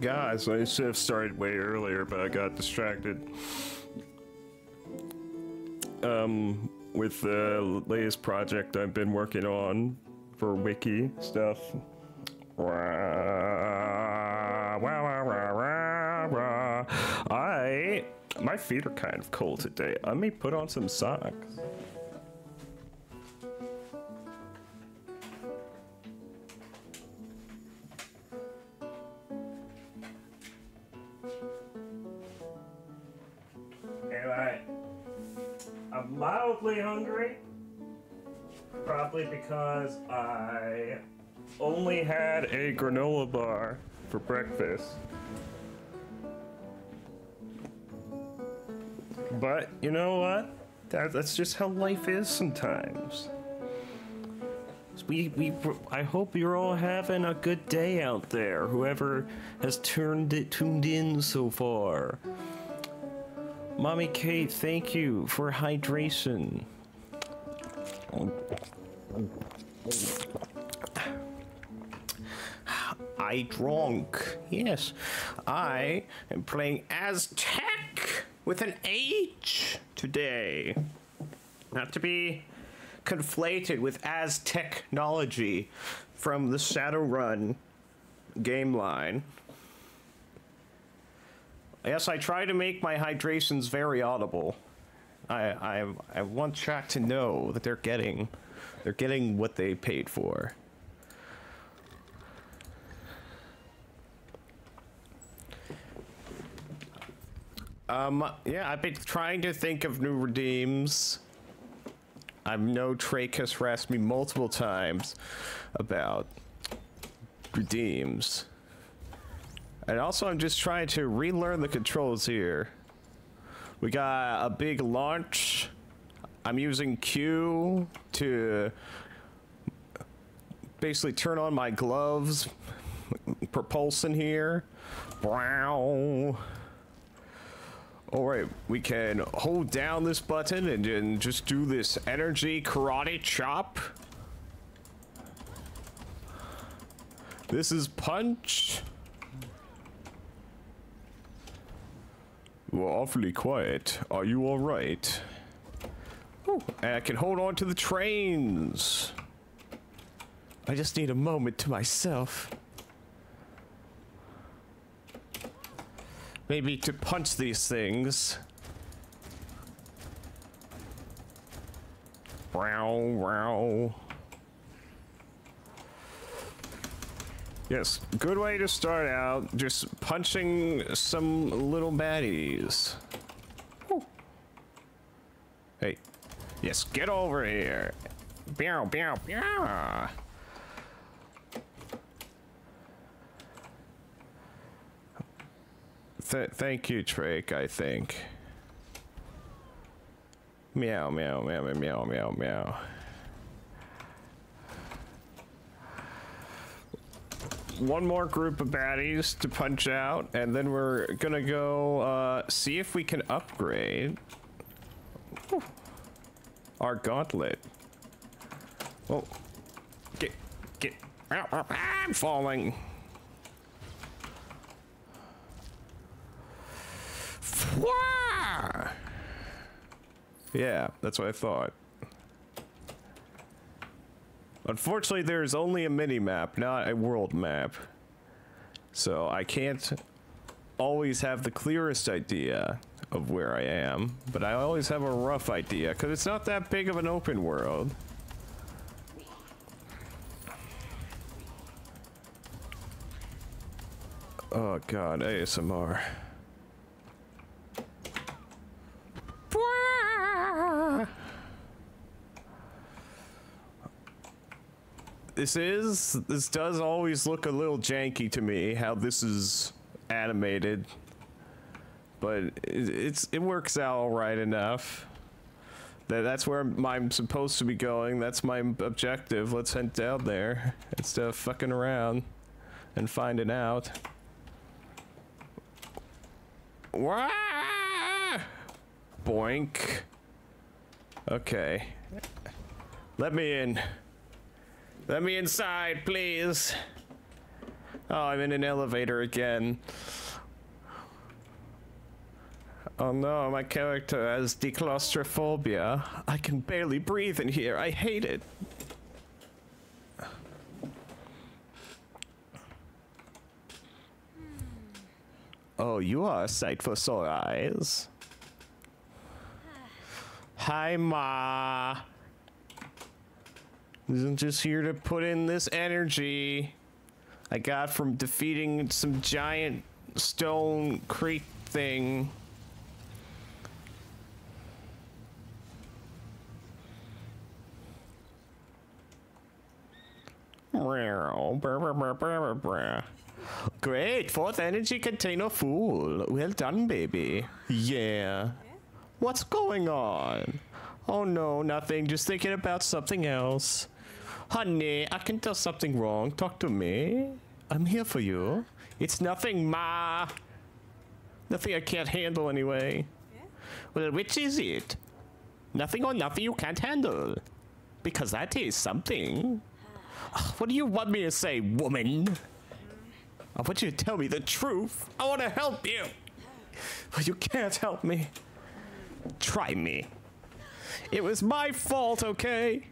Guys, I should have started way earlier, but I got distracted. Um, with the latest project I've been working on for wiki stuff. I my feet are kind of cold today. I may put on some socks. Breakfast. But you know what? That, that's just how life is sometimes. We, we, I hope you're all having a good day out there. Whoever has turned it, tuned in so far. Mommy Kate, thank you for hydration. I drunk. Yes, I am playing Aztec with an H today. Not to be conflated with Aztechnology from the Shadowrun game line. Yes, I try to make my hydrations very audible. I, I, I want chat to know that they're getting, they're getting what they paid for. Um, yeah, I've been trying to think of new redeems. I know Trake has harassed me multiple times about redeems. And also, I'm just trying to relearn the controls here. We got a big launch. I'm using Q to basically turn on my gloves. Propulsion here. Wow. Alright, we can hold down this button and then just do this energy karate chop. This is punch. You are awfully quiet. Are you alright? Oh, and I can hold on to the trains. I just need a moment to myself. Maybe to punch these things. Wow, wow. Yes, good way to start out, just punching some little baddies. Woo. Hey, yes, get over here. Meow, meow, meow. Th thank you, Drake, I think. Meow, meow, meow, meow, meow, meow. One more group of baddies to punch out, and then we're gonna go uh, see if we can upgrade our gauntlet. Oh, get, get, I'm falling. Yeah, that's what I thought. Unfortunately, there's only a mini-map, not a world map. So I can't always have the clearest idea of where I am, but I always have a rough idea, because it's not that big of an open world. Oh god, ASMR. This is, this does always look a little janky to me, how this is animated. But it, it's, it works out alright enough. That, that's where I'm supposed to be going. That's my objective. Let's head down there instead of fucking around and finding out. Wah! Boink. Okay. Let me in. Let me inside, please. Oh, I'm in an elevator again. Oh no, my character has declaustrophobia. I can barely breathe in here. I hate it. Oh, you are a sight for sore eyes. Hi, Ma. Isn't just here to put in this energy I got from defeating some giant stone creep thing. Great, fourth energy container full. Well done, baby. Yeah. What's going on? Oh no, nothing. Just thinking about something else. Honey, I can tell something wrong. Talk to me. I'm here for you. It's nothing, Ma. Nothing I can't handle anyway. Well, which is it? Nothing or nothing you can't handle. Because that is something. Ah. What do you want me to say, woman? I want you to tell me the truth. I want to help you. Ah. But you can't help me. Try me. It was my fault, okay?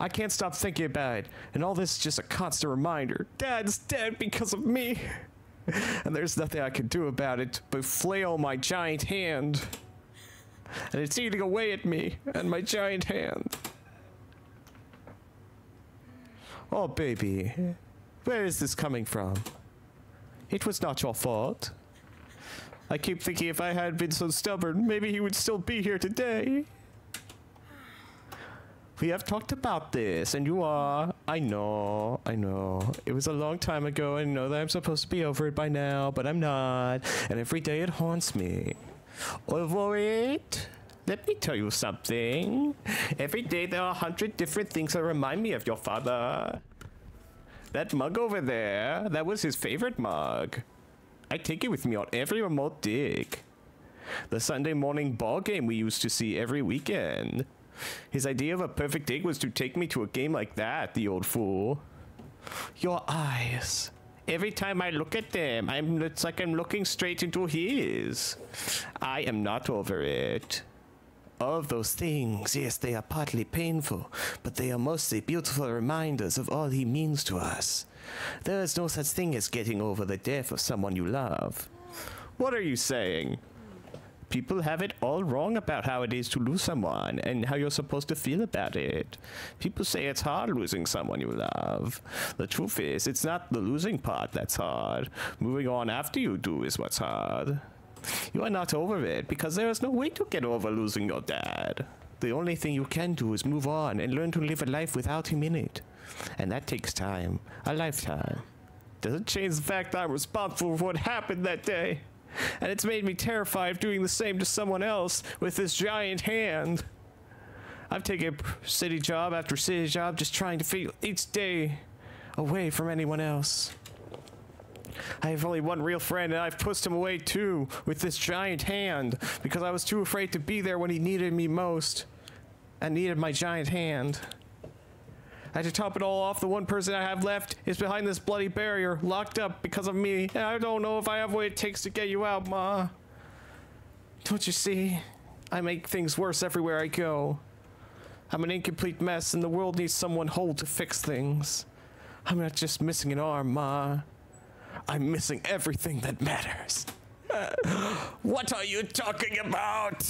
I can't stop thinking about it, and all this is just a constant reminder. Dad's dead because of me. And there's nothing I can do about it but flail my giant hand. And it's eating away at me and my giant hand. Oh, baby. Where is this coming from? It was not your fault. I keep thinking if I had been so stubborn, maybe he would still be here today. We have talked about this, and you are. I know, I know. It was a long time ago. And I know that I'm supposed to be over it by now, but I'm not. And every day it haunts me. Over it? Let me tell you something. Every day there are a hundred different things that remind me of your father. That mug over there, that was his favorite mug. I take it with me on every remote dig. The Sunday morning ball game we used to see every weekend. His idea of a perfect dig was to take me to a game like that, the old fool. Your eyes. Every time I look at them, I'm, it's like I'm looking straight into his. I am not over it. All of those things, yes, they are partly painful, but they are mostly beautiful reminders of all he means to us. There is no such thing as getting over the death of someone you love. What are you saying? people have it all wrong about how it is to lose someone and how you're supposed to feel about it. People say it's hard losing someone you love. The truth is, it's not the losing part that's hard. Moving on after you do is what's hard. You are not over it because there is no way to get over losing your dad. The only thing you can do is move on and learn to live a life without him in it. And that takes time, a lifetime. Doesn't change the fact that I'm responsible for what happened that day and it's made me terrified of doing the same to someone else with this giant hand. I've taken city job after city job just trying to feel each day away from anyone else. I have only one real friend, and I've pushed him away too with this giant hand because I was too afraid to be there when he needed me most and needed my giant hand. And to top it all off, the one person I have left is behind this bloody barrier, locked up because of me. And I don't know if I have what it takes to get you out, Ma. Don't you see? I make things worse everywhere I go. I'm an incomplete mess, and the world needs someone whole to fix things. I'm not just missing an arm, Ma. I'm missing everything that matters. what are you talking about?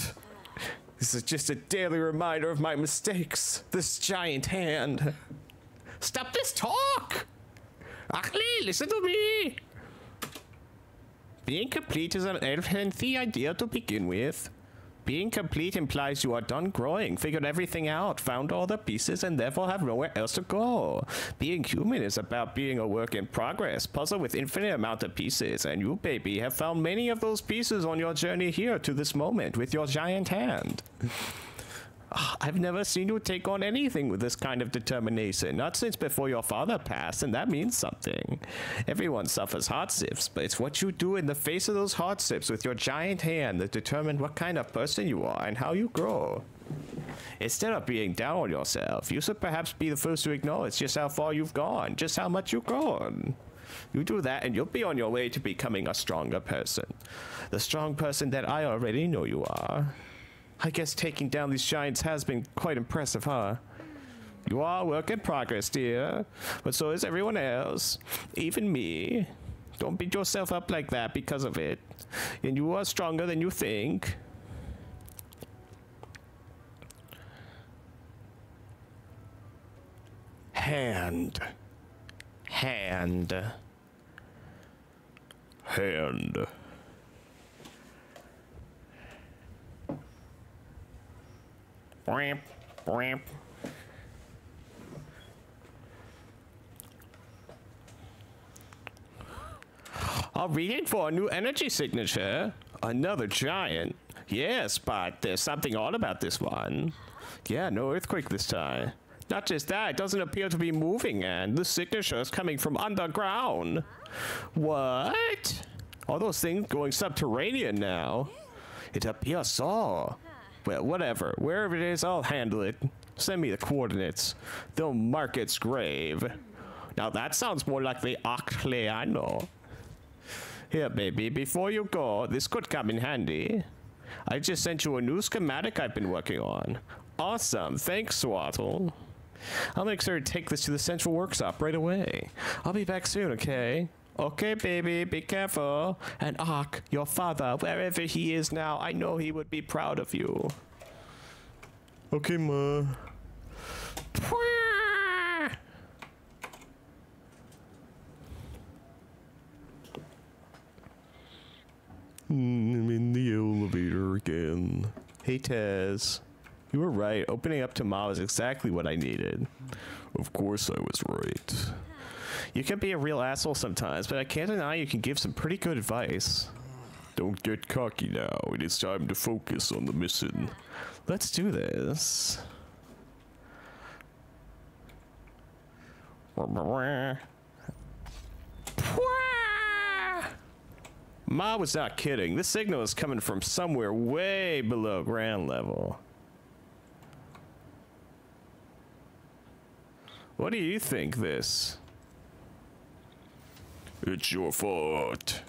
This is just a daily reminder of my mistakes. This giant hand. Stop this talk! Achtli, listen to me! Being complete is an unhealthy idea to begin with. Being complete implies you are done growing, figured everything out, found all the pieces, and therefore have nowhere else to go. Being human is about being a work in progress, puzzle with infinite amount of pieces, and you, baby, have found many of those pieces on your journey here to this moment with your giant hand. Ah, I've never seen you take on anything with this kind of determination, not since before your father passed, and that means something. Everyone suffers hardships, but it's what you do in the face of those hardships with your giant hand that determines what kind of person you are and how you grow. Instead of being down on yourself, you should perhaps be the first to acknowledge just how far you've gone, just how much you've grown. You do that, and you'll be on your way to becoming a stronger person. The strong person that I already know you are. I guess taking down these giants has been quite impressive, huh? You are a work in progress, dear. But so is everyone else. Even me. Don't beat yourself up like that because of it. And you are stronger than you think. Hand. Hand. Hand. Bramp, bramp. I'll read it for a new energy signature. Another giant. Yes, but there's something odd about this one. Yeah, no earthquake this time. Not just that, it doesn't appear to be moving, and the signature is coming from underground. What? All those things going subterranean now. It appears so. Well, whatever. Wherever it is, I'll handle it. Send me the coordinates. They'll mark its grave. Now that sounds more like the Achtli I know. Here, baby, before you go, this could come in handy. I just sent you a new schematic I've been working on. Awesome. Thanks, Swaddle. I'll make sure to take this to the central workshop right away. I'll be back soon, okay? Okay, baby, be careful. And Ak, your father, wherever he is now, I know he would be proud of you. Okay, ma. I'm in the elevator again. Hey, Tez. You were right. Opening up to Ma was exactly what I needed. Of course I was right. You can be a real asshole sometimes, but I can't deny you can give some pretty good advice. Don't get cocky now. It is time to focus on the mission. Let's do this. Ma was not kidding. This signal is coming from somewhere way below ground level. What do you think this? It's your fault.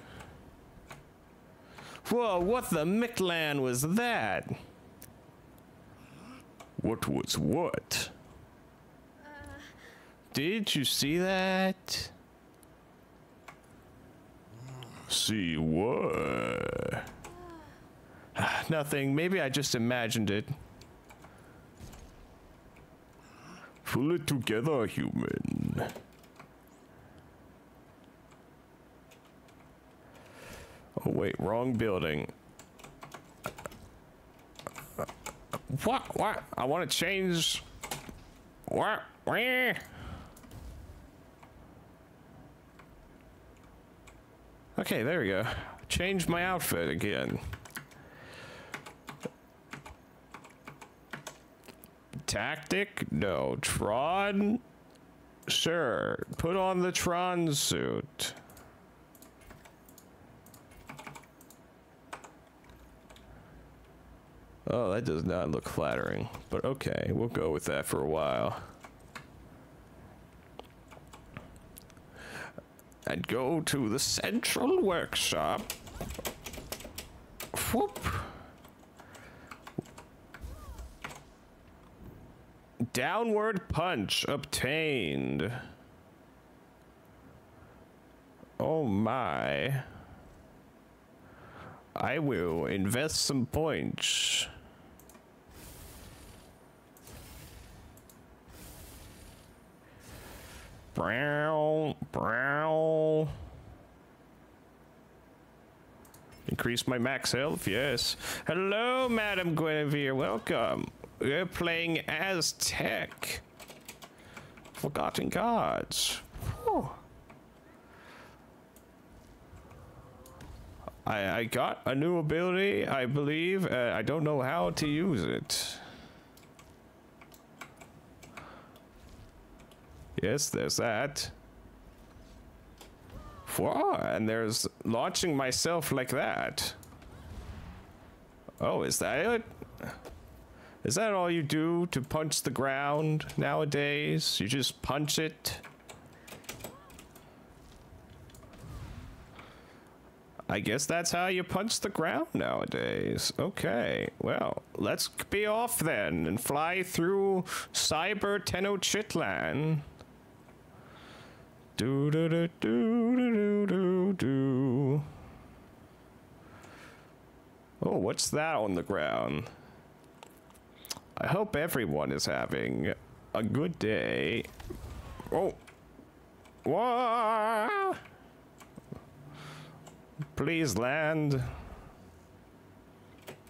Whoa, what the Mictlan was that? What was what? Uh, did you see that? See what? Nothing. Maybe I just imagined it. Pull it together, human. Oh, wait, wrong building. What? What? I want to change. What? Where? Okay, there we go. Change my outfit again. Tactic? No. Tron? Sure. Put on the Tron suit. Oh, that does not look flattering. But okay, we'll go with that for a while. And go to the central workshop. Whoop. Downward punch obtained. Oh my. I will invest some points. Brown, brown. Increase my max health, yes. Hello, Madam Guinevere, welcome. We're playing Aztech. Forgotten Gods. Whew. I, I got a new ability, I believe. Uh, I don't know how to use it. Yes, there's that. Whoa, and there's launching myself like that. Oh, is that it? Is that all you do to punch the ground nowadays? You just punch it? I guess that's how you punch the ground nowadays. Okay, well, let's be off then and fly through Cyber Tenochtitlan. Do do do do do do do. Oh, what's that on the ground? I hope everyone is having a good day. Oh. What? Please land.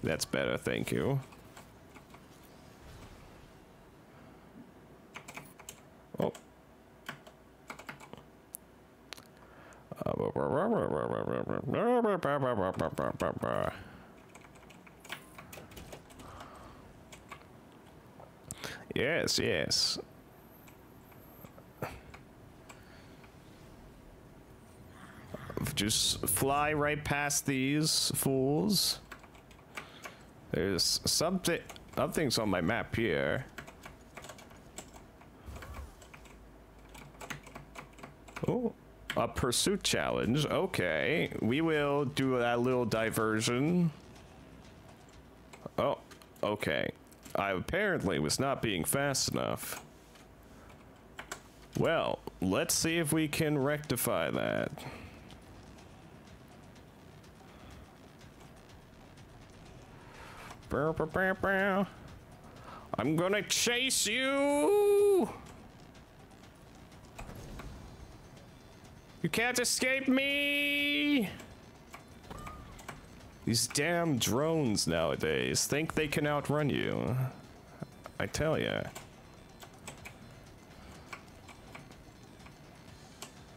That's better, thank you. Yes, yes. Just fly right past these fools. There's something, nothing's on my map here. Oh, a pursuit challenge. Okay, we will do that little diversion. Oh, okay. I apparently was not being fast enough. Well, let's see if we can rectify that. I'm gonna chase you! You can't escape me! These damn drones nowadays think they can outrun you. I tell ya.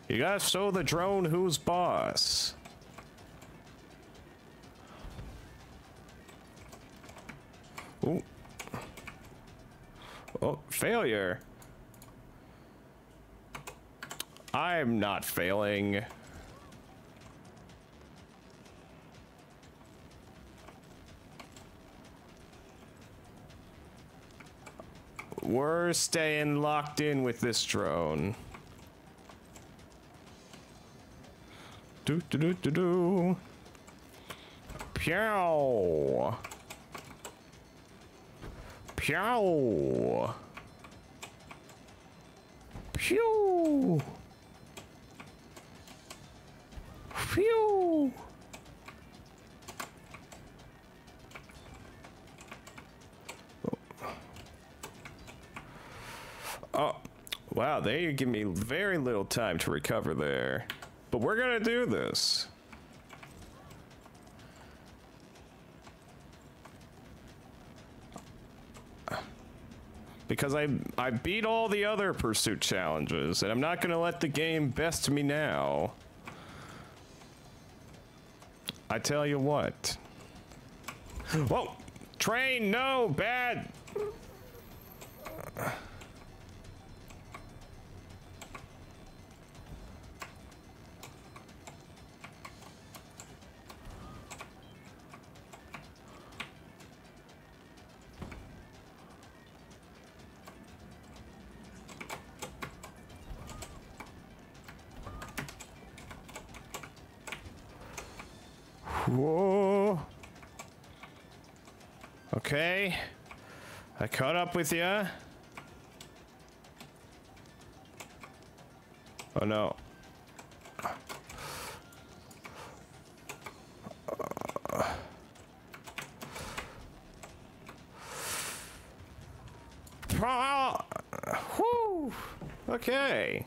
You gotta show the drone who's boss. Ooh. Oh, failure. I'm not failing. We're staying locked in with this drone. Do do do do do. Pew. Pew. Pew. Phew. Oh. oh, wow, they give me very little time to recover there. But we're gonna do this. Because I, I beat all the other pursuit challenges, and I'm not gonna let the game best me now. I tell you what. Whoa! Train, no! Bad! Whoa. Okay. I caught up with you. Oh no. Okay.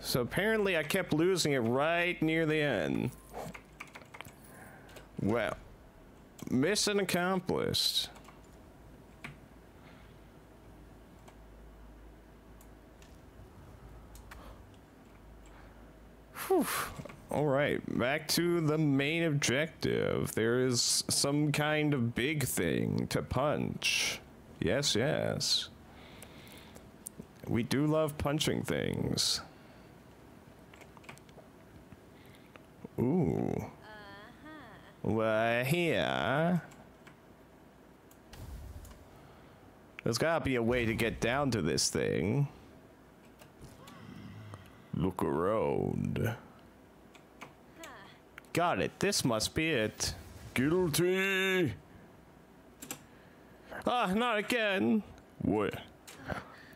So apparently I kept losing it right near the end. Well, mission accomplished. Whew. All right, back to the main objective. There is some kind of big thing to punch. Yes, yes. We do love punching things. Ooh. Well, here. There's gotta be a way to get down to this thing. Look around. Got it. This must be it. Guilty. Ah, not again. What?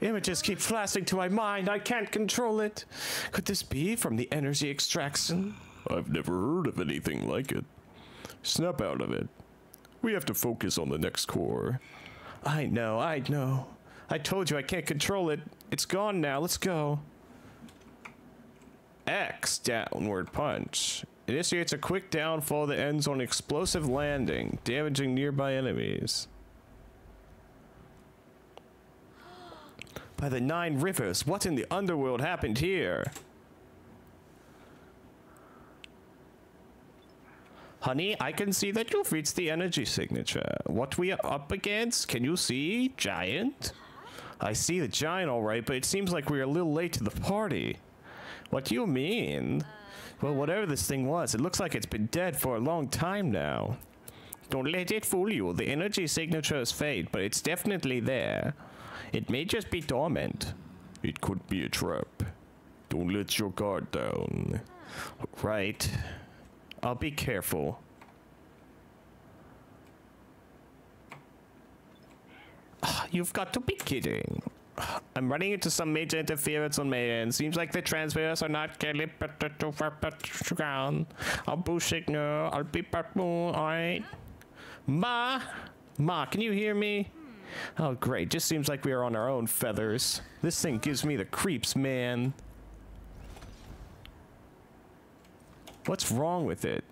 Images keep flashing to my mind. I can't control it. Could this be from the energy extraction? I've never heard of anything like it. Snap out of it. We have to focus on the next core. I know, I know. I told you I can't control it. It's gone now. Let's go. X downward punch. Initiates a quick downfall that ends on explosive landing, damaging nearby enemies. By the Nine Rivers, what in the underworld happened here? Honey, I can see that you've reached the energy signature. What we are up against, can you see? Giant? I see the giant alright, but it seems like we're a little late to the party. What do you mean? Well, whatever this thing was, it looks like it's been dead for a long time now. Don't let it fool you. The energy signature is fade, but it's definitely there. It may just be dormant. It could be a trap. Don't let your guard down. Right. I'll be careful. Ah, you've got to be kidding. I'm running into some major interference on my end. Seems like the transmitters are not calibrated getting ground. I'll boost signal. I'll be alright. Ma! Ma, can you hear me? Oh, great. Just seems like we are on our own feathers. This thing gives me the creeps, man. What's wrong with it?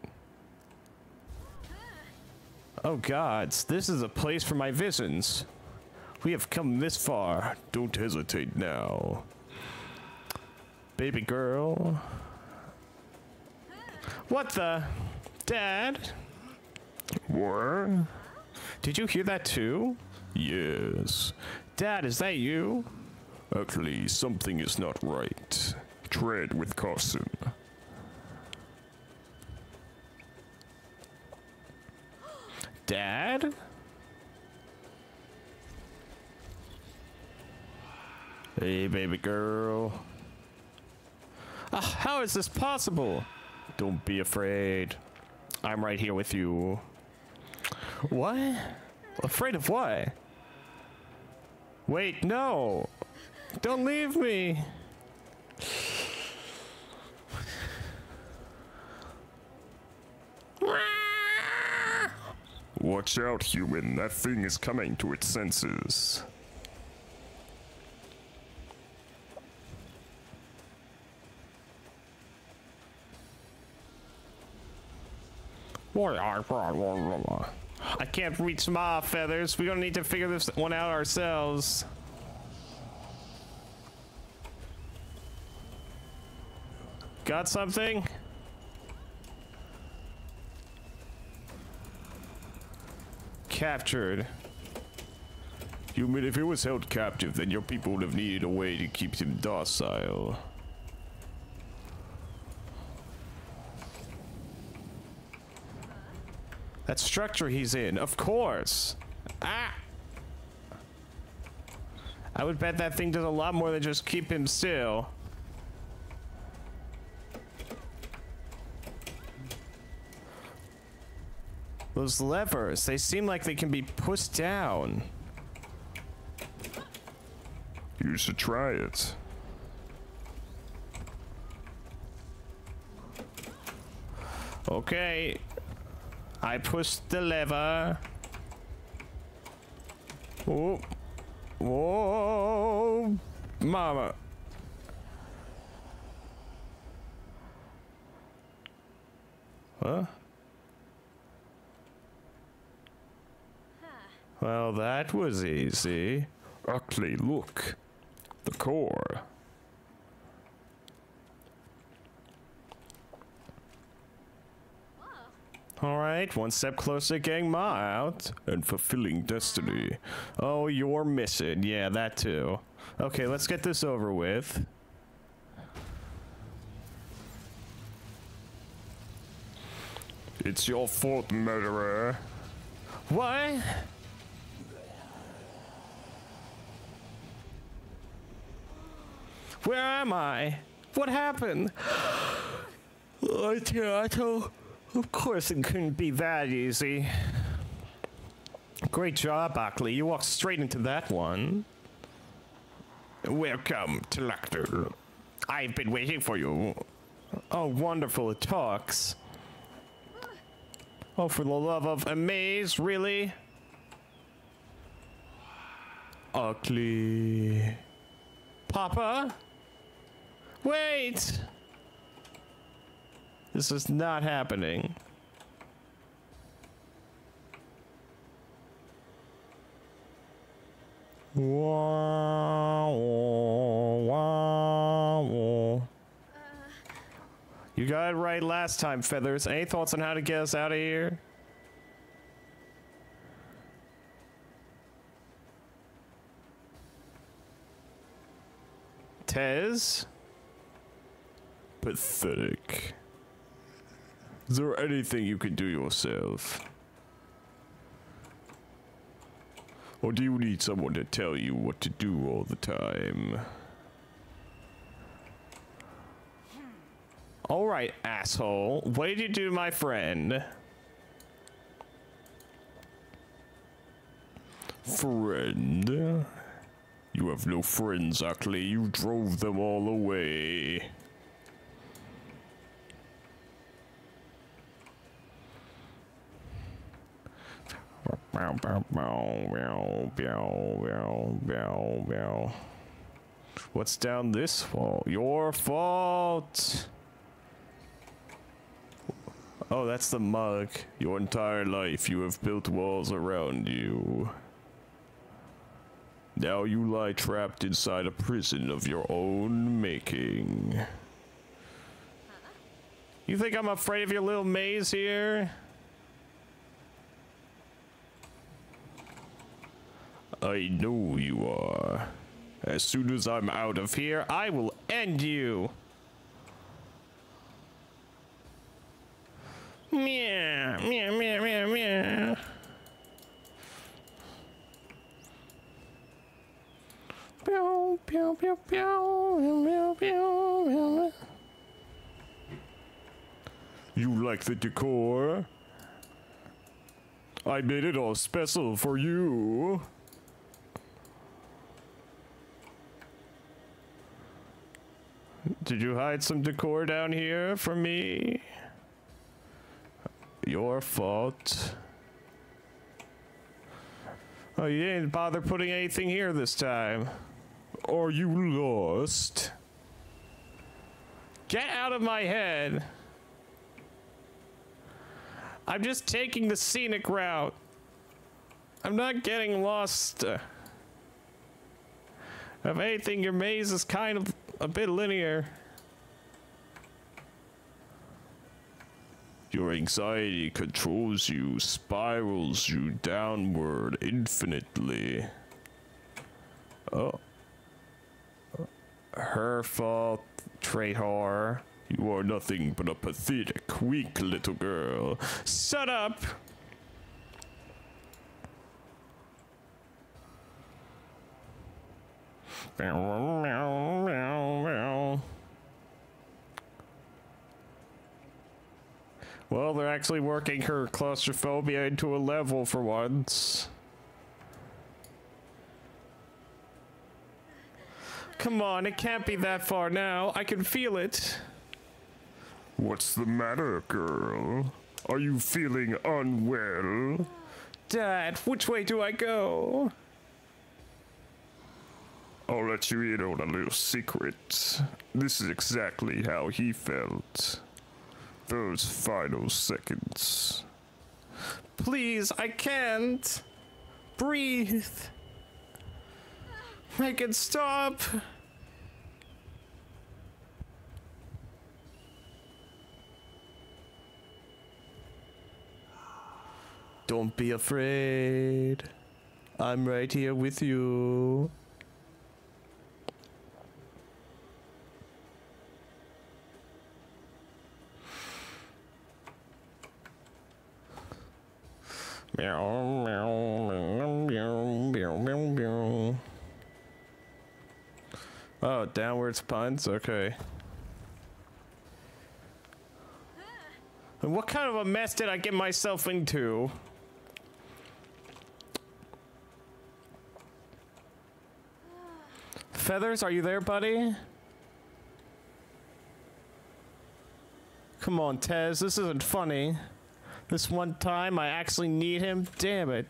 Oh gods, this is a place for my visions. We have come this far. Don't hesitate now. Baby girl. What the? Dad? What? Did you hear that too? Yes. Dad, is that you? Actually, something is not right. Tread with caution. Dad? Hey, baby girl. Uh, how is this possible? Don't be afraid. I'm right here with you. What? Afraid of what? Wait, no! Don't leave me! Watch out, human. That thing is coming to its senses. I can't reach my feathers. We're gonna need to figure this one out ourselves. Got something? Captured. Human, if it was held captive, then your people would have needed a way to keep him docile. That structure he's in, of course. Ah! I would bet that thing does a lot more than just keep him still. Those levers, they seem like they can be pushed down. You should try it. Okay. I push the lever. Oh. Whoa. Mama. Huh? Well, that was easy. Actually, look. The core. All right, one step closer getting Ma out. And fulfilling destiny. Oh, you're missing. Yeah, that too. Okay, let's get this over with. It's your fault, murderer. What? Where am I? What happened? I can't. Of course, it couldn't be that easy. Great job, Buckley. You walked straight into that one. Welcome to Lecter. I've been waiting for you. Oh, wonderful. It talks. Oh, for the love of amaze, really? Ugly. Papa? Wait! This is not happening. Wow, wow. You got it right last time, Feathers. Any thoughts on how to get us out of here? Tez? Pathetic. Is there anything you can do yourself? Or do you need someone to tell you what to do all the time? Alright, asshole. What did you do my friend? Friend? You have no friends, Achtli. You drove them all away. Bow, bow, bow, bow, bow, bow, bow, bow. What's down this wall? Your fault! Oh, that's the mug. Your entire life you have built walls around you. Now you lie trapped inside a prison of your own making. You think I'm afraid of your little maze here? I know you are. As soon as I'm out of here, I will end you. Meow, meow, meow, meow, meow. Pew, pew, pew, pew, pew, pew. You like the decor? I made it all special for you. Did you hide some decor down here for me? Your fault. Oh, you didn't bother putting anything here this time. Are you lost? Get out of my head. I'm just taking the scenic route. I'm not getting lost. If anything, your maze is kind of a bit linear. Your anxiety controls you, spirals you downward infinitely. Oh. Her fault, traitor. You are nothing but a pathetic, weak little girl. Shut up! Well, they're actually working her claustrophobia into a level for once. Come on, it can't be that far now. I can feel it. What's the matter, girl? Are you feeling unwell? Dad, which way do I go? I'll let you in on a little secret. This is exactly how he felt. Those final seconds. Please, I can't. Breathe. Make it stop. Don't be afraid. I'm right here with you. Meow, meow, meow, meow, meow, meow, meow. Oh, downwards puns? Okay. What kind of a mess did I get myself into? Feathers, are you there, buddy? Come on, Tez, this isn't funny. This one time I actually need him? Damn it.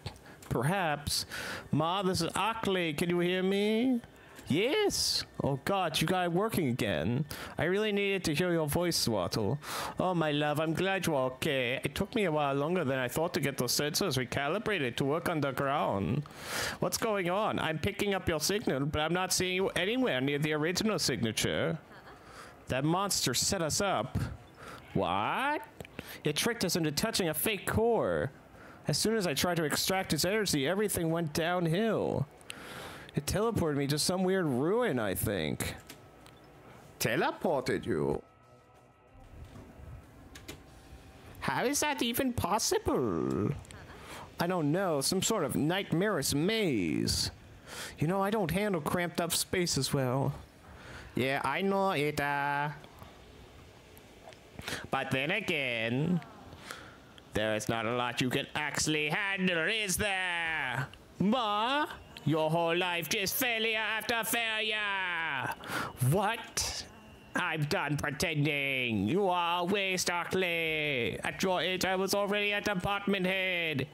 Perhaps. Ma, this is Achtli. Can you hear me? Yes. Oh God, you got working again. I really needed to hear your voice, Swaddle. Oh my love, I'm glad you're okay. It took me a while longer than I thought to get those sensors recalibrated to work underground. What's going on? I'm picking up your signal, but I'm not seeing you anywhere near the original signature. That monster set us up. What? It tricked us into touching a fake core. As soon as I tried to extract its energy, everything went downhill. It teleported me to some weird ruin, I think. Teleported you? How is that even possible? I don't know, some sort of nightmarish maze. You know, I don't handle cramped up spaces well. Yeah, I know it, uh... But then again, there is not a lot you can actually handle, is there? Ma? Your whole life just failure after failure. What? I'm done pretending. You are a waste, Achtli. At your age, I was already a department head.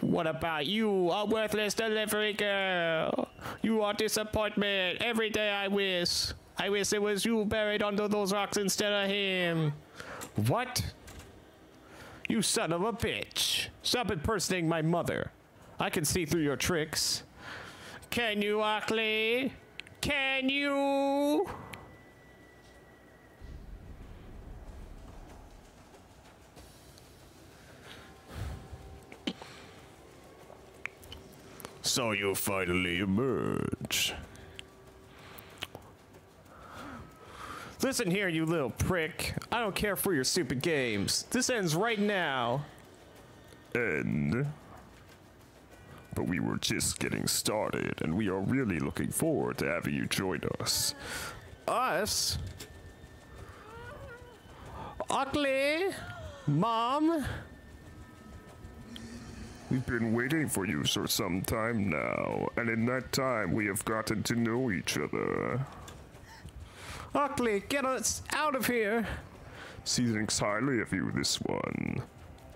What about you, a worthless delivery girl? You are disappointment. Every day I wish. I wish it was you buried under those rocks instead of him. What? You son of a bitch. Stop impersonating my mother. I can see through your tricks. Can you, Achtli? Can you? So you finally emerge. Listen here, you little prick. I don't care for your stupid games. This ends right now. End. But we were just getting started, and we are really looking forward to having you join us. Us? Ugly? Mom? We've been waiting for you for some time now, and in that time we have gotten to know each other. Ugly, get us out of here! She thinks highly of you, this one.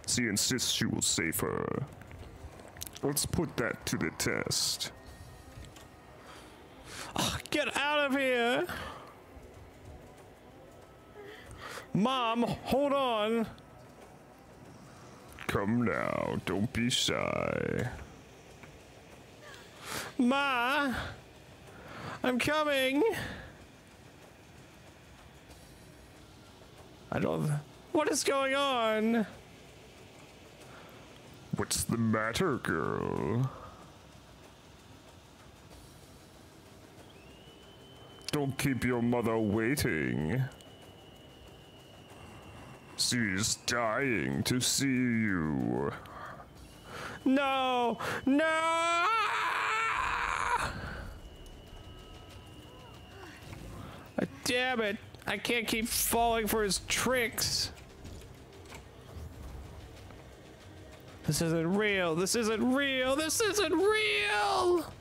She insists you will save her. Let's put that to the test. Ah, get out of here! Mom, hold on! Come now, don't be shy. Ma! I'm coming! I don't. What is going on? What's the matter, girl? Don't keep your mother waiting. She's dying to see you. No! No! Ah, Damn it! I can't keep falling for his tricks. This isn't real. This isn't real. This isn't real.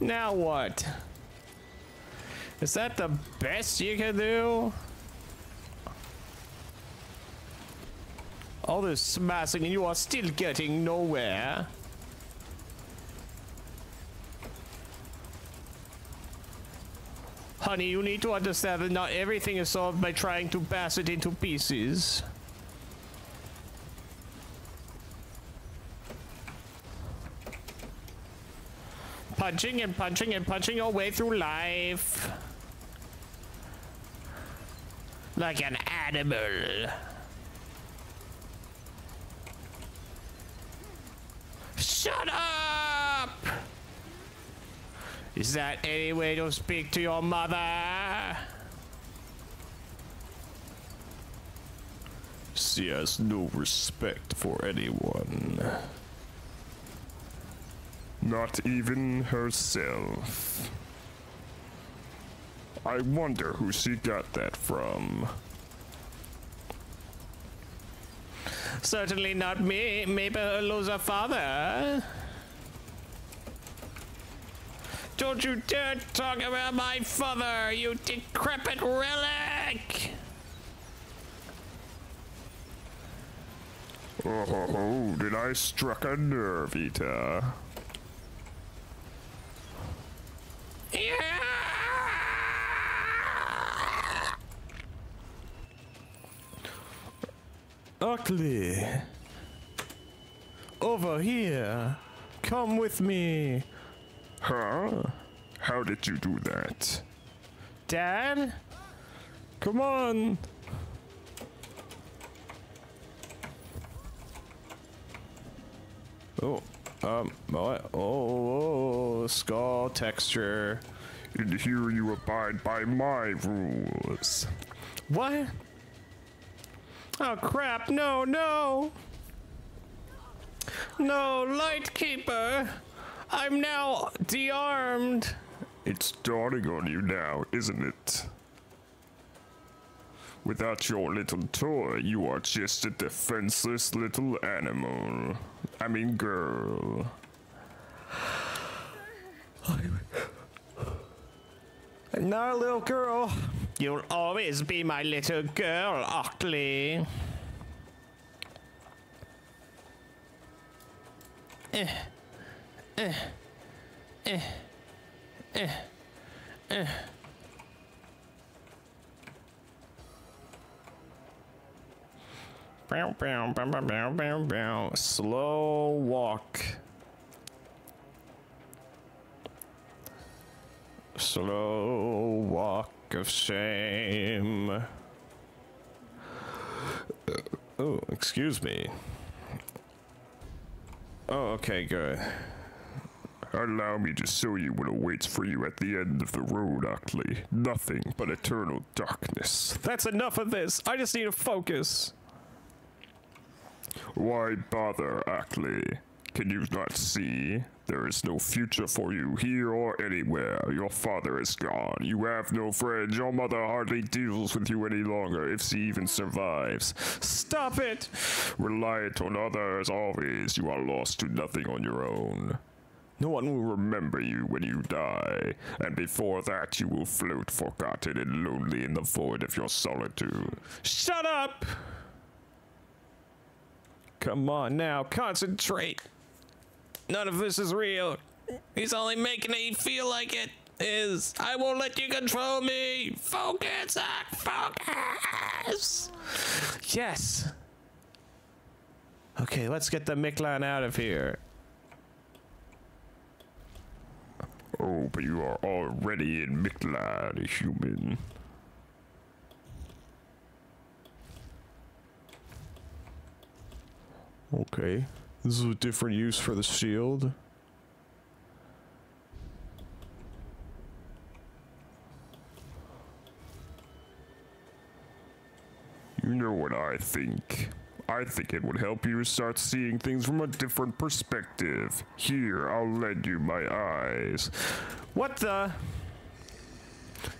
Now what? Is that the best you can do? All this smashing and you are still getting nowhere. Honey, you need to understand that not everything is solved by trying to bash it into pieces. Punching and punching and punching your way through life. Like an animal. Shut up! Is that any way to speak to your mother? She has no respect for anyone. Not even herself. I wonder who she got that from. Certainly not me. Maybe her father. Don't you dare talk about my father, you decrepit relic! Oh, ho, ho, did I struck a nerve, Ita? Yeah! Ugly. Over here. Come with me. Huh? How did you do that? Dad? Come on. Oh, um, what? Oh, oh, skull texture. And here you abide by my rules. What? Oh crap, no, no! No, Lightkeeper! I'm now de-armed! It's dawning on you now, isn't it? Without your little toy, you are just a defenseless little animal. I mean, girl. I'm not a little girl. You'll always be my little girl, Achtli. Eh. Eh. Eh. Eh. Eh. Bow, bow, bow, bow, bow, bow. Slow walk. Slow walk of shame. oh, excuse me. Oh, okay, good. Allow me to show you what awaits for you at the end of the road, Achtli. Nothing but eternal darkness. That's enough of this. I just need to focus. Why bother, Achtli? Can you not see? There is no future for you here or anywhere. Your father is gone. You have no friends. Your mother hardly deals with you any longer, if she even survives. Stop it! Reliant on others always, you are lost to nothing on your own. No one will remember you when you die, and before that you will float forgotten and lonely in the void of your solitude. Shut up! Come on now, concentrate. None of this is real. He's only making it feel like it is. I won't let you control me. Focus, focus. Yes. Okay, let's get the Mictlan out of here. Oh, but you are already in Mictlan, human. Okay. This is a different use for the shield. You know what I think. I think it would help you start seeing things from a different perspective. Here, I'll lend you my eyes. What the?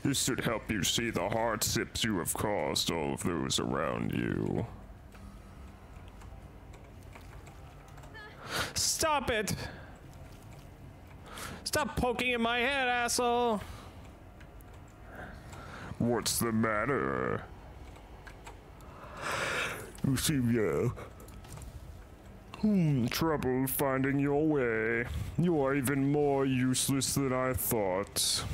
This should help you see the hardships you have caused all of those around you. Stop it! Stop poking in my head, asshole! What's the matter? You seem yeah. Hmm, trouble finding your way. You are even more useless than I thought.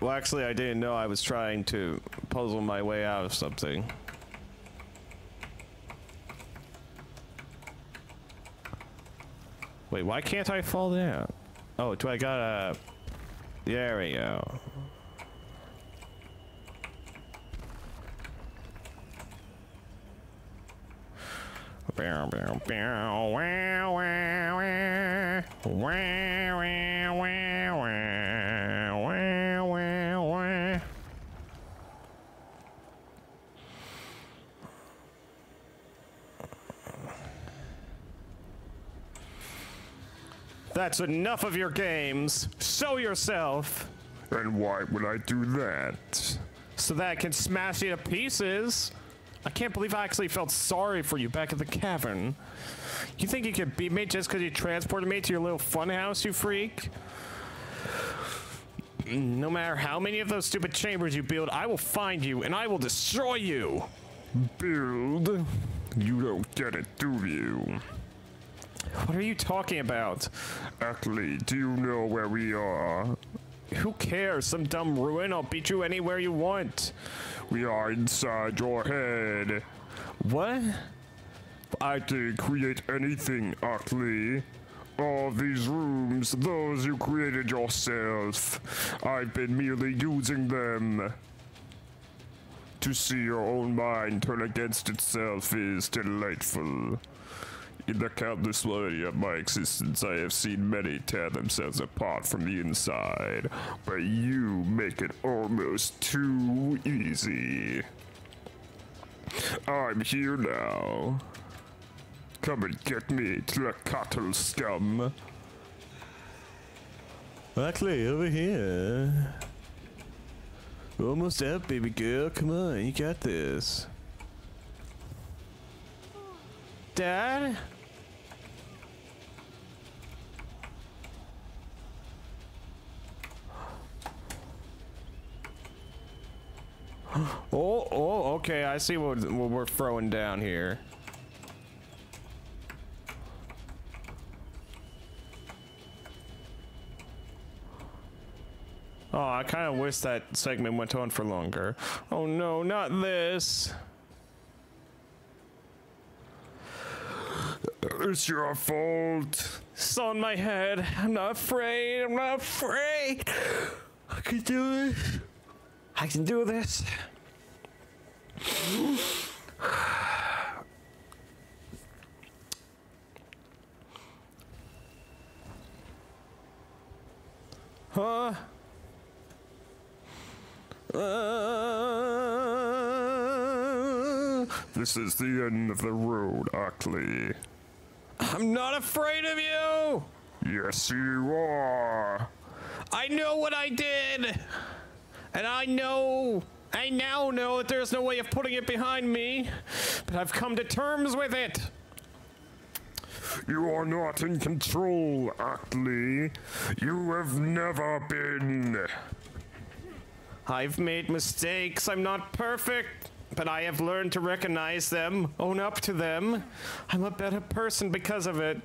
Well, actually, I didn't know I was trying to puzzle my way out of something. Wait, why can't I fall down? Oh, do I gotta... There we go. That's enough of your games. Show yourself. And why would I do that? So that I can smash you to pieces. I can't believe I actually felt sorry for you back at the cavern. You think you could beat me just because you transported me to your little funhouse, you freak? No matter how many of those stupid chambers you build, I will find you and I will destroy you. Build? You don't get it, do you? What are you talking about? Actually, do you know where we are? Who cares? Some dumb ruin? I'll beat you anywhere you want. We are inside your head. What? I can create anything, Achtli. All these rooms, those you created yourself. I've been merely using them. To see your own mind turn against itself is delightful. In the countless millennia of my existence, I have seen many tear themselves apart from the inside, but you make it almost too easy. I'm here now. Come and get me, Tlacatl scum. Luckily, over here. Almost up, baby girl. Come on, you got this. Dad? Oh, oh, okay. I see what, what we're throwing down here. Oh, I kind of wish that segment went on for longer. Oh no, not this. It's your fault. It's on my head. I'm not afraid. I'm not afraid. I can do it. I can do this. Huh? Uh, This is the end of the road, Achtli. I'm not afraid of you. Yes, you are. I know what I did. And I know, I now know that there's no way of putting it behind me. But I've come to terms with it. You are not in control, Achtli. You have never been. I've made mistakes. I'm not perfect. But I have learned to recognize them, own up to them. I'm a better person because of it.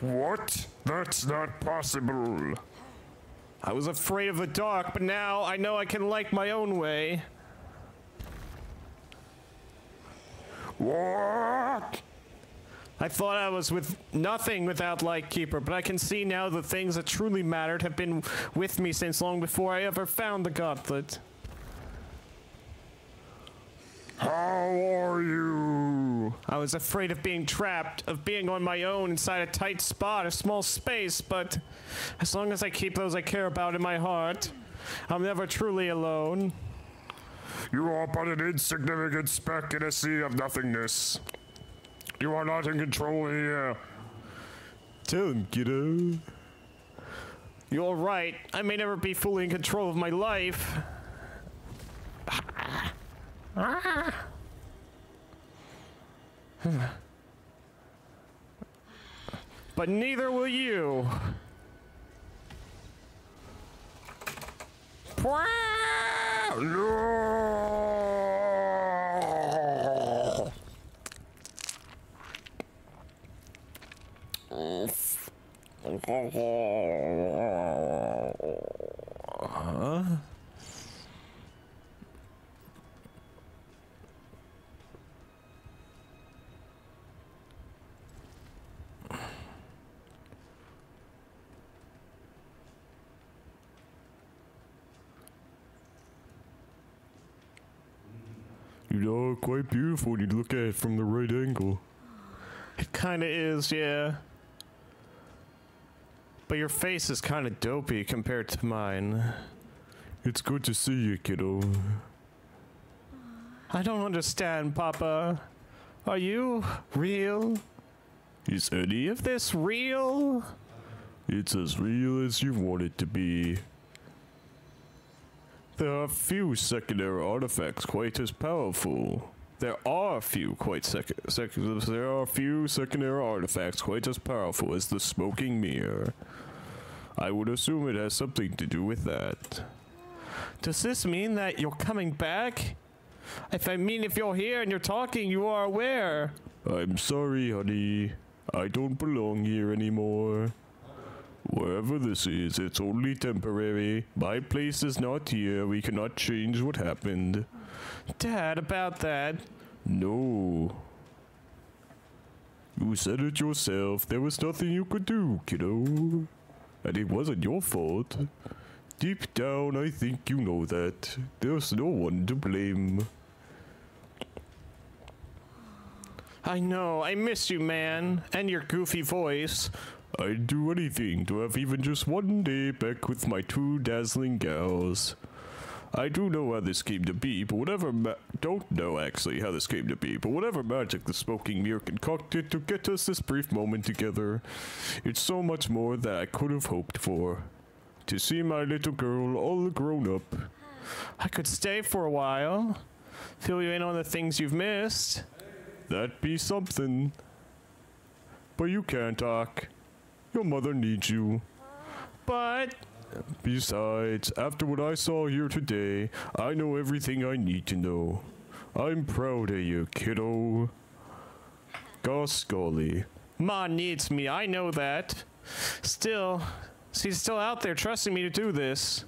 What? That's not possible. I was afraid of the dark, but now I know I can like my own way. What? I thought I was with nothing without Lightkeeper, but I can see now the things that truly mattered have been with me since long before I ever found the gauntlet. How are you? I was afraid of being trapped, of being on my own inside a tight spot, a small space, but as long as I keep those I care about in my heart, I'm never truly alone. You are but an insignificant speck in a sea of nothingness. You are not in control here. Tell him, kiddo. You're right. I may never be fully in control of my life. but neither will you. No! You know, quite beautiful when you look at it from the right angle. It kinda is, yeah. But your face is kinda dopey compared to mine. It's good to see you, kiddo. I don't understand, Papa. Are you real? Is any of this real? It's as real as you want it to be. There are few secondary artifacts quite as powerful. There are few quite sec- sec- there are few secondary artifacts quite as powerful as the smoking mirror. I would assume it has something to do with that. Does this mean that you're coming back? If I mean if you're here and you're talking, you are aware. I'm sorry, honey. I don't belong here anymore. Wherever this is, it's only temporary. My place is not here. We cannot change what happened. Dad, about that. No. You said it yourself. There was nothing you could do, kiddo. And it wasn't your fault. Deep down, I think you know that. There's no one to blame. I know. I miss you, man. And your goofy voice. I'd do anything to have even just one day back with my two dazzling gals. I do know how this came to be, but whatever ma- don't know actually how this came to be, but whatever magic the smoking mirror concocted to get us this brief moment together, it's so much more than I could have hoped for. To see my little girl all grown up. I could stay for a while, fill you in on the things you've missed. That'd be something. But you can't talk. Your mother needs you. But Besides, after what I saw here today, I know everything I need to know. I'm proud of you, kiddo. Goss. Ma needs me, I know that. Still, she's still out there trusting me to do this.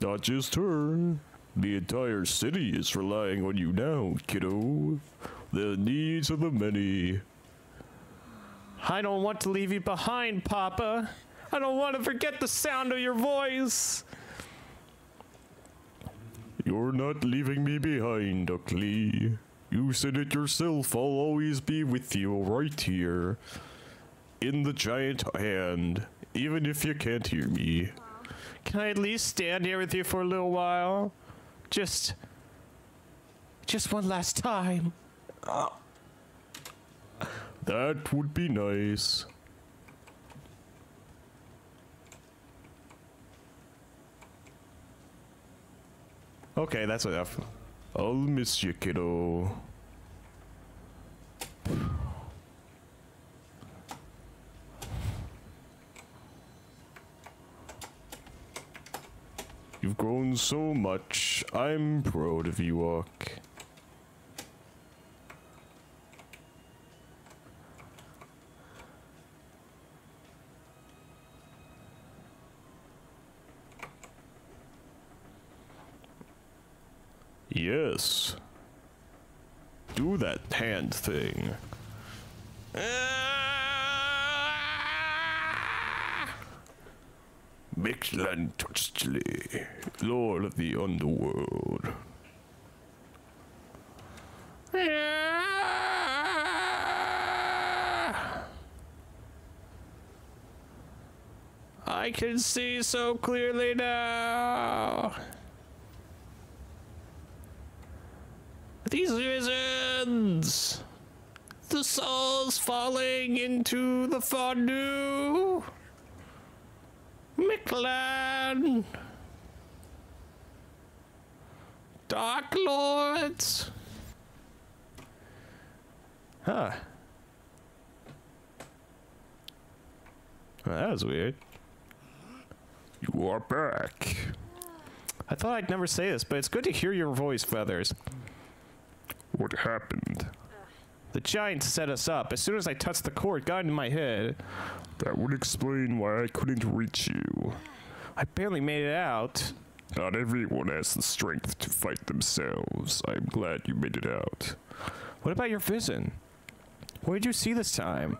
Not just her. The entire city is relying on you now, kiddo. The needs of the many. I don't want to leave you behind, Papa. I don't want to forget the sound of your voice. You're not leaving me behind, Duckley. You said it yourself, I'll always be with you right here. In the giant hand, even if you can't hear me. Can I at least stand here with you for a little while? Just. Just one last time. Uh, That would be nice. Okay, that's enough. I'll miss you, kiddo. You've grown so much. I'm proud of you, Orc. Yes. Do that hand thing. Mictlantecuhtli, Lord of the Underworld. I can see so clearly now. These visions! The souls falling into the fondue! Mictlan! Dark Lords! Huh. Well, that was weird. You are back. I thought I'd never say this, but it's good to hear your voice, Feathers. What happened? The giant set us up. As soon as I touched the cord, it got into my head. That would explain why I couldn't reach you. I barely made it out. Not everyone has the strength to fight themselves. I'm glad you made it out. What about your vision? What did you see this time?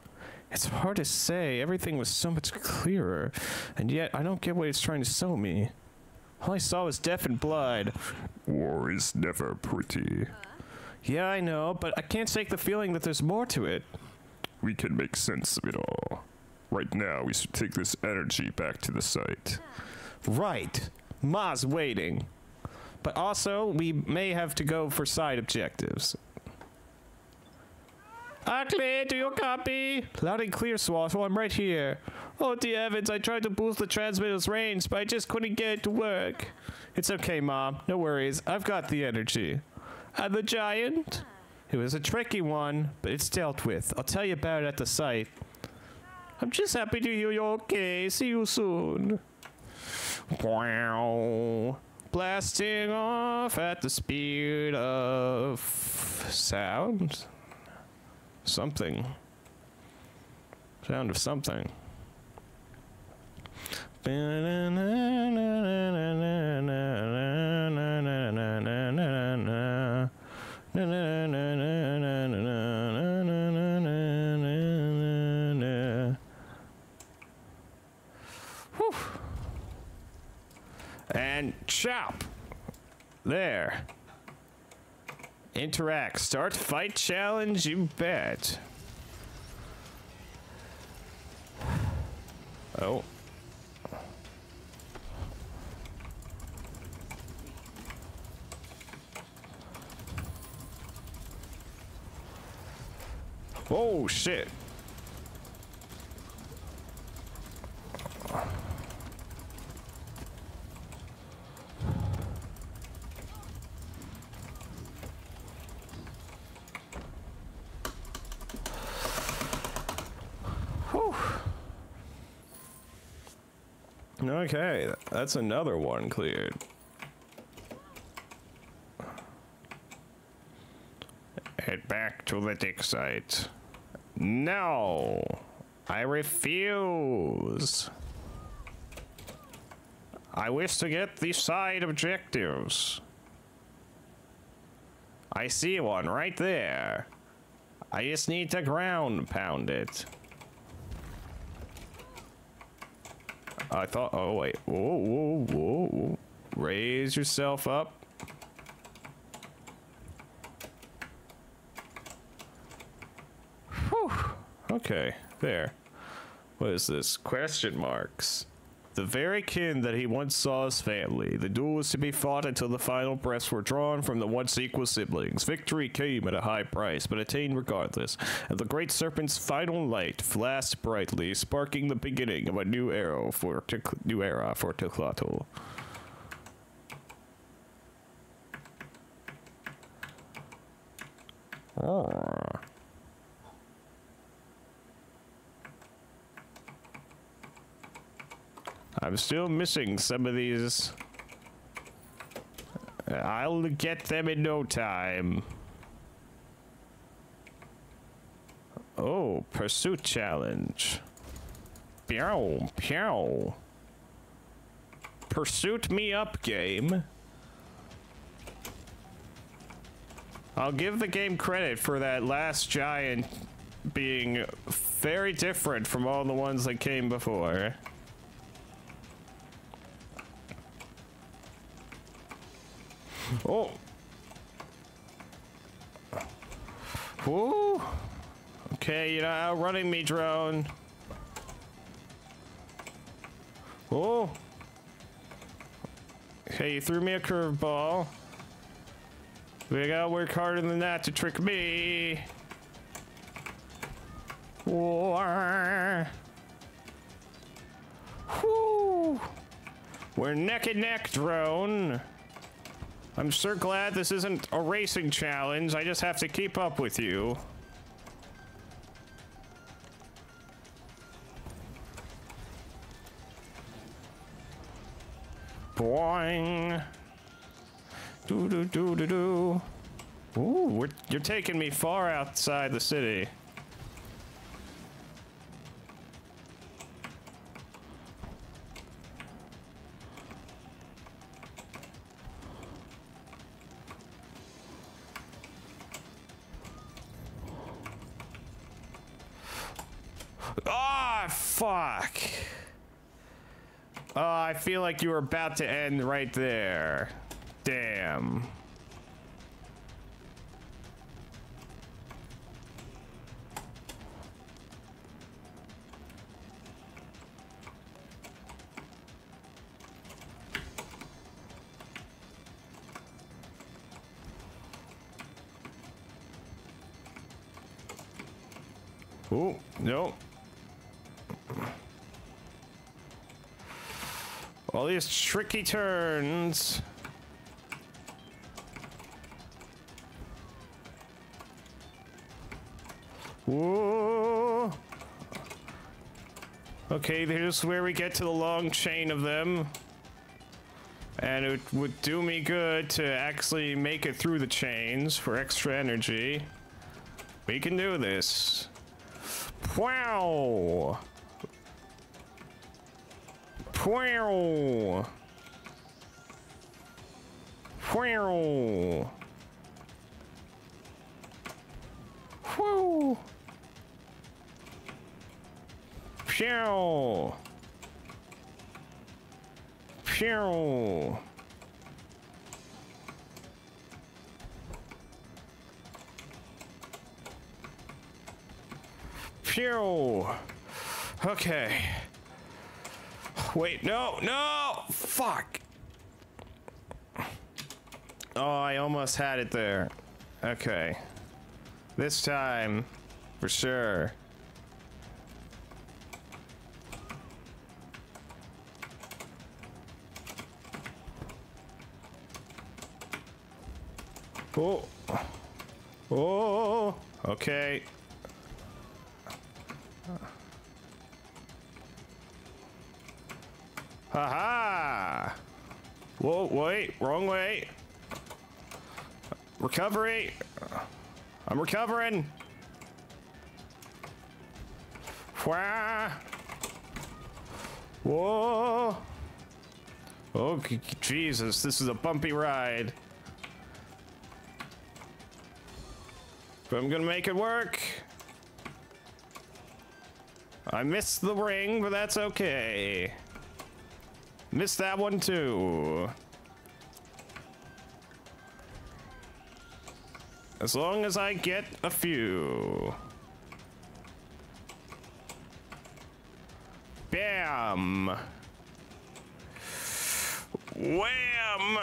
It's hard to say. Everything was so much clearer, and yet I don't get what it's trying to show me. All I saw was death and blood. War is never pretty. Yeah, I know, but I can't shake the feeling that there's more to it. We can make sense of it all. Right now, we should take this energy back to the site. Right. Ma's waiting. but also we may have to go for side objectives. Achtli, do you copy? Loud and clear, Swaffle. Oh, I'm right here. Oh, dear Evans, I tried to boost the transmitter's range, but I just couldn't get it to work. It's okay, Mom. No worries. I've got the energy. And the giant? It was a tricky one, but it's dealt with. I'll tell you about it at the site. I'm just happy to hear you're okay. See you soon. Wow. Blasting off at the speed of sound. Something. Sound of something. And chop. There. Interact. Start fight challenge, you bet. Oh. Oh shit. Okay, that's another one cleared. Head back to the dig site. No, I refuse. I wish to get the side objectives. I see one right there. I just need to ground pound it. I thought, oh wait, whoa, whoa, whoa. Raise yourself up. Whew. Okay, there. What is this? Question marks. The very kin that he once saw as family. The duel was to be fought until the final breaths were drawn from the once equal siblings. Victory came at a high price, but attained regardless. And the great serpent's final light flashed brightly, sparking the beginning of a new era for Tic- new era for. Oh. I'm still missing some of these. I'll get them in no time. Oh, pursuit challenge. Pew, pew. Pursuit me up game. I'll give the game credit for that last giant being very different from all the ones that came before. Oh. Woo. Okay, you're not outrunning me, drone. Oh. Okay, you threw me a curveball. We gotta work harder than that to trick me. War. Whoo. We're neck and neck, drone. I'm sure glad this isn't a racing challenge. I just have to keep up with you. Boing. Do do do do do. Ooh, you're taking me far outside the city. Ah, oh, fuck. Oh, I feel like you were about to end right there. Damn. Oh, no. All these tricky turns. Whoa. Okay, here's where we get to the long chain of them. And it would do me good to actually make it through the chains for extra energy. We can do this. Wow. Wow. Wow. Whew. Pew. Pew. Pew. Okay. Wait, no, no! Fuck! Oh, I almost had it there. Okay. This time, for sure. Oh. Oh. Okay. Haha! Whoa, wait, wrong way. Recovery. I'm recovering. Wah. Whoa. Oh, Jesus, this is a bumpy ride. But I'm gonna make it work. I missed the ring, but that's okay. Missed that one too. As long as I get a few. Bam! Wham!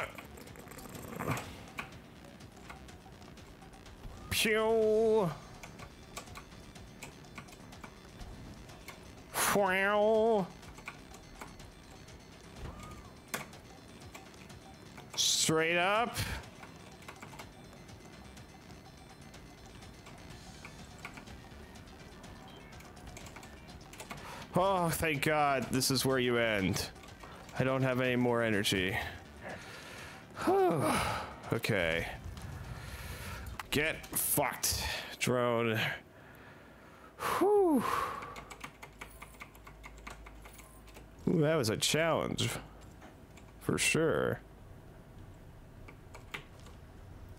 Pew! Wow! Straight up. Oh, thank God. This is where you end. I don't have any more energy. okay. Get fucked, drone. Whew. Ooh, that was a challenge. For sure.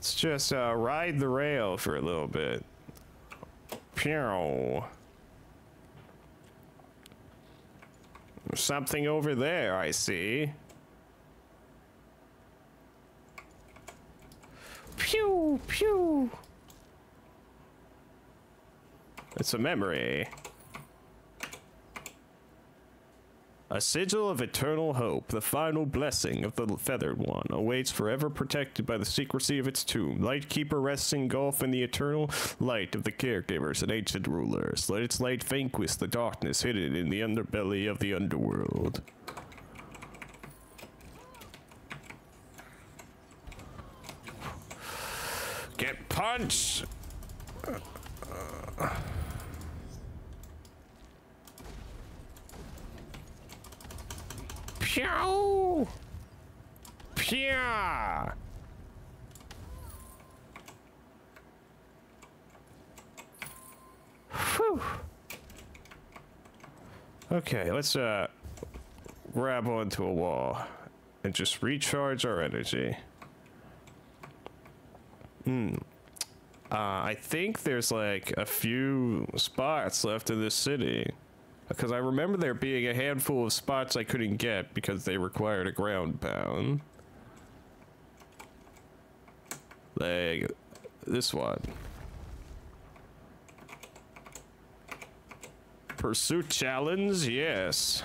Let's just uh, ride the rail for a little bit. Pew. Something over there, I see. Pew, pew. It's a memory. A sigil of eternal hope, the final blessing of the feathered one, awaits forever protected by the secrecy of its tomb. Lightkeeper rests engulfed in the eternal light of the caregivers and ancient rulers. Let its light vanquish the darkness hidden in the underbelly of the underworld. Get punched! Pew! Pew! Whew. Okay, let's uh grab onto a wall and just recharge our energy. Hmm. Uh, I think there's like a few spots left in this city. Because I remember there being a handful of spots I couldn't get because they required a ground pound. Like this one. Pursuit challenge, yes.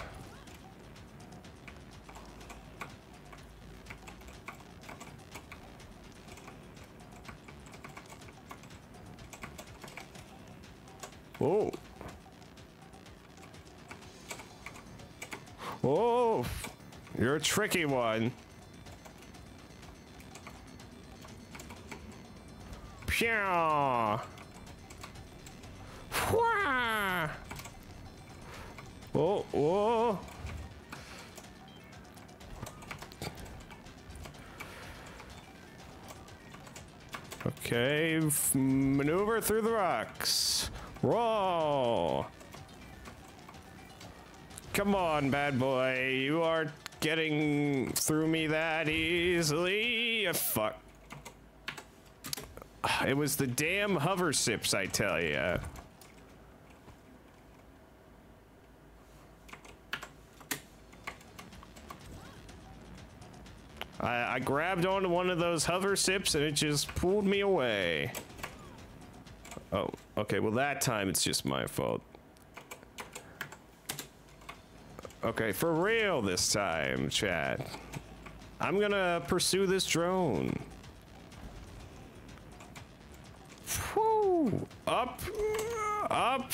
Oh. Oh, you're a tricky one. Pew! Wah! Oh, oh. Okay, maneuver through the rocks. Roll. Come on, bad boy. You aren't getting through me that easily. Ah, Fuck. It was the damn hover sips, I tell ya. I, I grabbed onto one of those hover sips and it just pulled me away. Oh, okay. Well, that time it's just my fault. Okay, for real this time, chat. I'm gonna pursue this drone. Whew. Up, up,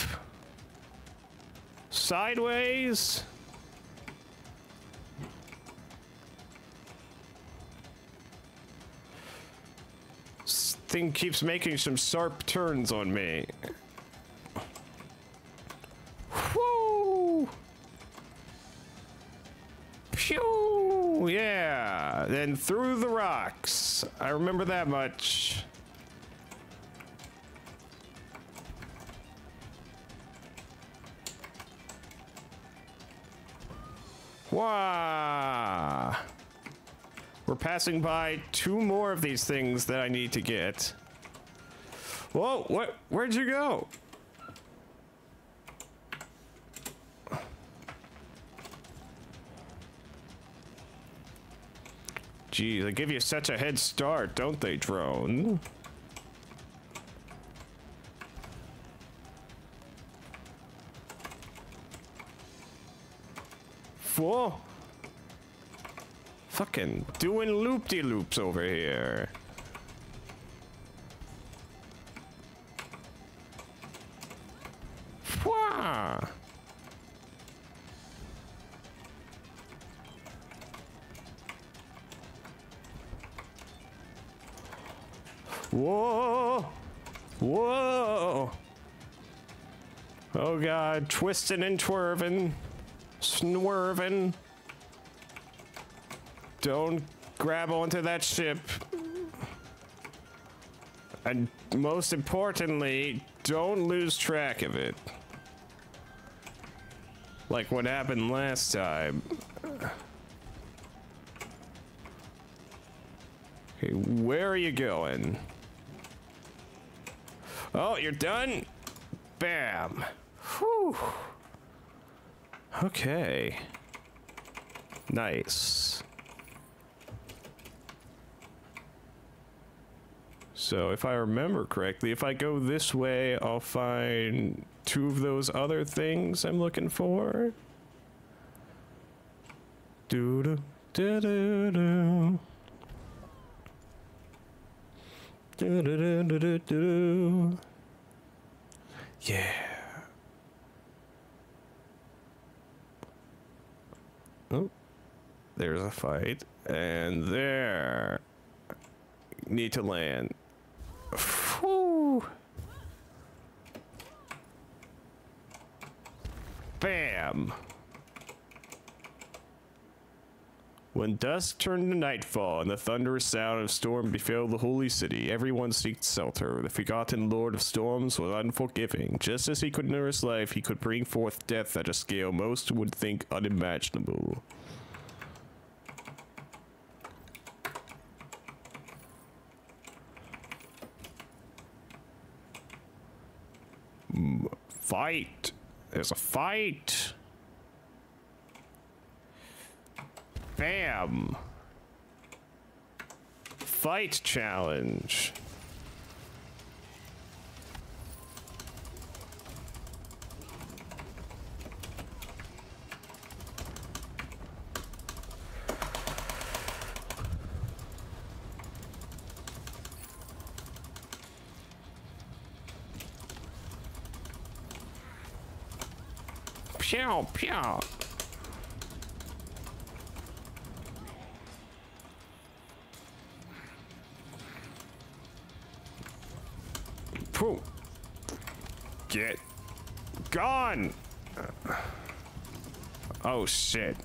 sideways. This thing keeps making some sharp turns on me. Whoo! Yeah, then through the rocks. I remember that much. Wow. We're passing by two more of these things that I need to get. Whoa, what? Where'd you go? Geez, they give you such a head start, don't they, drone? Whoa. Fucking doing loop-de-loops over here. Wah. Whoa! Whoa! Oh god, twisting and twirving, swerving. Don't grab onto that ship. And most importantly, don't lose track of it. Like what happened last time. Okay, where are you going? Oh, you're done? Bam. Whew. Okay. Nice. So if I remember correctly, if I go this way, I'll find two of those other things I'm looking for. Do do do do do. Do do do do do do. Yeah. Oh, there's a fight, and there. Need to land. Whew. Bam. When dusk turned to nightfall and the thunderous sound of storm befell the holy city, everyone seeked shelter. The forgotten lord of storms was unforgiving. Just as he could nourish life, he could bring forth death at a scale most would think unimaginable. Mm, fight! There's a fight! Bam! Fight challenge. Pew, pew. Get gone. Oh shit.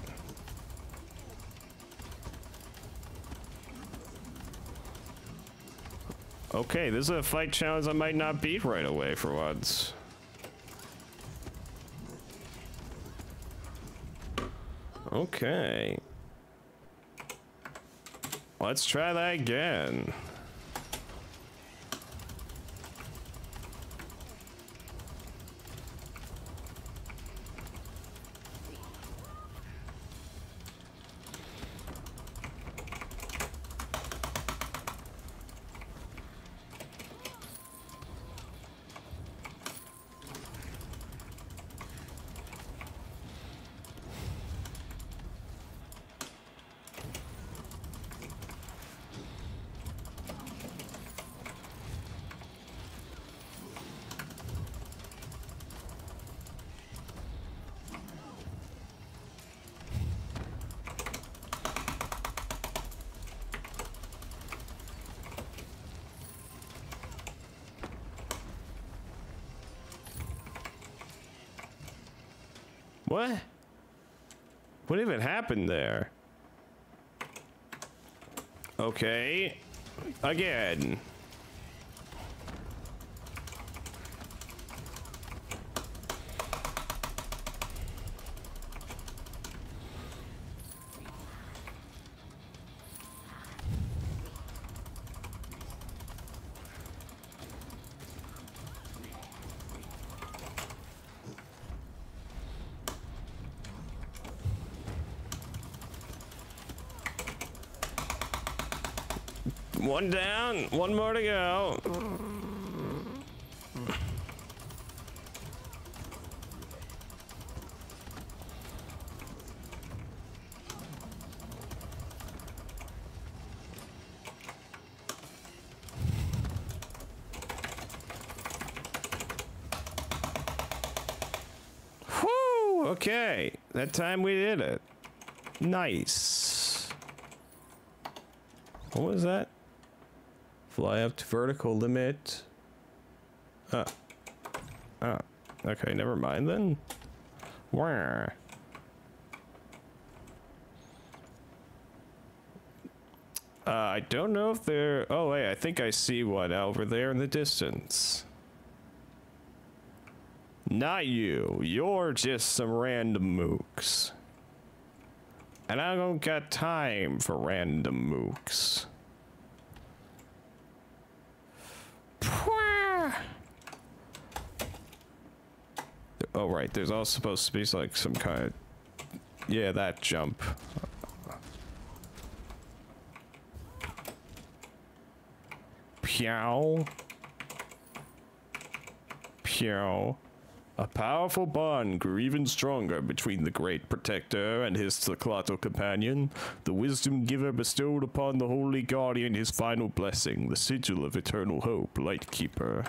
Okay, this is a fight challenge I might not beat right away for once. Okay. Let's try that again. What? What even happened there? Okay. Again. One down, one more to go. Okay. That time we did it. Nice. What was that? Fly up to vertical limit. Ah. Ah. Okay, never mind then. Where? Uh, I don't know if they're... Oh, wait, I think I see one over there in the distance. Not you. You're just some random mooks. And I don't got time for random mooks. Oh, right. There's also supposed to be like some kind of... Yeah, that jump. Pew. Pew. A powerful bond grew even stronger between the Great Protector and his Tzatlatl companion. The wisdom giver bestowed upon the Holy Guardian his final blessing, the sigil of eternal hope, Lightkeeper.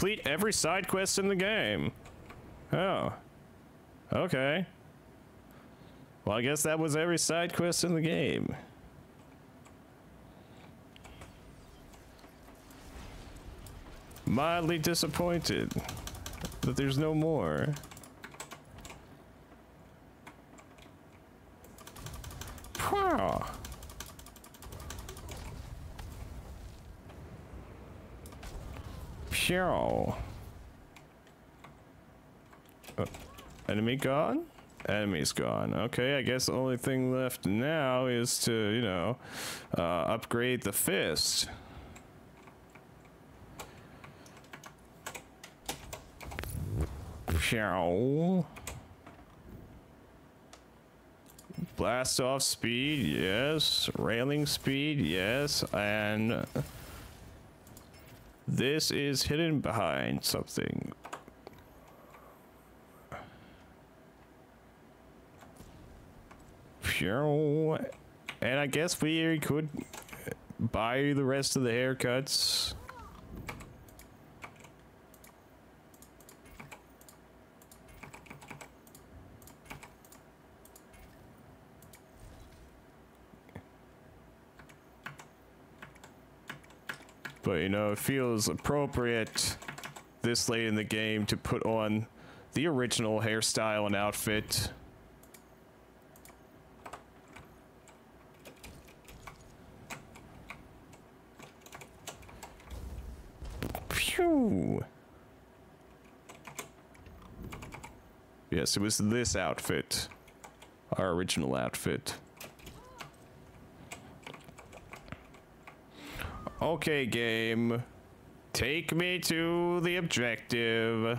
Complete every side quest in the game. Oh. Okay. Well, I guess that was every side quest in the game. Mildly disappointed that there's no more. Wow. Pew. Oh, enemy gone? Enemy's gone. Okay, I guess the only thing left now is to, you know, uh, upgrade the fist. Pew. Blast off speed, yes. Railing speed, yes. And this is hidden behind something. And I guess we could buy the rest of the haircuts. But you know, it feels appropriate this late in the game to put on the original hairstyle and outfit. Phew. Yes, it was this outfit. Our original outfit. Okay, game. Take me to the objective.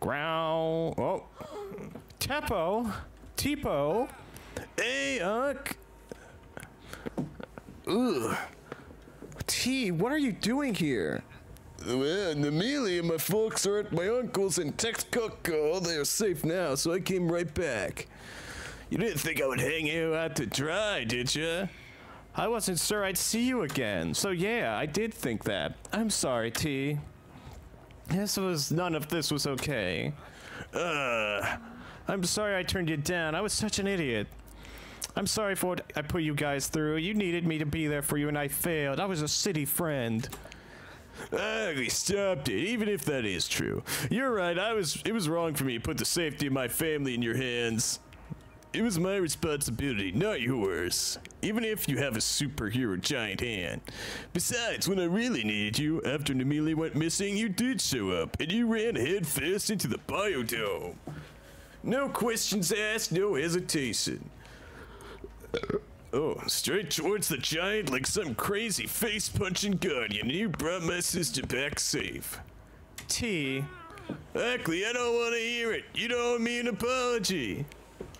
Growl. Oh. Tepo. Tipo. Hey, Uck. Ugh. T, what are you doing here? Well, Namili and my folks are at my uncle's in Texcoco. They are safe now, so I came right back. You didn't think I would hang you out to dry, did you? I wasn't sure I'd see you again, so yeah, I did think that. I'm sorry, T. This was none of this was okay. Uh, I'm sorry I turned you down. I was such an idiot. I'm sorry for what I put you guys through. You needed me to be there for you and I failed. I was a city friend. Ah, Ugly, stopped it. Even if that is true, you're right. I was. It was wrong for me to put the safety of my family in your hands. It was my responsibility, not yours. Even if you have a superhero giant hand. Besides, when I really needed you, after Namili went missing, you did show up, and you ran headfirst into the biodome. No questions asked, no hesitation. Oh, straight towards the giant like some crazy face punching guardian, and you brought my sister back safe. T. Achtli, I don't want to hear it. You don't owe me an apology.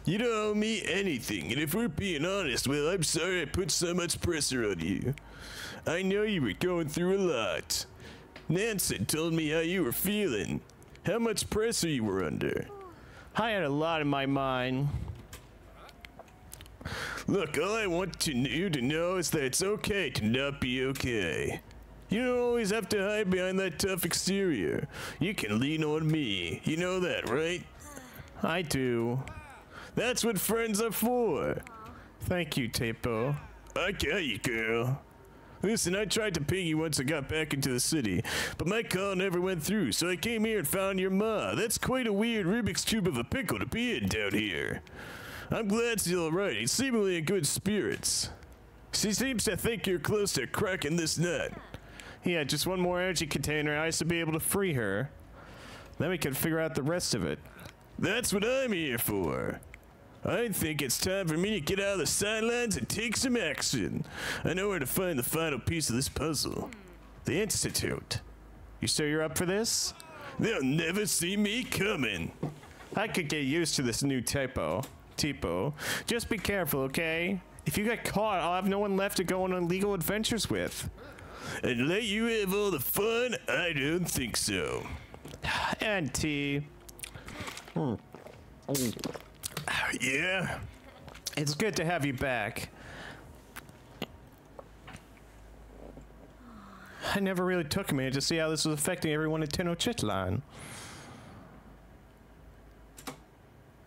You don't owe me anything, and if we're being honest, well, I'm sorry I put so much pressure on you. I know you were going through a lot. Nansen told me how you were feeling, how much pressure you were under. I had a lot in my mind. Look, all I want to, you to know is that it's okay to not be okay. You don't always have to hide behind that tough exterior. You can lean on me. You know that, right? I do. That's what friends are for. Thank you, Tepo. I got you, girl. Listen, I tried to ping you once I got back into the city, but my call never went through, so I came here and found your ma. That's quite a weird Rubik's Cube of a pickle to be in down here. I'm glad she's alright. He's seemingly in good spirits. She seems to think you're close to cracking this nut. Yeah, just one more energy container. I should be able to free her. Then we can figure out the rest of it. That's what I'm here for. I think it's time for me to get out of the sidelines and take some action. I know where to find the final piece of this puzzle. The Institute. You sure you're up for this? They'll never see me coming. I could get used to this new typo. Tipo. Just be careful, okay? If you get caught, I'll have no one left to go on illegal adventures with. And let you have all the fun? I don't think so. And T. Hmm. Yeah? It's good to have you back. I never really took a minute to see how this was affecting everyone in Tenochtitlan.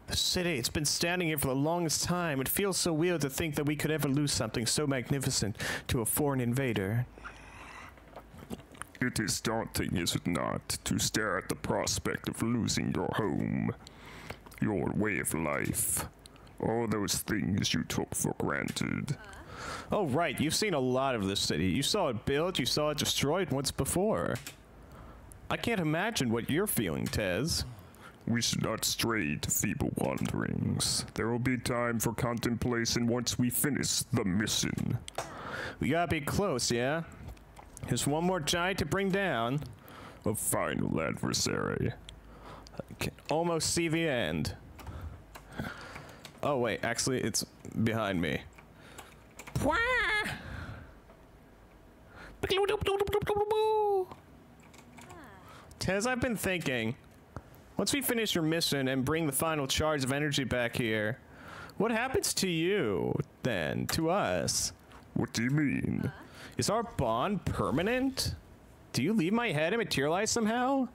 The city, it's been standing here for the longest time. It feels so weird to think that we could ever lose something so magnificent to a foreign invader. It is daunting, is it not, to stare at the prospect of losing your home, your way of life, all those things you took for granted. Oh, right, you've seen a lot of this city. You saw it built, you saw it destroyed once before. I can't imagine what you're feeling, Tez. We should not stray to feeble wanderings. There will be time for contemplation once we finish the mission. We gotta be close, yeah? There's one more giant to bring down. A final adversary. I can almost see the end. Oh, wait, actually, it's behind me. Tez, I've been thinking. Once we finish your mission and bring the final charge of energy back here, what happens to you then, to us? What do you mean? Is our bond permanent? Do you leave my head and materialize somehow?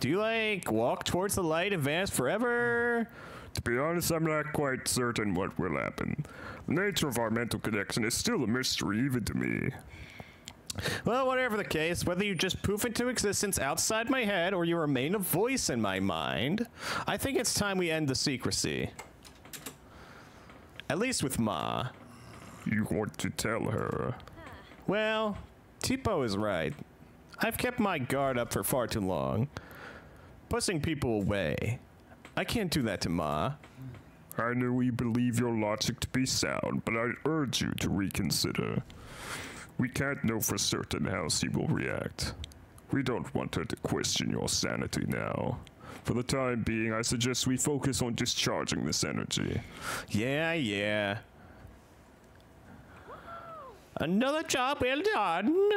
Do you like walk towards the light and vanish forever? To be honest, I'm not quite certain what will happen. The nature of our mental connection is still a mystery even to me. Well, whatever the case, whether you just poof into existence outside my head or you remain a voice in my mind, I think it's time we end the secrecy. At least with Ma. You want to tell her? Well, Tipo is right. I've kept my guard up for far too long, pushing people away. I can't do that to Ma. I know you believe your logic to be sound, but I urge you to reconsider. We can't know for certain how she will react. We don't want her to question your sanity now. For the time being, I suggest we focus on discharging this energy. Yeah, yeah. Another job well done.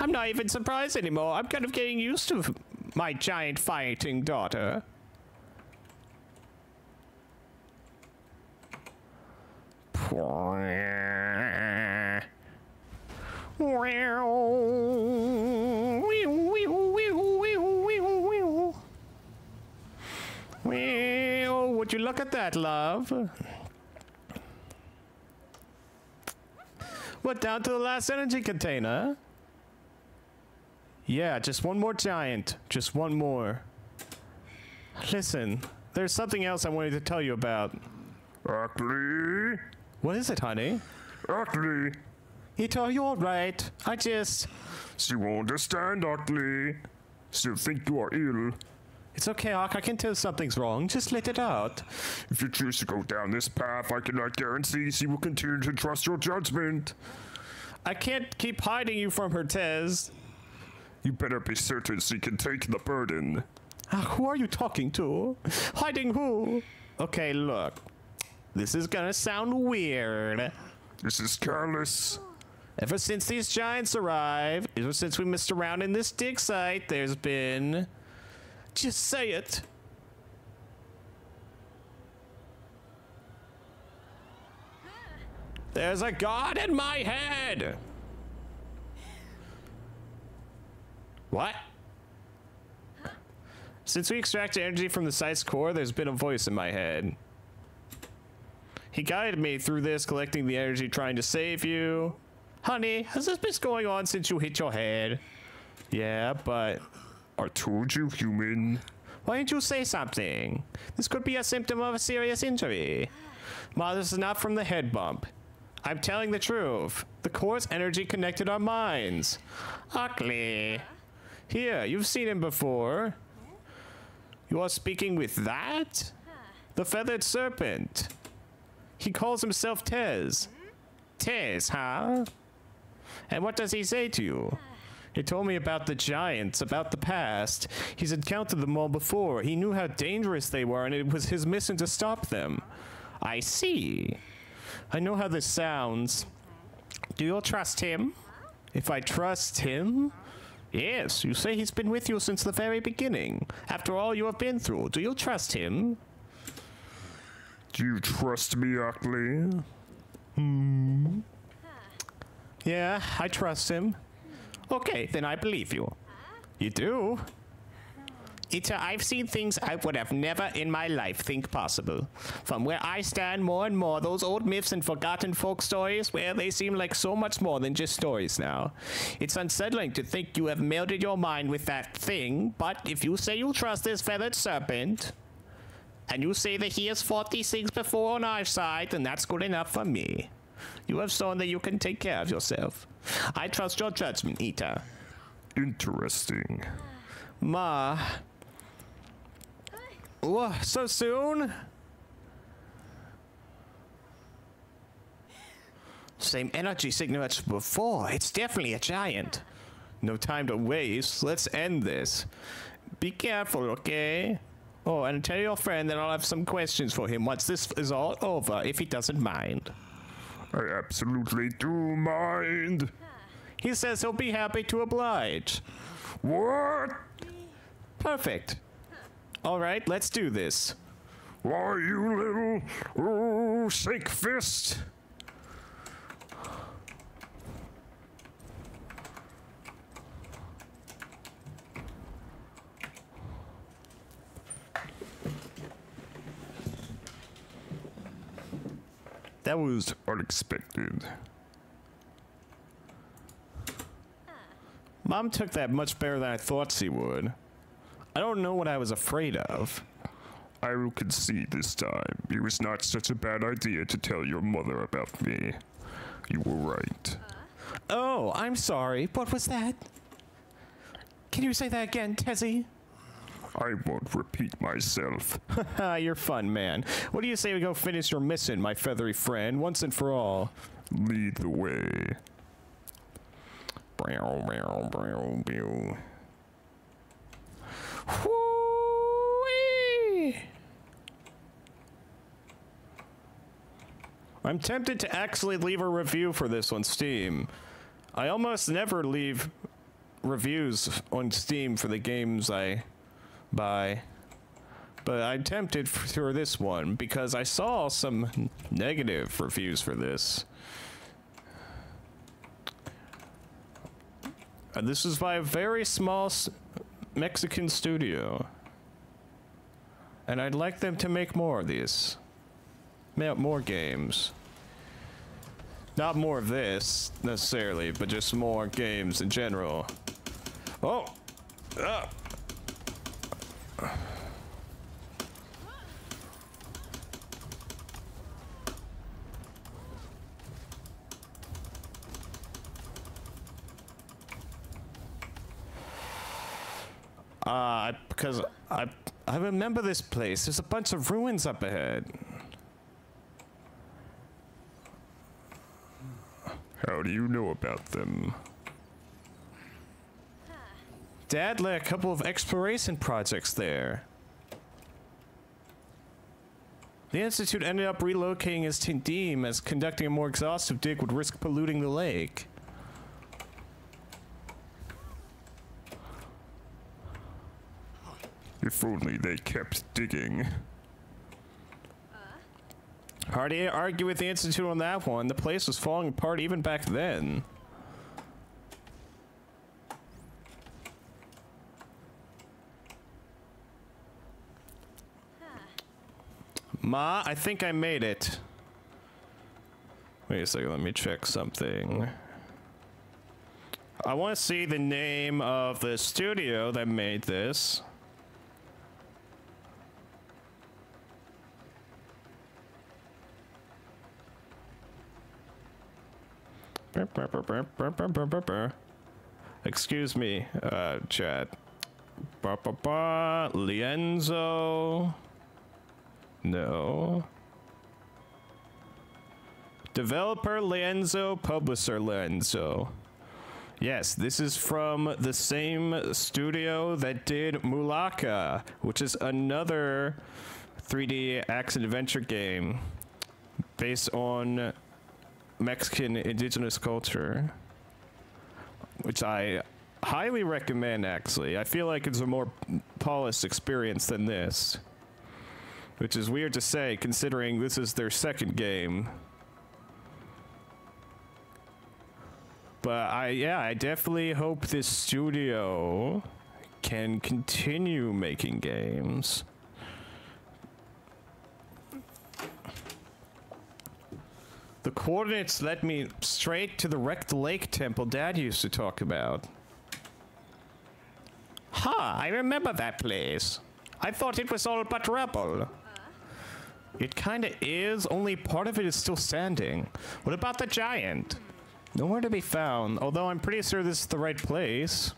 I'm not even surprised anymore. I'm kind of getting used to my giant fighting daughter. Well, would you look at that, love? What, down to the last energy container? Yeah, just one more giant. Just one more. Listen, there's something else I wanted to tell you about. Achtli? What is it, honey? Achtli? Ito, you alright? I just... She won't understand, Achtli. She'll think you are ill. It's okay, Hawk. I can tell something's wrong. Just let it out. If you choose to go down this path, I cannot guarantee she will continue to trust your judgment. I can't keep hiding you from her, Tez. You better be certain she can take the burden. Ah, who are you talking to? Hiding who? Okay, look. This is gonna sound weird. This is careless. Ever since these giants arrived, ever since we messed around in this dig site, there's been. Just say it. There's a god in my head! What? Since we extracted energy from the site's core, there's been a voice in my head. He guided me through this, collecting the energy, trying to save you. Honey, has this been going on since you hit your head? Yeah, but I told you, human. why didn't you say something? This could be a symptom of a serious injury. Ma, this is not from the head bump. I'm telling the truth. The core's energy connected our minds. Ugly. Here, you've seen him before. You are speaking with that? The feathered serpent. He calls himself Tez. Tez, huh? And what does he say to you? He told me about the giants, about the past. He's encountered them all before. He knew how dangerous they were, and it was his mission to stop them. I see. I know how this sounds. Do you trust him? If I trust him? Yes, you say he's been with you since the very beginning. After all you have been through, do you trust him? Do you trust me, Achtli? Hmm. Yeah, I trust him. Okay, then I believe you. You do? Ita, I've seen things I would have never in my life think possible. From where I stand more and more, those old myths and forgotten folk stories, where they seem like so much more than just stories now. It's unsettling to think you have melded your mind with that thing, but if you say you trust this feathered serpent, and you say that he has fought these things before on our side, then that's good enough for me. You have shown that you can take care of yourself. I trust your judgment, Ita. Interesting. Ma. Whoa, so soon? Same energy signature as before. It's definitely a giant. No time to waste. Let's end this. Be careful, okay? Oh, and tell your friend that I'll have some questions for him once this is all over, if he doesn't mind. I absolutely do mind. He says he'll be happy to oblige. What? Perfect. All right, let's do this. Why, you little oh, shake fist? That was unexpected. Mom took that much better than I thought she would. I don't know what I was afraid of. I will concede this time. It was not such a bad idea to tell your mother about me. You were right. Oh, I'm sorry. What was that? Can you say that again, Tessie? I won't repeat myself. You're fun, man. What do you say we go finish your mission, my feathery friend, once and for all? Lead the way. Brow, brow, brow, brow. I'm tempted to actually leave a review for this on Steam. I almost never leave reviews on Steam for the games I buy. But I'm tempted for this one because I saw some negative reviews for this. And this is by a very small Mexican studio. And I'd like them to make more of these. More games. Not more of this, necessarily, but just more games in general. Oh! Ah! Uh, because I I remember this place. There's a bunch of ruins up ahead. How do you know about them? Dad led a couple of exploration projects there. The Institute ended up relocating his team as conducting a more exhaustive dig would risk polluting the lake. If only they kept digging. Hard to argue with the Institute on that one. The place was falling apart even back then. Ma, I think I made it. Wait a second, let me check something. I want to see the name of the studio that made this. Excuse me, uh, chat. Ba ba ba. Lienzo. No. Developer Lienzo, publisher Lienzo. Yes, this is from the same studio that did Mulaka, which is another 3D action adventure game based on Mexican indigenous culture, which I highly recommend. Actually, I feel like it's a more polished experience than this, which is weird to say considering this is their second game. But I, yeah, I definitely hope this studio can continue making games. The coordinates led me straight to the wrecked lake temple Dad used to talk about. Ha, I remember that place. I thought it was all but rubble. It kinda is, only part of it is still standing. What about the giant? Nowhere to be found, although I'm pretty sure this is the right place.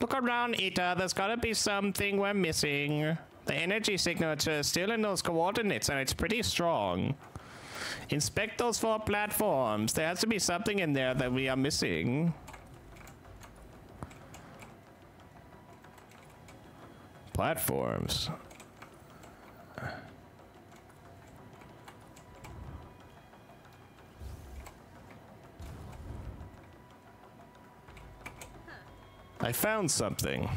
Look around, Ita. There's gotta be something we're missing. The energy signature is still in those coordinates, and it's pretty strong. Inspect those four platforms. There has to be something in there that we are missing. Platforms. I found something.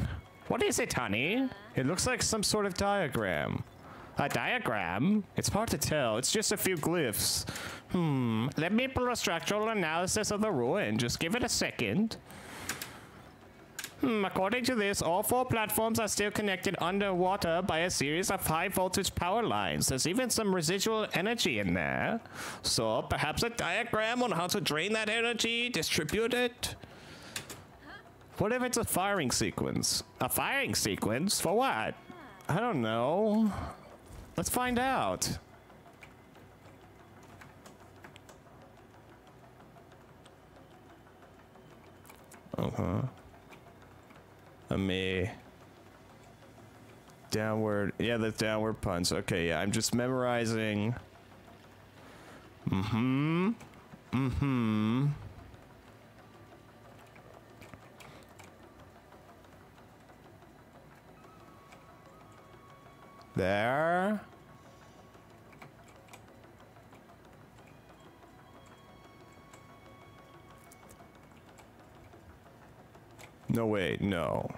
What is it, honey? It looks like some sort of diagram. A diagram? It's hard to tell. It's just a few glyphs. Hmm. Let me pull a structural analysis of the ruin. Just give it a second. Hmm, according to this, all four platforms are still connected underwater by a series of high voltage power lines. There's even some residual energy in there. So perhaps a diagram on how to drain that energy, distribute it. What if it's a firing sequence? A firing sequence? For what? I don't know. Let's find out. Uh-huh. A me. Downward. Yeah, the downward punch. Okay, yeah, I'm just memorizing. Mm-hmm. Mm-hmm. There. No, wait, no.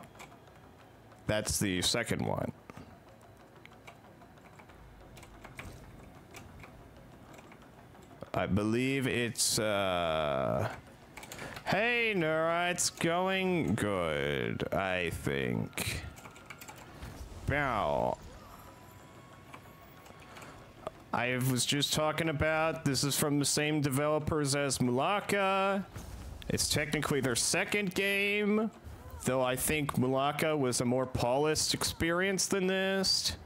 That's the second one. I believe it's, uh... Hey, Nura, it's going good, I think. Bow. I was just talking about, this is from the same developers as Mulaka. It's technically their second game, though I think Mulaka was a more polished experience than this.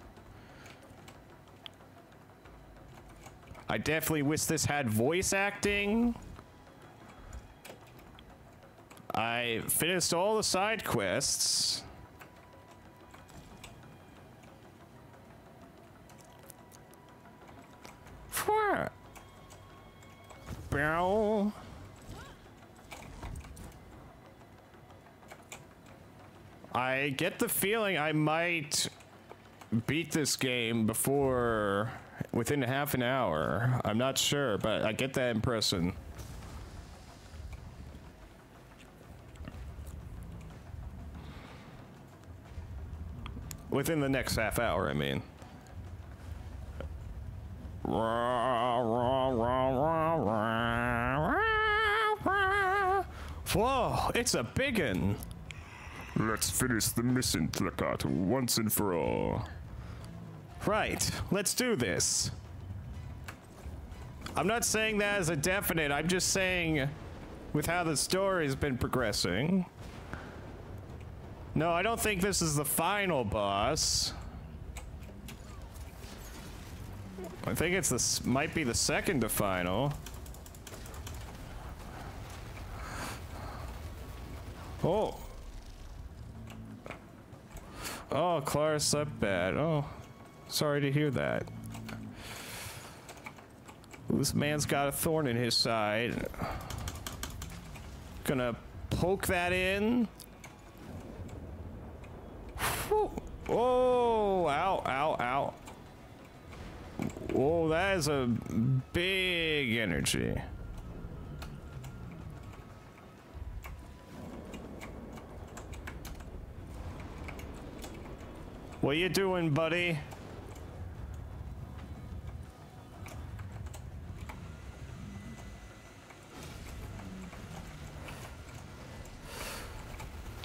I definitely wish this had voice acting. I finished all the side quests. Bow. I get the feeling I might beat this game before within half an hour. I'm not sure, but I get that impression. Within the next half hour, I mean. Whoa, it's a biggin. Let's finish the mission, Tlakato, once and for all. Right, let's do this. I'm not saying that as a definite, I'm just saying with how the story's been progressing. No, I don't think this is the final boss. I think it's this might be the second to final. Oh. Oh, Clara slept bad. Oh, sorry to hear that. This man's got a thorn in his side. Gonna poke that in. Whew. Oh, ow, ow, ow. Whoa, that is a big energy. What you doing, buddy?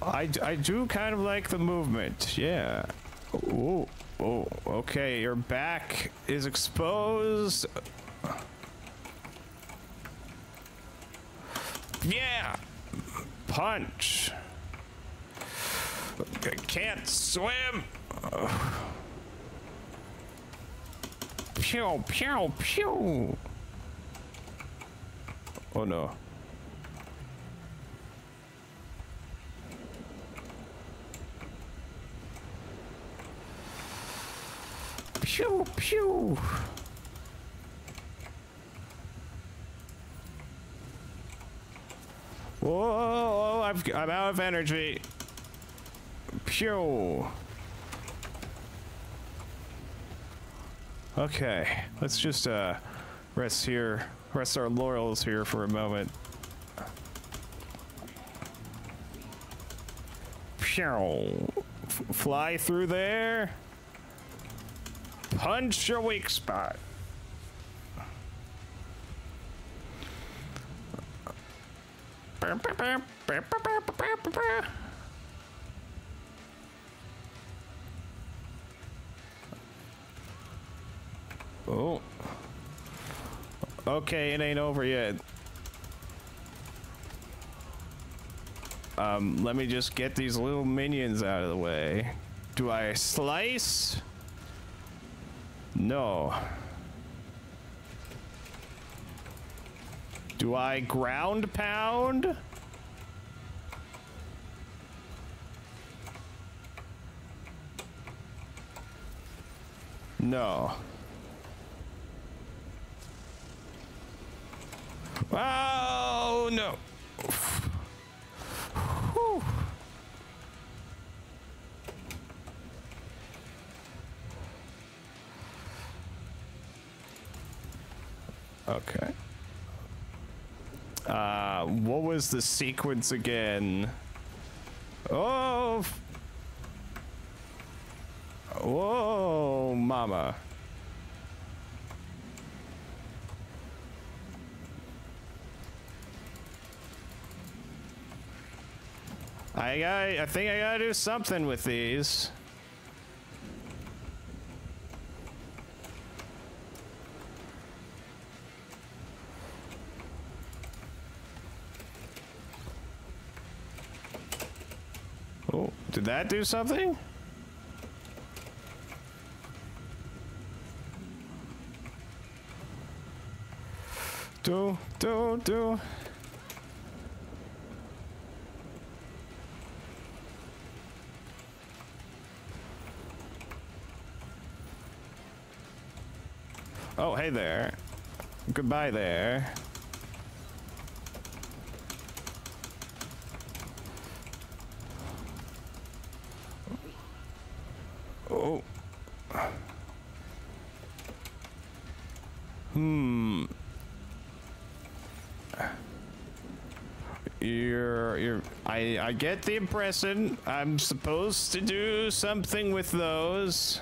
I, I do kind of like the movement, yeah. Oh, oh, okay, your back is exposed. Yeah! Punch! I can't swim! Pew, pew, pew! Oh no. Pew, pew! Whoa, I've, I'm out of energy. Pew! Okay, let's just uh, rest here, rest our laurels here for a moment. Pew! F fly through there. Punch your weak spot. Oh. Okay, it ain't over yet. Um, let me just get these little minions out of the way. Do I slice? No. Do I ground pound? No. Oh, no. Whew. Okay. Uh, what was the sequence again? Oh. Whoa, mama. I got I think I gotta do something with these. Oh, did that do something? Do, do, do. Oh, hey there. Goodbye there. Oh. Hmm. You're, you're, I, I get the impression I'm supposed to do something with those.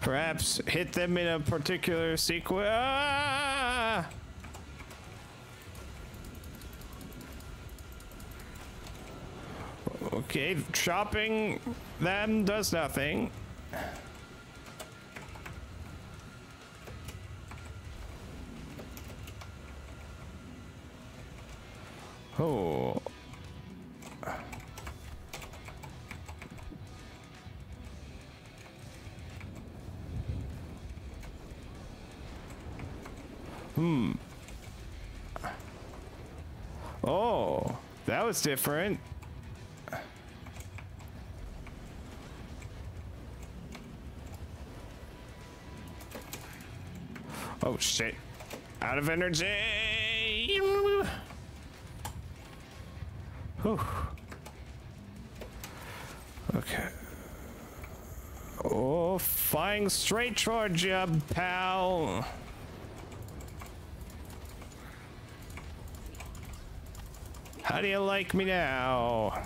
Perhaps hit them in a particular sequence. Ah! Okay, chopping them does nothing. Oh. Hmm. Oh, that was different. Oh shit. Out of energy. Whew. Okay. Oh, flying straight towards you, pal. How do you like me now?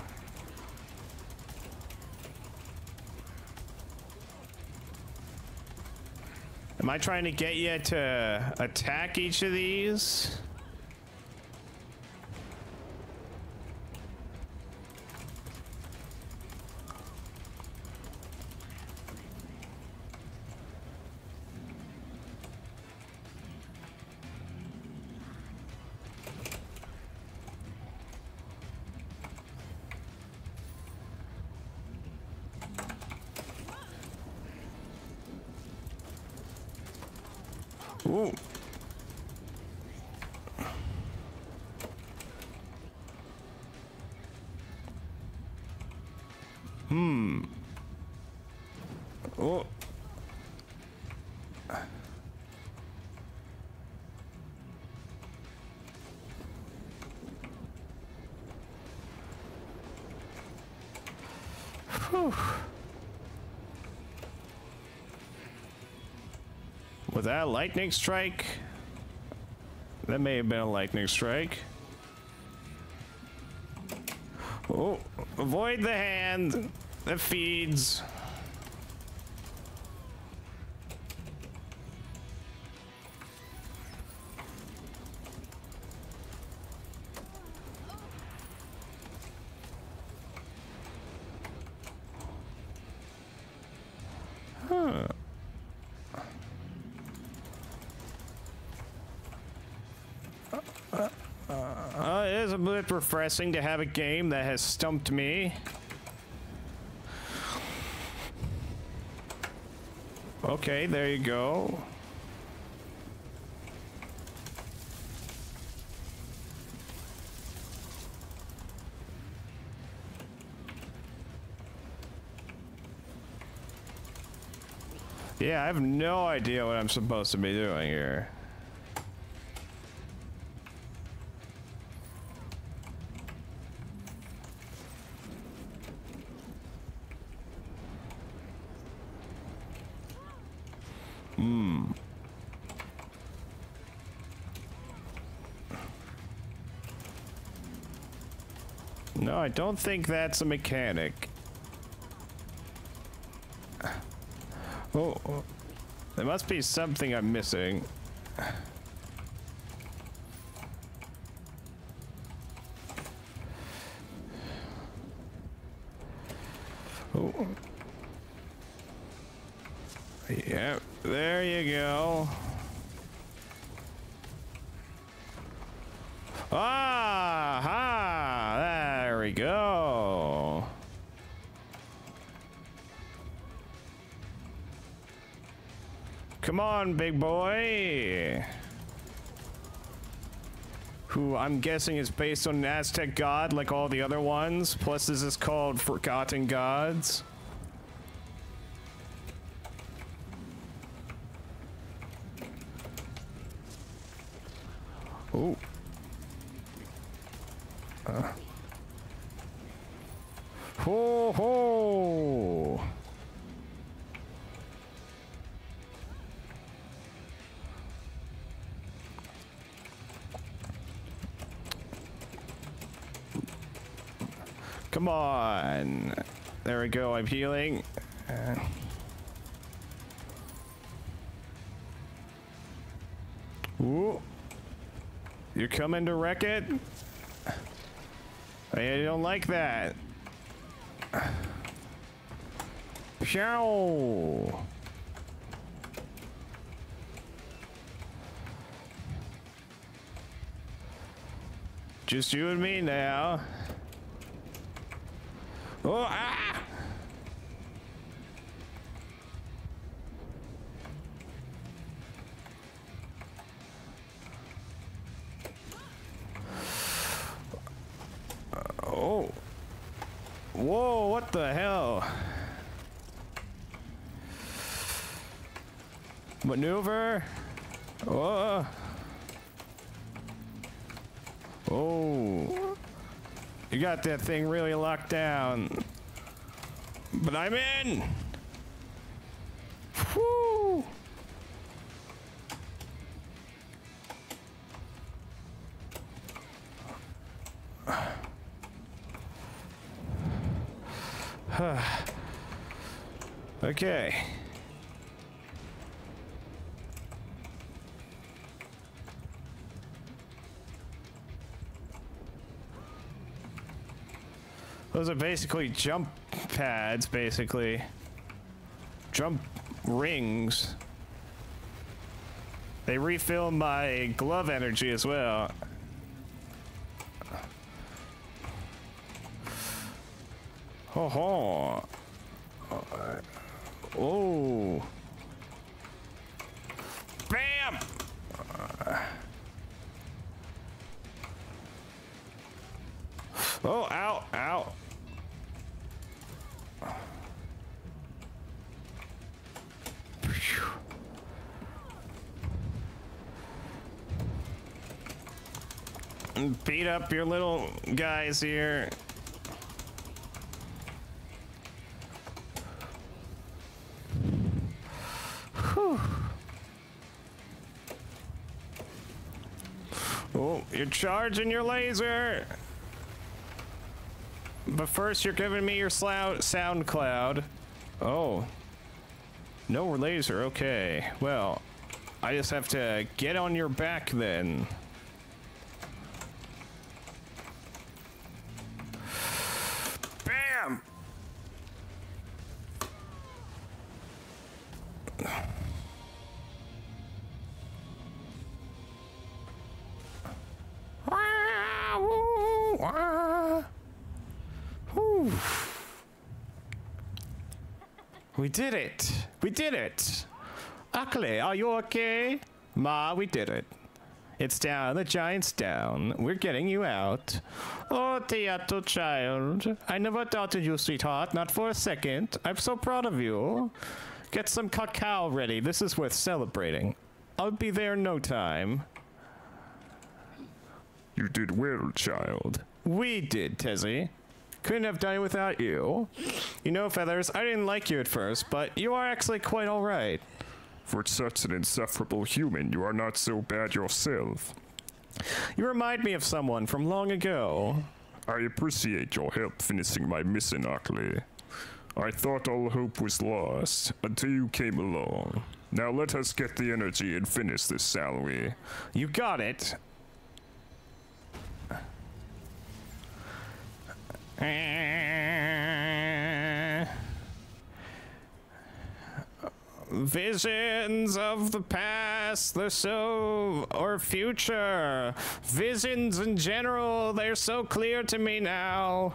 Am I trying to get you to attack each of these? That lightning strike? That may have been a lightning strike. Oh, avoid the hand that feeds. Refreshing to have a game that has stumped me. Okay, there you go. Yeah, I have no idea what I'm supposed to be doing here. No, I don't think that's a mechanic. Oh, oh. there must be something I'm missing. On, big boy. Who I'm guessing is based on an Aztec god like all the other ones. Plus, this is called Forgotten Gods. On. There we go. I'm healing. Uh, Ooh. You're coming to wreck it? I don't like that. Phew. Just you and me now. Oh, ah! Oh. Whoa, what the hell? Maneuver. Oh. You got that thing really locked down. But I'm in. Whoo. okay. Those are basically jump pads, basically. Jump rings. They refill my glove energy as well. Oh, ho. Oh. Bam! Oh, ow, ow. Beat up your little guys here. Whew. Oh, you're charging your laser. But first, you're giving me your slou- sound cloud. Oh. No laser, okay. Well, I just have to get on your back then. Did it! We did it! Achtli, are you okay? Ma, we did it. It's down, the giant's down. We're getting you out. Oh, Teato child. I never doubted you, sweetheart, not for a second. I'm so proud of you. Get some cacao ready. This is worth celebrating. I'll be there in no time. You did well, child. We did, Tezzy. Couldn't have done it without you. You know, Feathers, I didn't like you at first, but you are actually quite alright. For such an insufferable human, you are not so bad yourself. You remind me of someone from long ago. I appreciate your help finishing my mission, Achtli. I thought all hope was lost until you came along. Now let us get the energy and finish this, shall we? You got it. Visions of the past, they're so, or future. Visions in general, they're so clear to me now.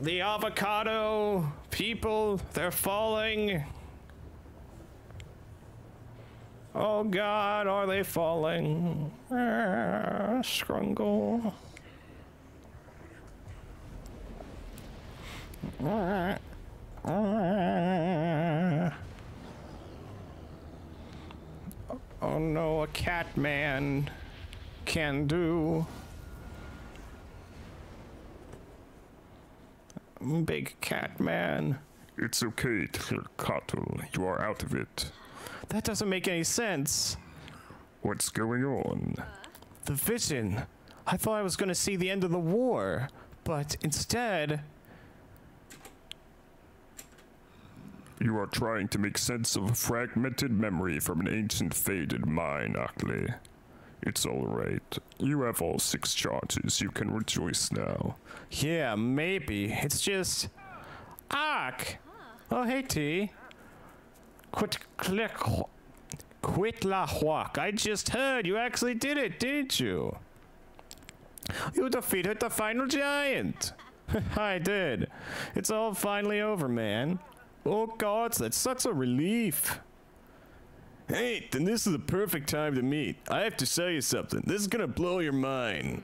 The avocado people, they're falling. Oh God, are they falling? Ah, Scrungle. Ah, ah. Oh no, a cat man can do. Big cat man. It's okay, Cottle. You are out of it. That doesn't make any sense. What's going on? The vision. I thought I was going to see the end of the war, but instead, You are trying to make sense of a fragmented memory from an ancient faded mind, Achtli. It's alright. You have all six charges. You can rejoice now. yeah, maybe. It's just. Ark! Ah. Oh, hey, T. Quit, click. Quit la huac. I just heard you actually did it, didn't you? You defeated the final giant. I did. It's all finally over, man. Oh, God, that's such a relief. Hey, then this is the perfect time to meet. I have to tell you something. This is gonna blow your mind.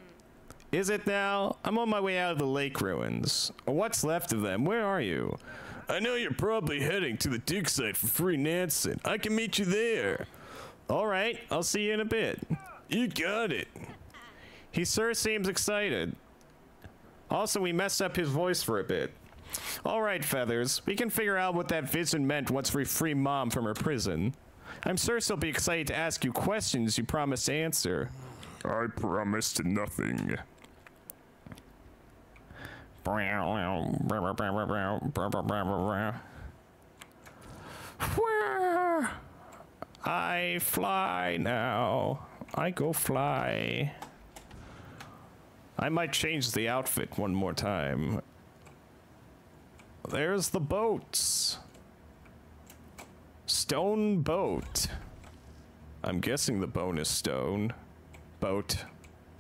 Is it now? I'm on my way out of the lake ruins. What's left of them? Where are you? I know you're probably heading to the dig site for Free Nansen. I can meet you there. All right, I'll see you in a bit. You got it. He sure seems excited. Also, we messed up his voice for a bit. All right, Feathers, we can figure out what that vision meant once we free Mom from her prison. I'm sure she'll be excited to ask you questions you promised to answer. I promised nothing. I fly now. I go fly. I might change the outfit one more time. There's the boats. Stone boat. I'm guessing the bone is stone. Boat.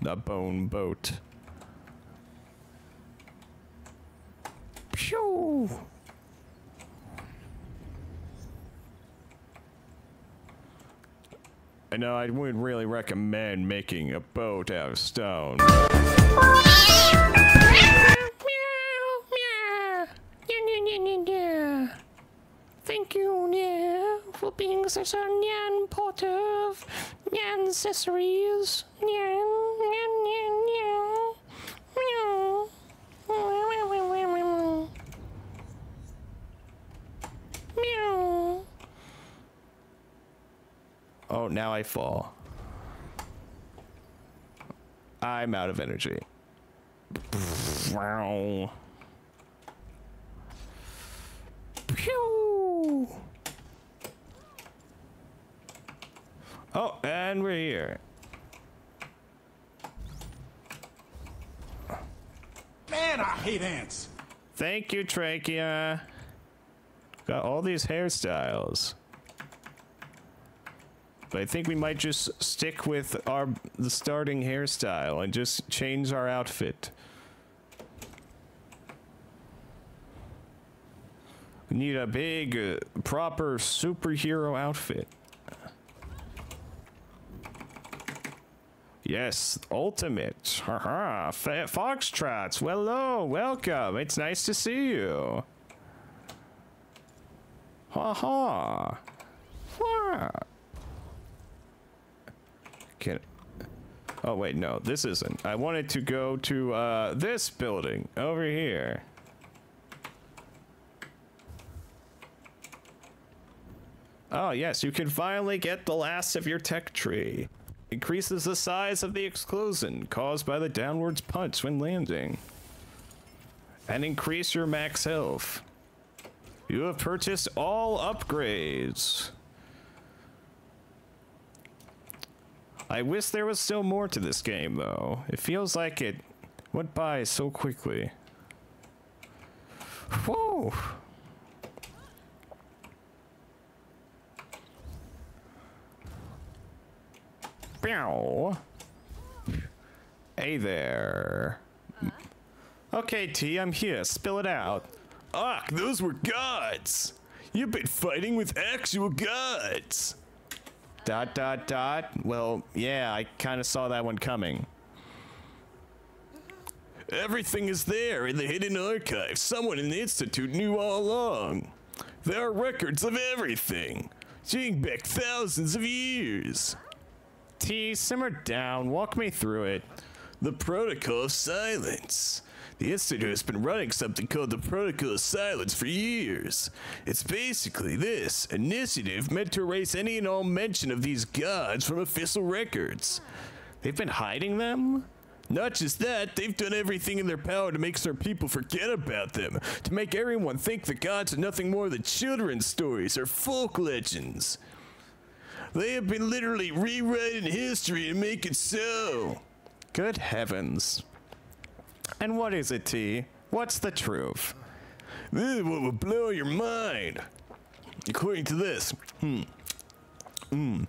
Not bone boat. Pew! I know I wouldn't really recommend making a boat out of stone. For being a nyan nyan accessories, nyan, nyan, nyan, nyan. Meow. Oh, now I fall. I'm out of energy. Wow. Pew! Oh, and we're here. Man, I hate ants. Thank you, Trachea. Got all these hairstyles. But I think we might just stick with our the starting hairstyle and just change our outfit. We need a big, uh, proper superhero outfit. Yes, ultimate. Haha, Fa- Foxtrots. Well, hello, welcome. It's nice to see you. Haha. Ha. Can. Oh wait, no, this isn't. I wanted to go to uh, this building over here. Oh yes, you can finally get the last of your tech tree. Increases the size of the explosion caused by the downwards punch when landing. And increase your max health. You have purchased all upgrades. I wish there was still more to this game, though. It feels like it went by so quickly. Whoa! Hey there. Uh-huh. Okay, T, I'm here. Spill it out. Ugh, those were gods! You've been fighting with actual gods! Dot, dot, dot. Well, yeah, I kind of saw that one coming. Mm-hmm. Everything is there in the hidden archive. Someone in the Institute knew all along. There are records of everything, dating back thousands of years. T, simmer down. Walk me through it. The Protocol of Silence. The Institute has been running something called the Protocol of Silence for years. It's basically this initiative meant to erase any and all mention of these gods from official records. They've been hiding them? Not just that, they've done everything in their power to make their people forget about them, to make everyone think the gods are nothing more than children's stories or folk legends. They have been literally rewriting history to make it so. Good heavens. And what is it, T? What's the truth? This is what will blow your mind. According to this, hmm. Hmm.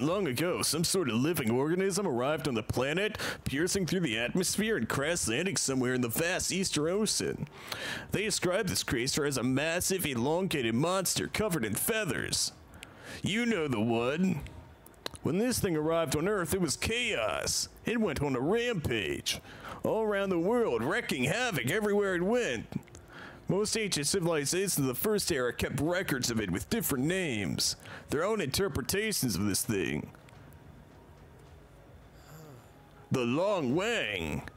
Long ago, some sort of living organism arrived on the planet, piercing through the atmosphere and crash landing somewhere in the vast Eastern Ocean. They describe this creature as a massive, elongated monster covered in feathers. You know the one. When this thing arrived on Earth, it was chaos. It went on a rampage. All around the world, wrecking havoc everywhere it went. Most ancient civilizations of the first era kept records of it with different names, their own interpretations of this thing. The Long Wang.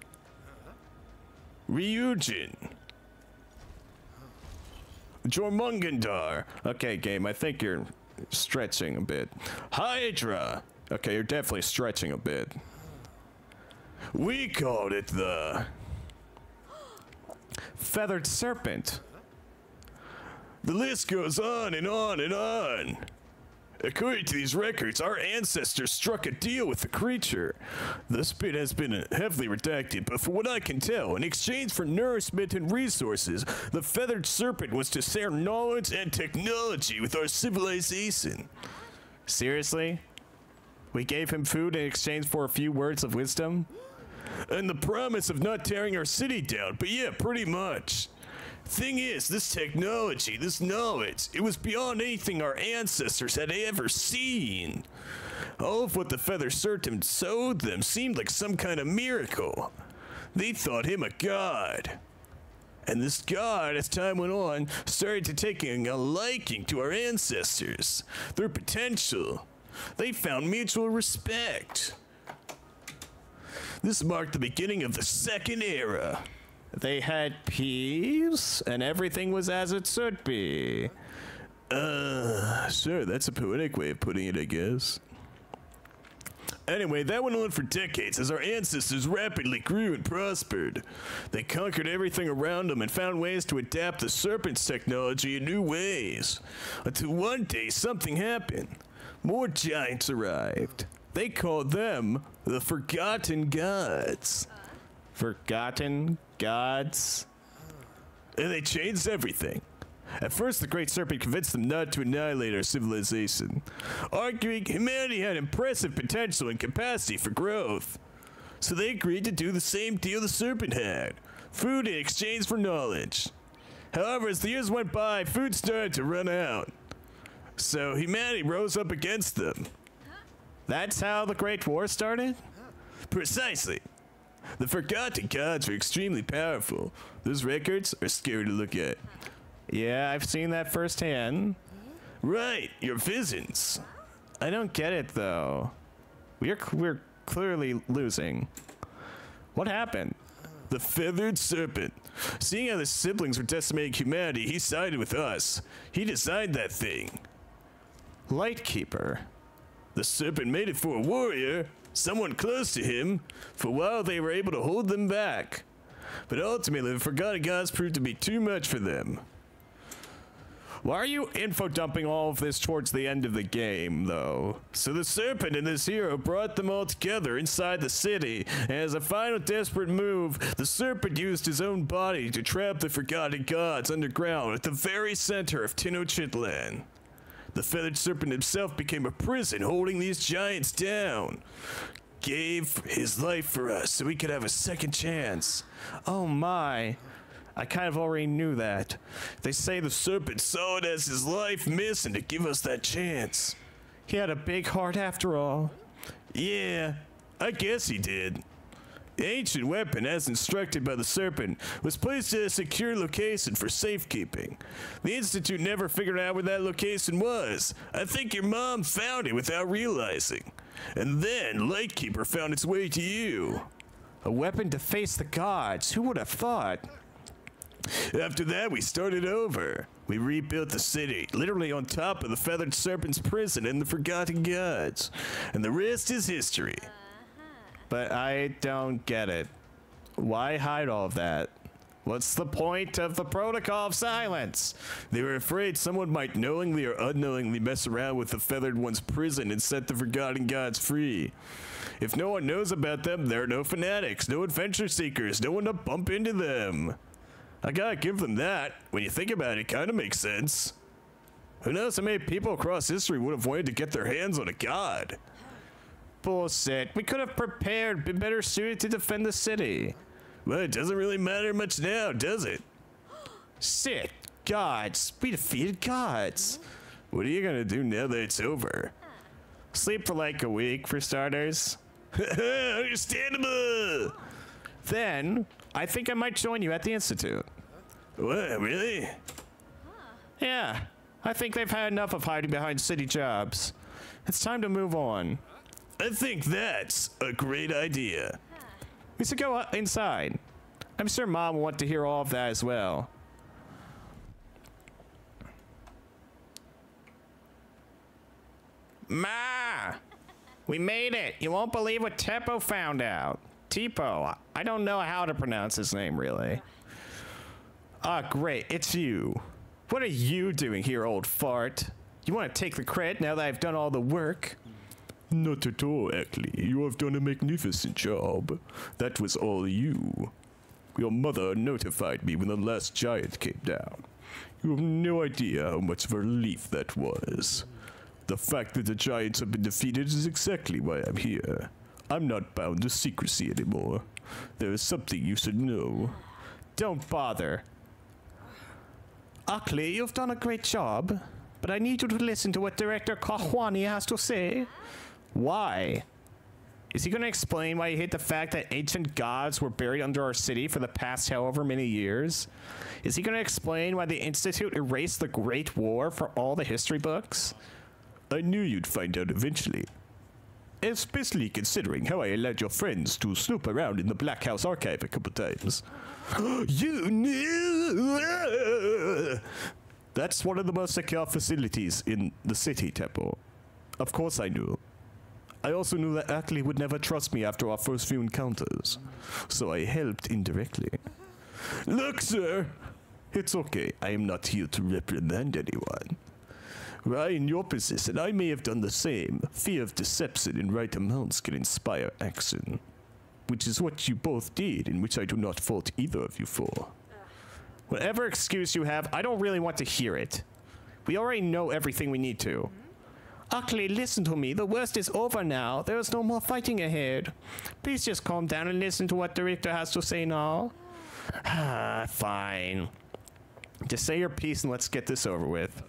Ryujin. Jormungandr. Okay, game, I think you're stretching a bit. Hydra. Okay, you're definitely stretching a bit. We called it the. Feathered serpent. The list goes on and on and on. According to these records, our ancestors struck a deal with the creature. This bit has been heavily redacted, but from what I can tell, in exchange for nourishment and resources, the feathered serpent was to share knowledge and technology with our civilization. Seriously? We gave him food in exchange for a few words of wisdom? And the promise of not tearing our city down, but yeah, pretty much. Thing is, this technology, this knowledge, it was beyond anything our ancestors had ever seen. Oh, All of what the Feather Serpent showed them seemed like some kind of miracle. They thought him a god. And this god, as time went on, started to taking a liking to our ancestors, their potential. They found mutual respect. This marked the beginning of the Second Era. They had peace, and everything was as it should be. Uh, sure, that's a poetic way of putting it, I guess. Anyway, that went on for decades as our ancestors rapidly grew and prospered. They conquered everything around them and found ways to adapt the serpent's technology in new ways. Until one day something happened. More giants arrived. They called them the Forgotten Gods. Forgotten gods? And they changed everything. At first, the Great Serpent convinced them not to annihilate our civilization, arguing humanity had impressive potential and capacity for growth. So they agreed to do the same deal the Serpent had food in exchange for knowledge. However, as the years went by, food started to run out. So humanity rose up against them. That's how the Great War started? Precisely. The Forgotten Gods were extremely powerful. Those records are scary to look at. Yeah, I've seen that firsthand. Right, your visions. I don't get it though. We're we're clearly losing. What happened? The Feathered Serpent. Seeing how the siblings were decimating humanity, he sided with us. He designed that thing. Lightkeeper. The serpent made it for a warrior, someone close to him. For a while, they were able to hold them back. But ultimately, the Forgotten Gods proved to be too much for them. Why are you info dumping all of this towards the end of the game, though? So the serpent and this hero brought them all together inside the city, and as a final desperate move, the serpent used his own body to trap the Forgotten Gods underground at the very center of Tenochtitlan. The feathered serpent himself became a prison holding these giants down. Gave his life for us so we could have a second chance. Oh my. I kind of already knew that. They say the serpent saw it as his life mission to give us that chance. He had a big heart after all. Yeah, I guess he did. The ancient weapon, as instructed by the serpent, was placed at a secure location for safekeeping. The Institute never figured out where that location was. I think your mom found it without realizing. And then Lightkeeper found its way to you. A weapon to face the gods. Who would have thought? After that, we started over. We rebuilt the city, literally on top of the Feathered Serpent's prison and the Forgotten Gods. And the rest is history. But I don't get it. Why hide all of that? What's the point of the protocol of silence? They were afraid someone might knowingly or unknowingly mess around with the Feathered One's prison and set the Forgotten Gods free. If no one knows about them, there are no fanatics, no adventure seekers, no one to bump into them. I gotta give them that. When you think about it, it kinda makes sense. Who knows how many people across history would have wanted to get their hands on a god? Bullshit. We could have prepared, been better suited to defend the city. Well, it doesn't really matter much now, does it? Shit. Gods. We defeated gods. What are you gonna do now that it's over? Sleep for like a week, for starters. Understandable! Then, I think I might join you at the Institute. What, really? Yeah. I think they've had enough of hiding behind city jobs. It's time to move on. I think that's a great idea. We should go inside. I'm sure Mom will want to hear all of that as well. Ma! We made it! You won't believe what Teppo found out. Tipo. I don't know how to pronounce his name, really. Ah, great. It's you. What are you doing here, old fart? You want to take the credit now that I've done all the work? Not at all, Achtli. You have done a magnificent job. That was all you. Your mother notified me when the last giant came down. You have no idea how much of a relief that was. The fact that the giants have been defeated is exactly why I'm here. I'm not bound to secrecy anymore. There is something you should know. Don't bother. Achtli, you've done a great job, but I need you to listen to what Director Kahwani has to say. Why? Is he going to explain why he hid the fact that ancient gods were buried under our city for the past however many years? Is he going to explain why the Institute erased the Great War for all the history books? I knew you'd find out eventually. Especially considering how I allowed your friends to snoop around in the Black House archive a couple times. you knew! That's one of the most secure facilities in the city, Temple. Of course I knew. I also knew that Achtli would never trust me after our first few encounters, so I helped indirectly. Look, sir! It's okay, I am not here to reprimand anyone. Were in your position, I may have done the same. Fear of deception in right amounts can inspire action. Which is what you both did, and which I do not fault either of you for. Whatever excuse you have, I don't really want to hear it. We already know everything we need to. Achtli, listen to me. The worst is over now. There is no more fighting ahead. Please just calm down and listen to what the Director has to say now. Ah, fine. Just say your piece and let's get this over with.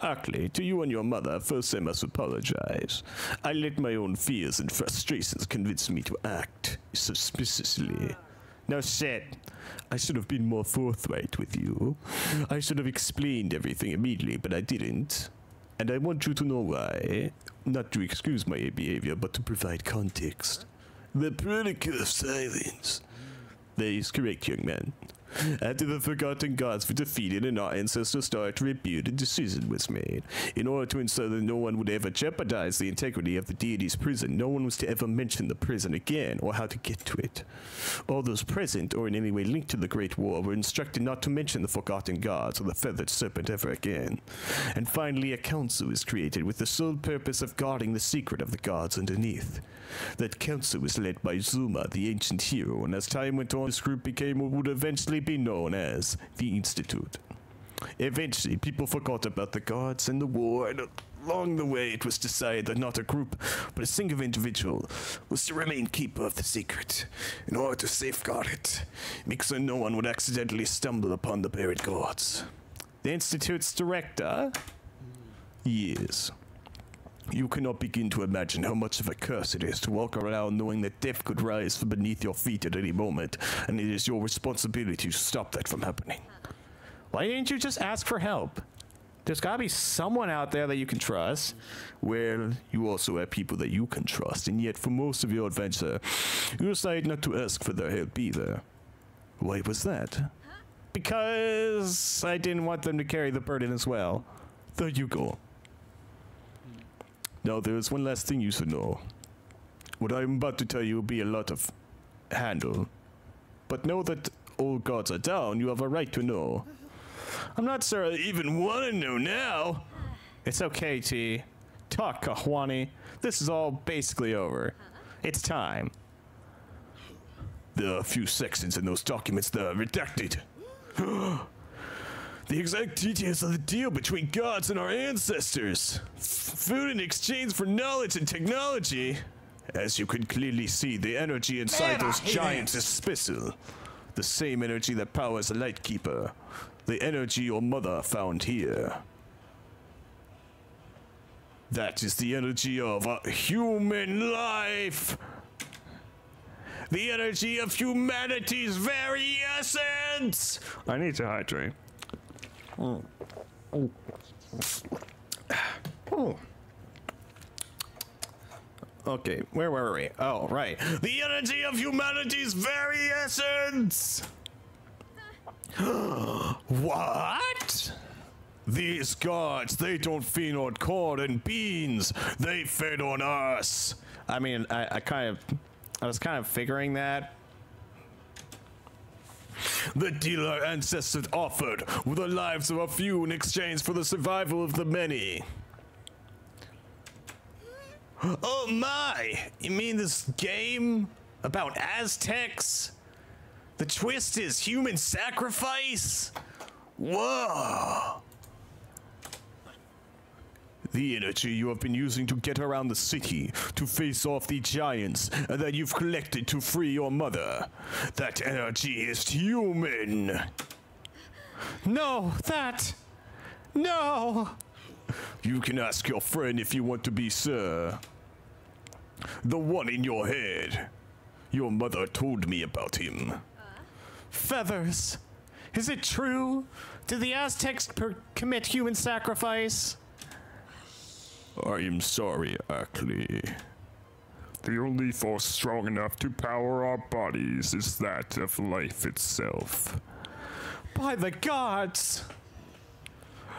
Achtli, to you and your mother, first I must apologize. I let my own fears and frustrations convince me to act suspiciously. No shit. I should have been more forthright with you. I should have explained everything immediately, but I didn't. And I want you to know why. Not to excuse my behavior, but to provide context. The protocol of silence. That is correct, young man. After the forgotten gods were defeated and our ancestors started to rebuild, a decision was made. In order to ensure that no one would ever jeopardize the integrity of the deity's prison, no one was to ever mention the prison again or how to get to it. All those present or in any way linked to the Great War were instructed not to mention the forgotten gods or the feathered serpent ever again. And finally, a council was created with the sole purpose of guarding the secret of the gods underneath. That council was led by Zuma, the ancient hero, and as time went on, this group became what would eventually be known as the Institute. Eventually, people forgot about the gods and the war, and along the way, it was decided that not a group, but a single individual was to remain keeper of the secret in order to safeguard it, make no one would accidentally stumble upon the buried gods. The Institute's director? Yes. You cannot begin to imagine how much of a curse it is to walk around knowing that death could rise from beneath your feet at any moment, and it is your responsibility to stop that from happening. Why didn't you just ask for help? There's gotta be someone out there that you can trust. Well, you also have people that you can trust, and yet for most of your adventure, you decided not to ask for their help either. Why was that? Because I didn't want them to carry the burden as well. There you go. Now, there is one last thing you should know. What I'm about to tell you will be a lot of handle. But know that all gods are down, you have a right to know. I'm not sure I even want to know now. It's okay, T. Talk, Kahwani. This is all basically over. It's time. There are a few sections in those documents that are redacted. The exact details of the deal between gods and our ancestors. F- food in exchange for knowledge and technology. As you can clearly see, the energy inside Man, those giants ants. is special. The same energy that powers a Lightkeeper. The energy your mother found here. That is the energy of a human life. The energy of humanity's very essence. I need to hydrate. Oh. Okay, where were we? Oh, right. The energy of humanity's very essence! what? These gods, they don't feed on corn and beans. They fed on us. I mean, I, I kind of, I was kind of figuring that. The deal our ancestors offered were the lives of a few in exchange for the survival of the many. Oh my! You mean this game about Aztecs? The twist is human sacrifice? Whoa! The energy you have been using to get around the city, to face off the giants, that you've collected to free your mother. That energy is human! No, that! No! You can ask your friend if you want to be sir. The one in your head. Your mother told me about him. Feathers! Is it true? Did the Aztecs commit human sacrifice? I am sorry, Achtli. The only force strong enough to power our bodies is that of life itself. By the gods!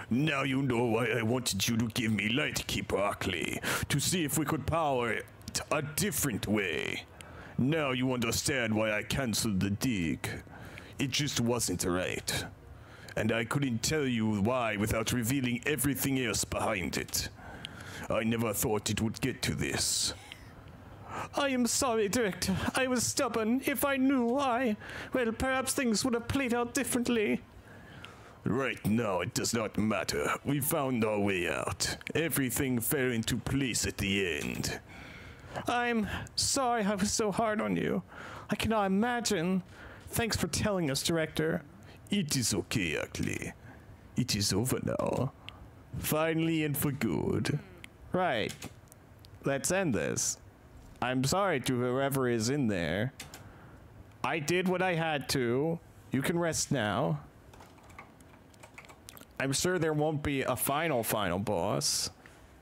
Now you know why I wanted you to give me Lightkeeper Achtli, to see if we could power it a different way. Now you understand why I cancelled the dig. It just wasn't right. And I couldn't tell you why without revealing everything else behind it. I never thought it would get to this. I am sorry, Director. I was stubborn. If I knew, I. Well, perhaps things would have played out differently. Right now, it does not matter. We found our way out. Everything fell into place at the end. I'm sorry I was so hard on you. I cannot imagine. Thanks for telling us, Director. It is okay, Achtli. It is over now. Finally and for good. Right. Let's end this. I'm sorry to whoever is in there. I did what I had to. You can rest now. I'm sure there won't be a final, final boss.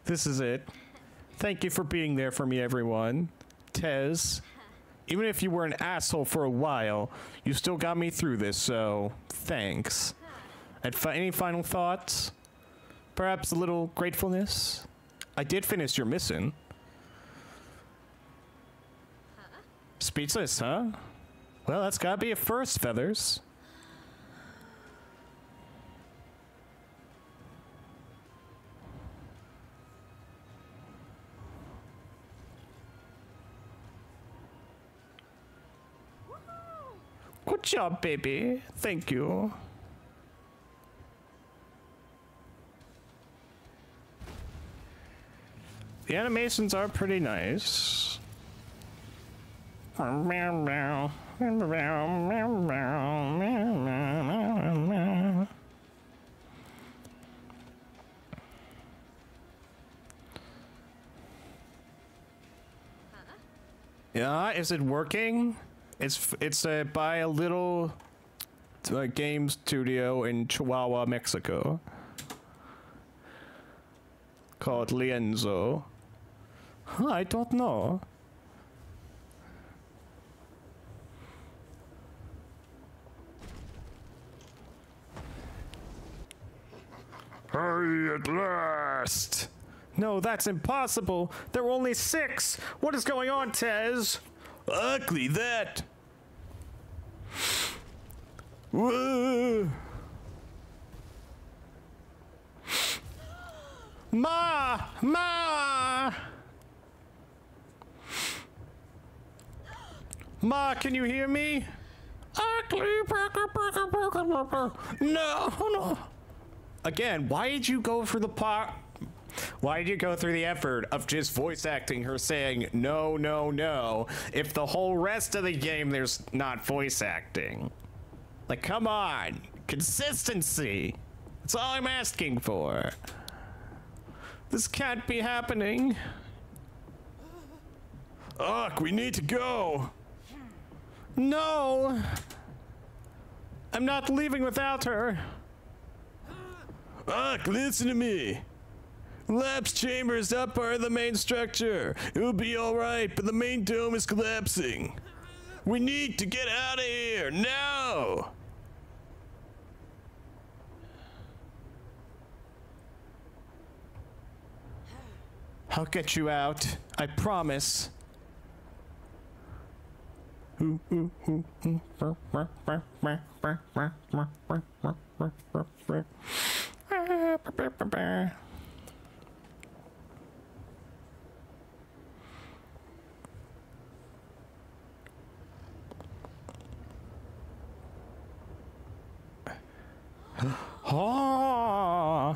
This is it. Thank you for being there for me, everyone. Tez, even if you were an asshole for a while, you still got me through this, so thanks. Fi- any final thoughts? Perhaps a little gratefulness? I did finish your mission. Speechless, huh? Well, that's gotta be a first, Feathers. Good job, baby. Thank you. The animations are pretty nice. Yeah, is it working? It's it's uh, by a little uh, game studio in Chihuahua, Mexico, called Lienzo. I don't know. Hurry at last! No, that's impossible. There were only six. What is going on, Tez? Ugly that. Whoa. Ma! Ma! Ma, can you hear me? No, no. Again, why did you go for the part? Why did you go through the effort of just voice acting her saying no, no, no, if the whole rest of the game there's not voice acting? Like, come on. Consistency. That's all I'm asking for. This can't be happening. Ugh, we need to go. No! I'm not leaving without her. Ugh, listen to me. Lapse chamber is not part of the main structure. It will be alright, but the main dome is collapsing. We need to get out of here now. I'll get you out. I promise. Oh.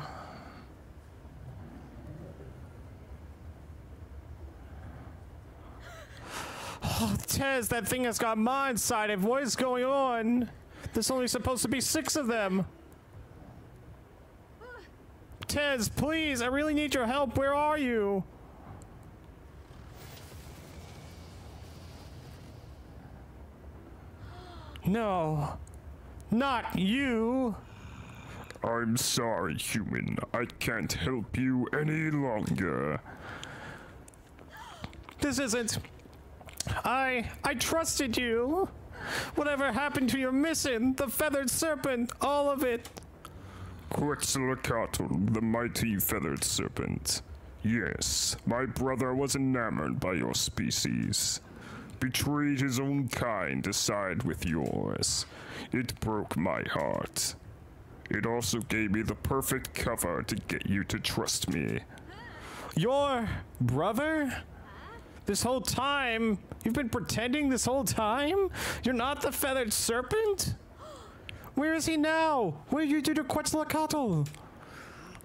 Oh, Tez, that thing has got Ma inside it. What is going on? There's only supposed to be six of them. Tez, please, I really need your help. Where are you? No, not you. I'm sorry, human. I can't help you any longer. This isn't. I I trusted you. Whatever happened to your mission, the feathered serpent, all of it. Quetzalcoatl, the mighty feathered serpent. Yes, my brother was enamored by your species. Betrayed his own kind to side with yours. It broke my heart. It also gave me the perfect cover to get you to trust me. Your brother? This whole time? You've been pretending this whole time? You're not the feathered serpent? Where is he now? What did you do to Quetzalcoatl?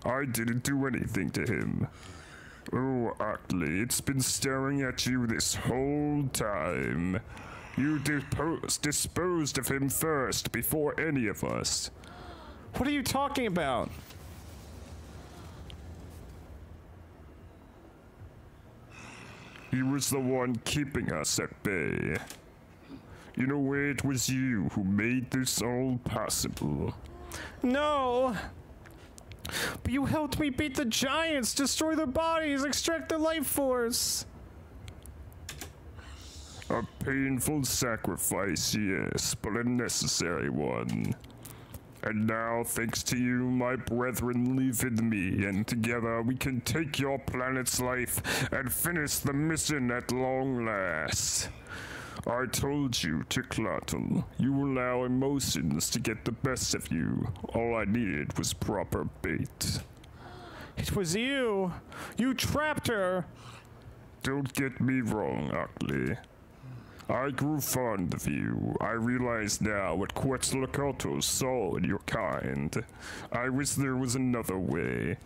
I didn't do anything to him. Oh, Achtli, it's been staring at you this whole time. You disposed of him first before any of us. What are you talking about? He was the one keeping us at bay. In a way, it was you who made this all possible. No! But you helped me beat the giants, destroy their bodies, extract their life force! A painful sacrifice, yes, but a necessary one. And now, thanks to you, my brethren live in me, and together we can take your planet's life and finish the mission at long last. I told you, Ticlatl, you allow emotions to get the best of you. All I needed was proper bait. It was you! You trapped her! Don't get me wrong, Ugly. I grew fond of you. I realize now what Quetzalcoatl saw in your kind. I wish there was another way.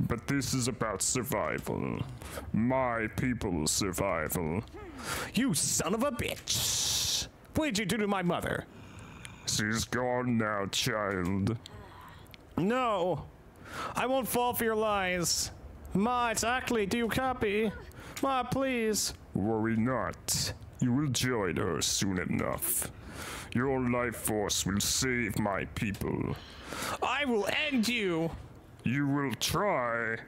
But this is about survival. My people's survival. You son of a bitch! What'd you do to my mother? She's gone now, child. No! I won't fall for your lies! Ma, Achtli, do you copy? Ma, please! Worry not. You will join her soon enough. Your life force will save my people. I will end you! You will try.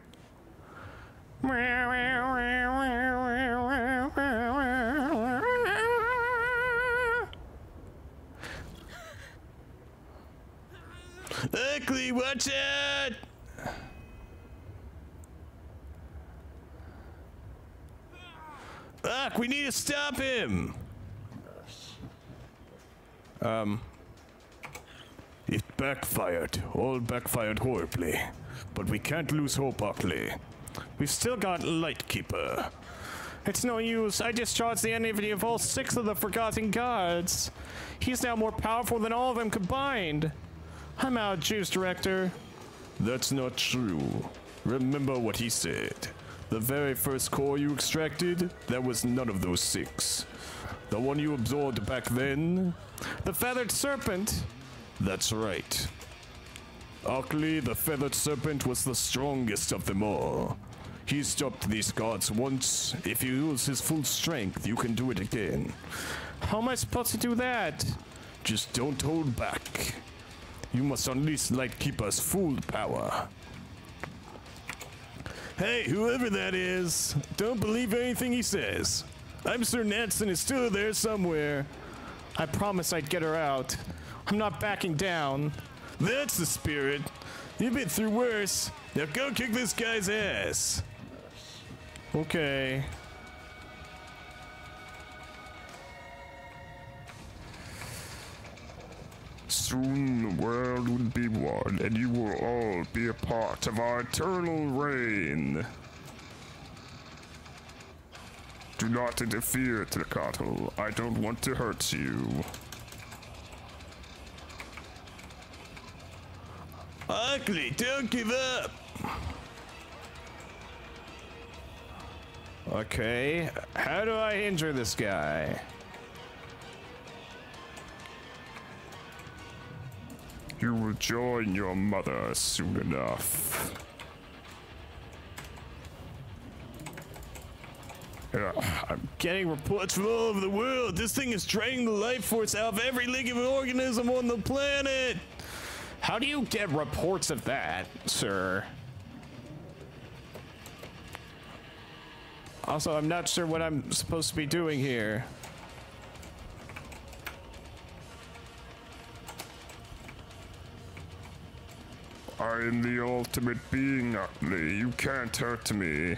Ugly, watch out! Ugh, we need to stop him! Um. It backfired. All backfired horribly. But we can't lose hope, Ugly. We've still got Lightkeeper. It's no use. I discharged the enemy of all six of the Forgotten Gods. He's now more powerful than all of them combined. I'm out, Juice Director. That's not true. Remember what he said. The very first core you extracted, that was none of those six. The one you absorbed back then, The Feathered Serpent. that's right. Achtli, the feathered serpent, was the strongest of them all. He stopped these gods once. If you use his full strength, you can do it again. How am I supposed to do that? Just don't hold back. You must unleash Lightkeeper's full power. Hey, whoever that is, don't believe anything he says. I'm sure Nansen is still there somewhere. I promised I'd get her out. I'm not backing down. That's the spirit. You've been through worse. Now go kick this guy's ass. Okay. Soon the world will be one, and you will all be a part of our eternal reign. Do not interfere, Ticatl. I don't want to hurt you. Ugly, don't give up. Okay. How do I injure this guy? You will join your mother soon enough. I'm Getting reports from all over the world. This thing is draining the life force out of every living organism on the planet. How do you get reports of that, sir? Also, I'm not sure what I'm supposed to be doing here. I am the ultimate being, Ugly. You can't hurt me.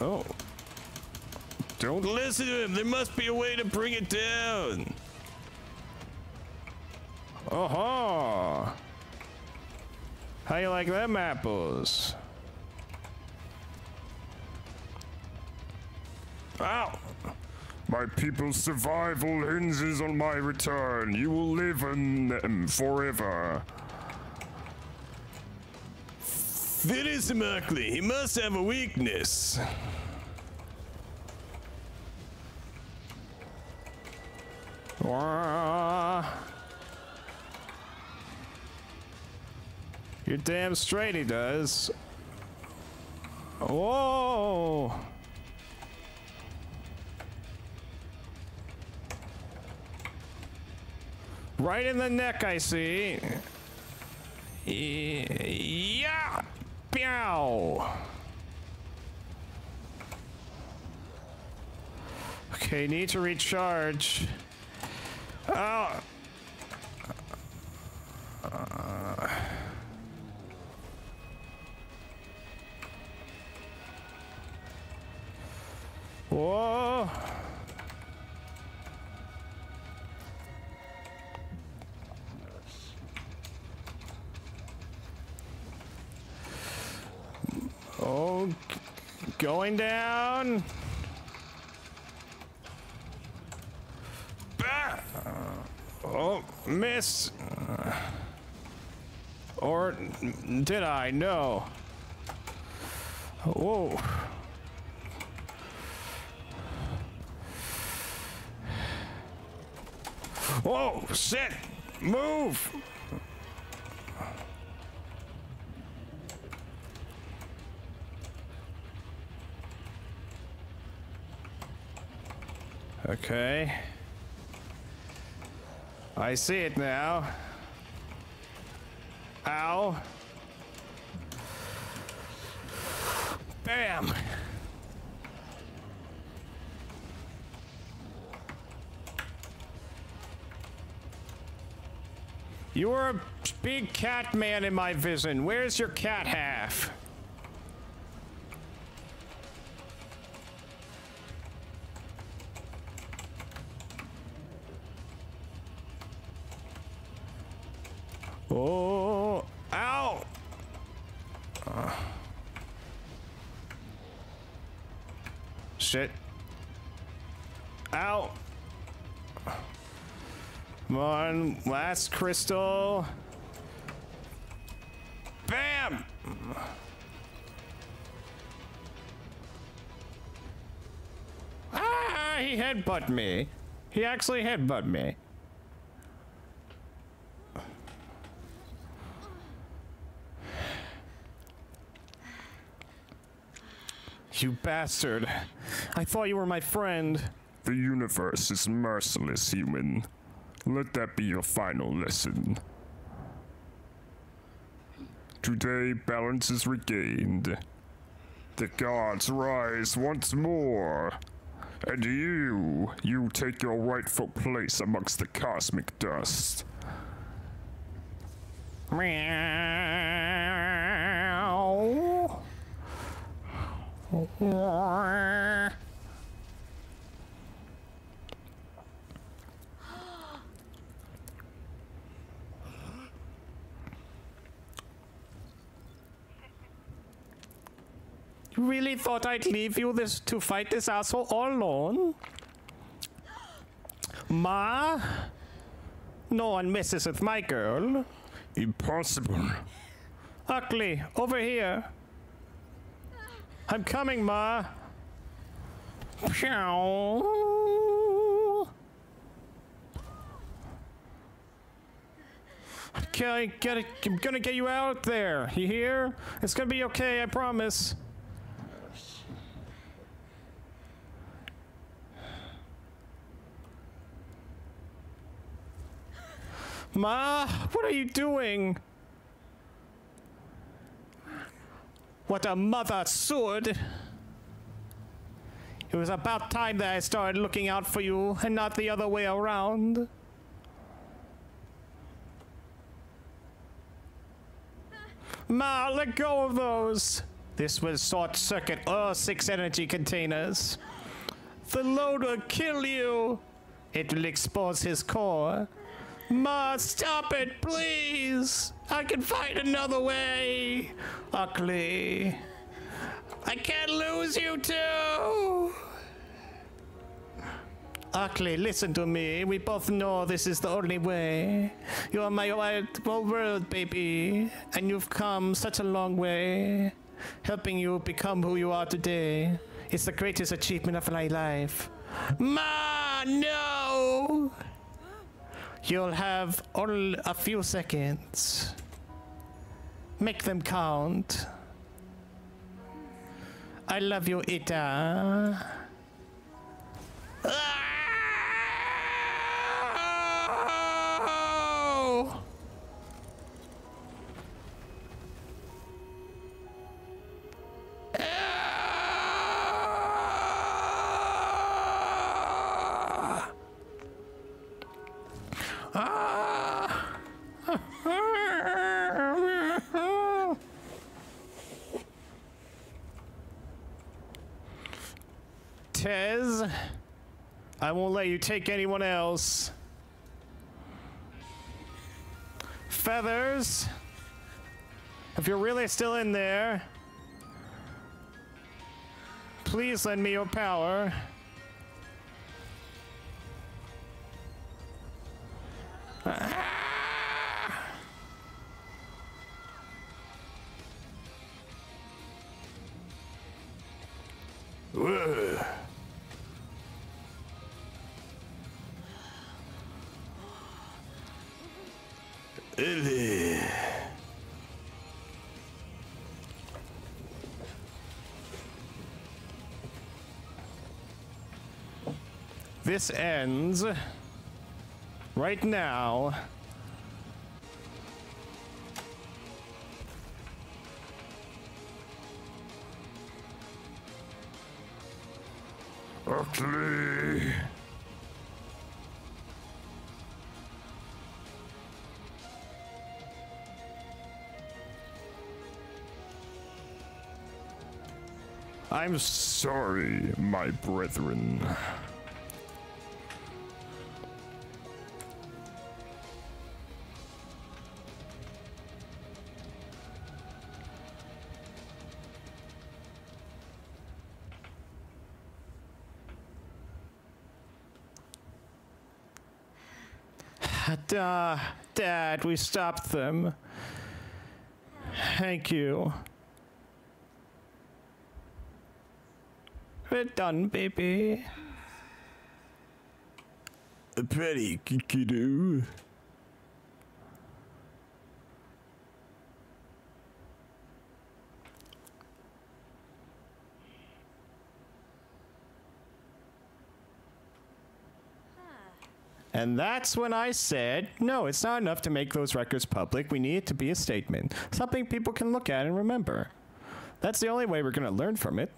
Oh. Don't listen to him. There must be a way to bring it down. Oh-ho! How you like them apples? Ow! My people's survival hinges on my return. You will live in them forever. That is Merkley. He must have a weakness. You're damn straight he does. Whoa! Right in the neck, I see. Yeah! Pow! Okay, need to recharge. Oh! Uh. Whoa! Oh, going down. Bah! Uh, oh, miss. Uh, or did I? No. Whoa. Whoa, shit! Move! Okay. I see it now. Ow. Bam! You were a big cat man in my vision. Where's your cat half? Oh, ow! Uh. Shit. Ow! Come on, last crystal. Bam! Ah, he headbutt me. He actually headbutt me. You bastard. I thought you were my friend. The universe is merciless, human. Let that be your final lesson. Today, balance is regained. The gods rise once more. And you, you take your rightful place amongst the cosmic dust. Meow. You really thought I'd leave you this to fight this asshole all alone? Ma? No one messes with my girl. Impossible. Ugly, over here. I'm coming, Ma. Pew. Okay, get it. I'm gonna get you out there. You hear? It's gonna be okay. I promise. Ma, what are you doing? What a mother sword! It was about time that I started looking out for you and not the other way around. Ma, let go of those. This will short circuit all six energy containers. The load will kill you. It will expose his core. Ma, stop it, please. I can find another way. Ugly. I can't lose you too. Ugly, listen to me. We both know this is the only way. You are my wild world, baby. And you've come such a long way. Helping you become who you are today. It's the greatest achievement of my life. Ma, no! You'll have only a few seconds. Make them count. I love you, Ita. Oh! I won't let you take anyone else. Feathers, if you're really still in there, please lend me your power. This ends right now. Achtli. I'm Sorry, my brethren. Da, Dad, we stopped them. Thank you. We're done, baby. Pretty kiddo. And that's when I said, no, it's not enough to make those records public. We need it to be a statement, something people can look at and remember. That's the only way we're going to learn from it.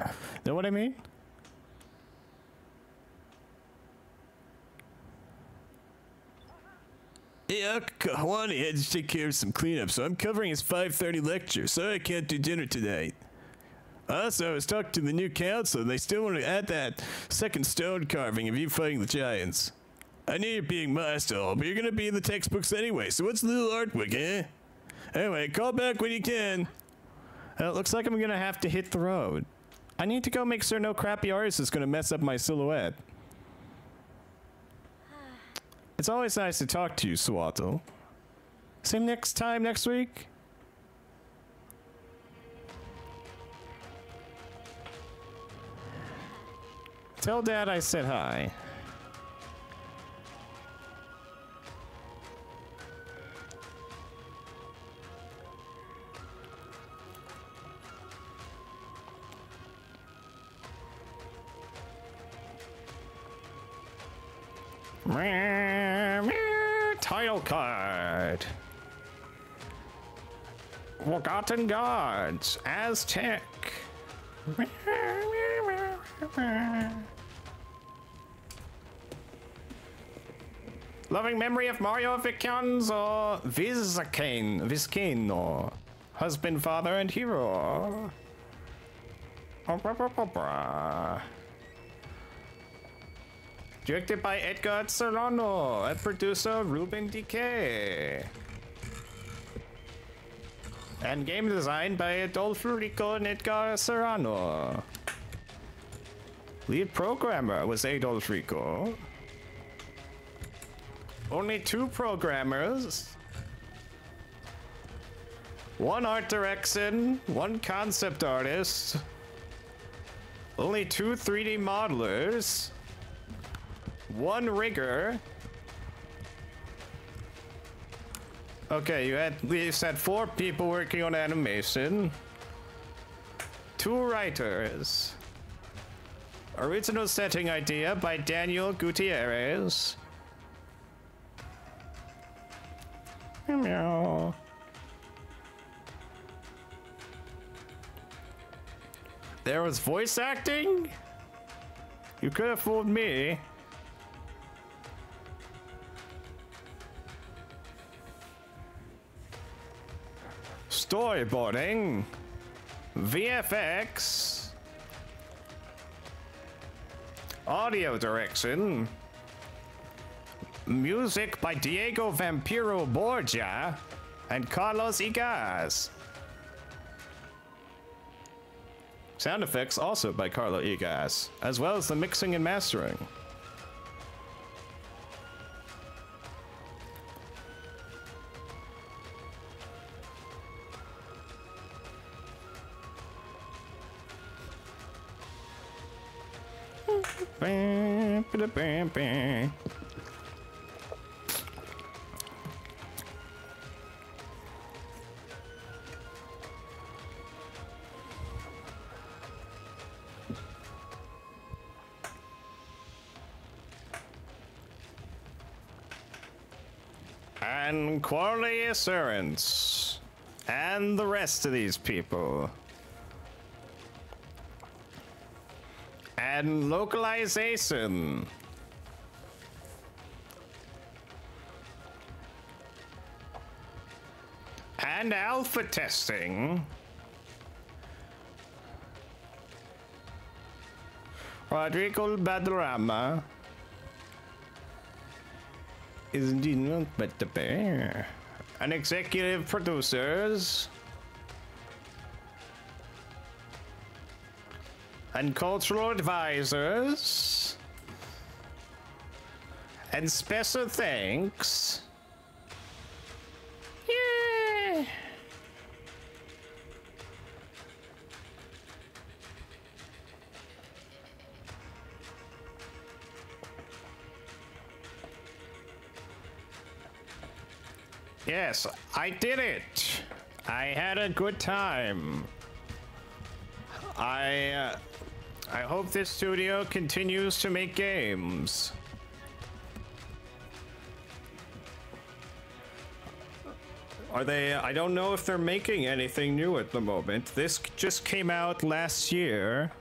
Know what I mean? Yeah, Kahwani had to take care of some cleanup, so I'm covering his 5.30 lecture. Sorry I can't do dinner tonight. Also, I was talking to the new council, they still want to add that second stone carving of you fighting the giants. I knew you're being all, but you're gonna be in the textbooks anyway, so what's the little artwork, eh? Anyway, call back when you can. Uh, it looks like I'm going to have to hit the road. I need to go make sure no crappy artist is going to mess up my silhouette. It's always nice to talk to you, Swato. Same next time next week? Tell Dad I said hi. Title card. Forgotten Gods, Aztech. Loving memory of Mario Vicans or uh, Vizcane, Vizcano. Husband, father, and hero. Directed by Edgar Serrano and producer Ruben DK. And game designed by Adolfo Rico and Edgar Serrano. Lead programmer was Adolfo Rico. Only two programmers. One art direction, one concept artist. Only two 3D modelers. One rigger. Okay, you at least had four people working on animation. Two writers. Original setting idea by Daniel Gutierrez. Meow. There was voice acting? You could have fooled me. Storyboarding. VFX. Audio direction. Music by Diego Vampiro Borgia and Carlos Igas. Sound effects also by Carlo Igas, as well as the mixing and mastering. And quality assurance. And the rest of these people. And localization. And alpha testing. Rodrigo Badrama is indeed not but the bear. And executive producers. And cultural advisors. And special thanks. Yeah. Yes, I did it. I had a good time. I uh, I hope this studio continues to make games. Are they I don't know if they're making anything new at the moment. This just came out last year.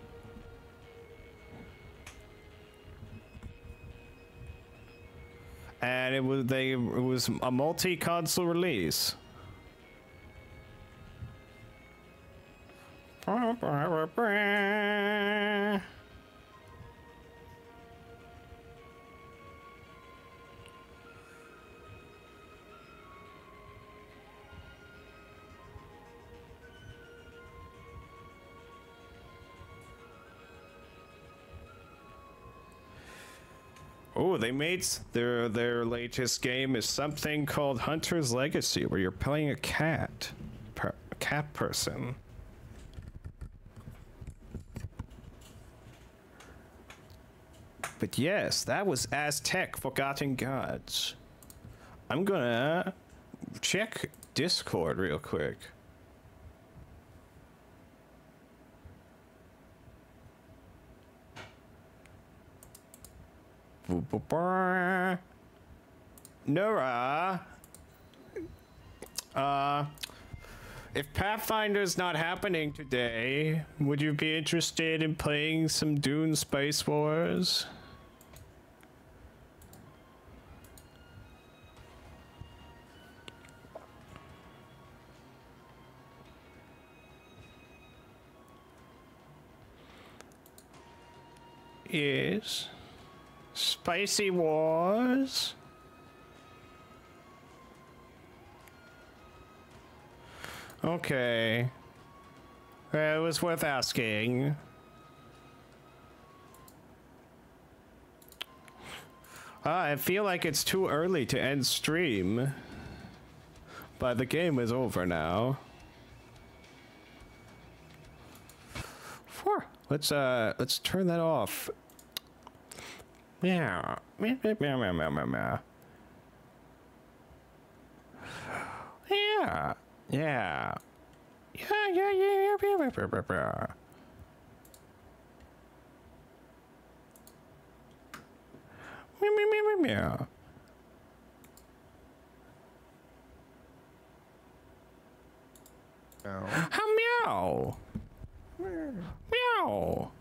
and it was they it was a multi-console release. Oh, they made their their latest game is something called Hunter's Legacy, where you're playing a cat, per, cat person. But yes, that was Aztech Forgotten Gods. I'm gonna check Discord real quick. Nora. Uh, if Pathfinder's not happening today, would you be interested in playing some Dune Space Wars? Yes. Spicy Wars. Okay. It was worth asking. Ah, I feel like it's too early to end stream. But the game is over now. Let's uh let's turn that off. Yeah. Yeah. Yeah. Yeah, yeah, yeah, yeah, yeah. yeah, yeah, yeah. meow, meow, meow, meow. Meow. How meow? Meow.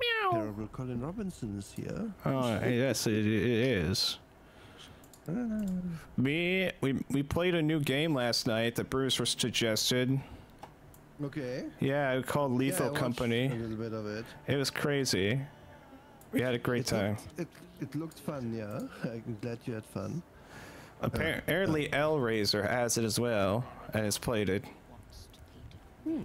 Meow. Terrible Colin Robinson is here. Oh, yes, it, it is. Ah. Me, we we played a new game last night that Bruce was suggested. Okay. Yeah, called Yeah, I Lethal watched Company. A little bit of it. It was crazy. We had a great It time. looked, it, it looked fun, yeah. I'm glad you had fun. Apparently, uh, uh. Hellraiser has it as well and has played it. Hmm.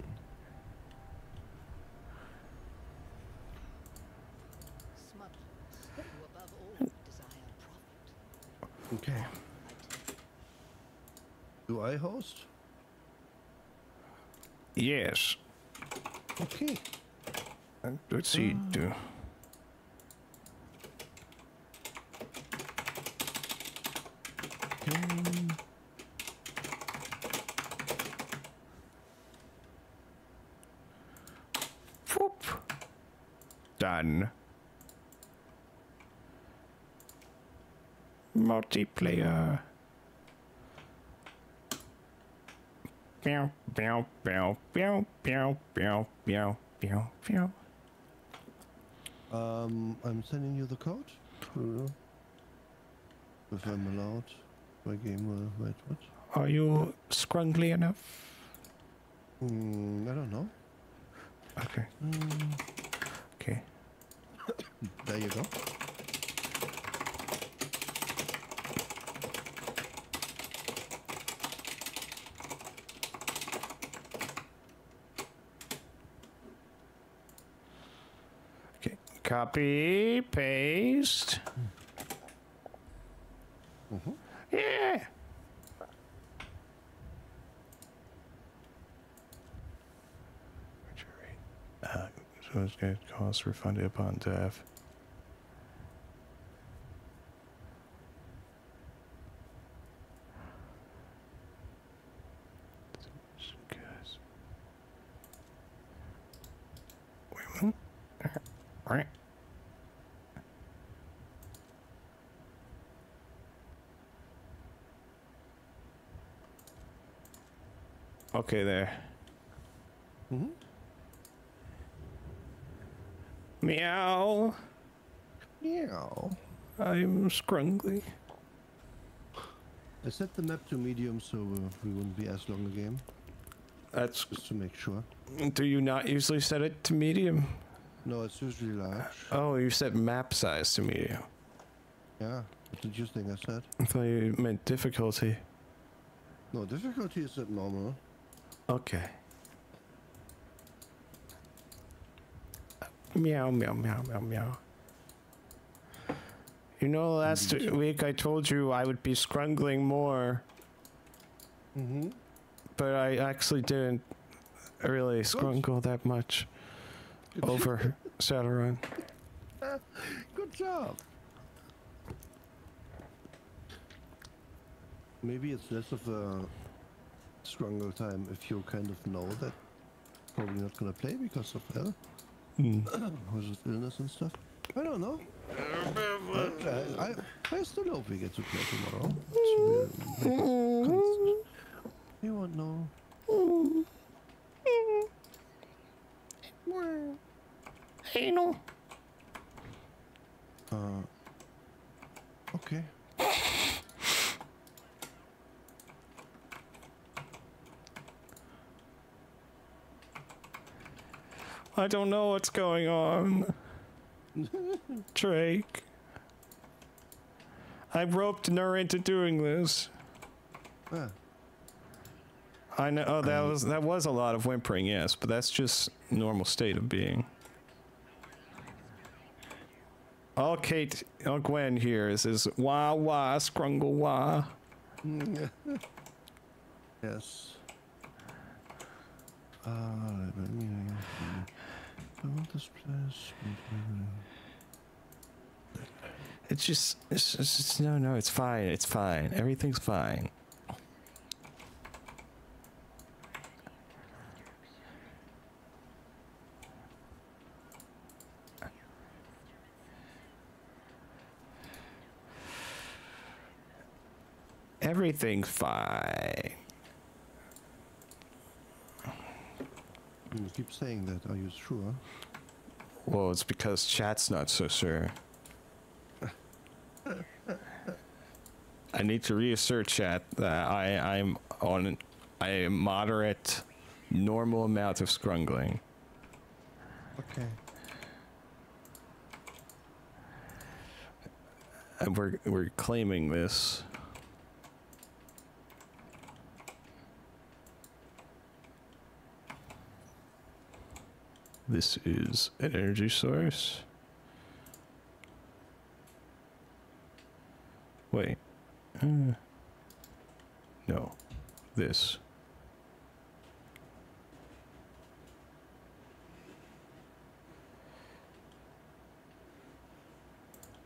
Okay. Do I host? Yes. Okay. Let's see. Uh. Hmm. Okay. Done. Multiplayer. Meow, meow, meow, meow, meow, meow, meow, meow, meow. Um, I'm sending you the code. Uh, If I'm allowed. My game will. Wait, what? Are you scrungly enough? Hmm, I don't know. Okay. Okay. There you go. Okay. Copy, paste. Yeah. Uh, so it's going to cost refunded upon death. Guys. Wait a minute. Right. Okay, there. Mhm. Meow. Meow. I'm scrungly. I set the map to medium so uh, we wouldn't be as long a game, That's. just to make sure. Do you not usually set it to medium? No, it's usually large. Oh, you set map size to medium. Yeah, you think I said? I thought you meant difficulty. No, difficulty is at normal. Okay. Meow, meow, meow, meow, meow. You know, last week I told you I would be scrungling more, Mm-hmm. but I actually didn't really scrungle that much over Shadowrun. Good job. Maybe it's less of a struggle time if you kind of know that probably not gonna play because of health, because of illness and stuff. I don't know. But, uh, I I still hope we get to play tomorrow. It's really- really- You won't know. Anal. Uh, okay. I don't know what's going on. Drake. I roped Nur into doing this. Ah, I know oh, that was that was a lot of whimpering, yes, but that's just normal state of being. All Kate, all Gwen here is is wah wah scrungle wah. yes. Uh, want this place. It's just, it's just, it's- no, no, it's fine. It's fine. Everything's fine. Everything's fine. You keep saying that. Are you sure? Well, it's because chat's not so sure. I need to reassert chat that I I'm on a moderate, normal amount of scrungling. Okay. And we're we're claiming this. This is an energy source. Wait. Uh, no. This.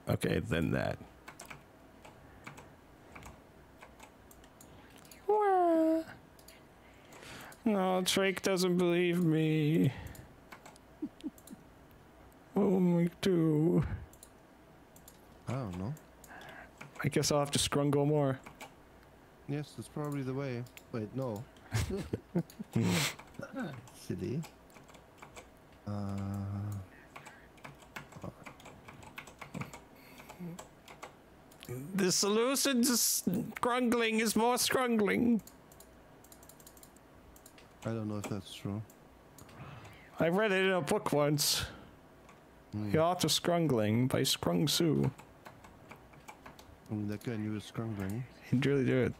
Okay, then that. No, Drake doesn't believe me. We do? I don't know. I guess I'll have to scrungle more. Yes, that's probably the way. Wait, no. Silly. Uh, The solution to scrungling is more scrungling. I don't know if that's true. I read it in a book once. The Art of Scrungling by Scrung Su. That guy knew his scrambling. He'd really do it.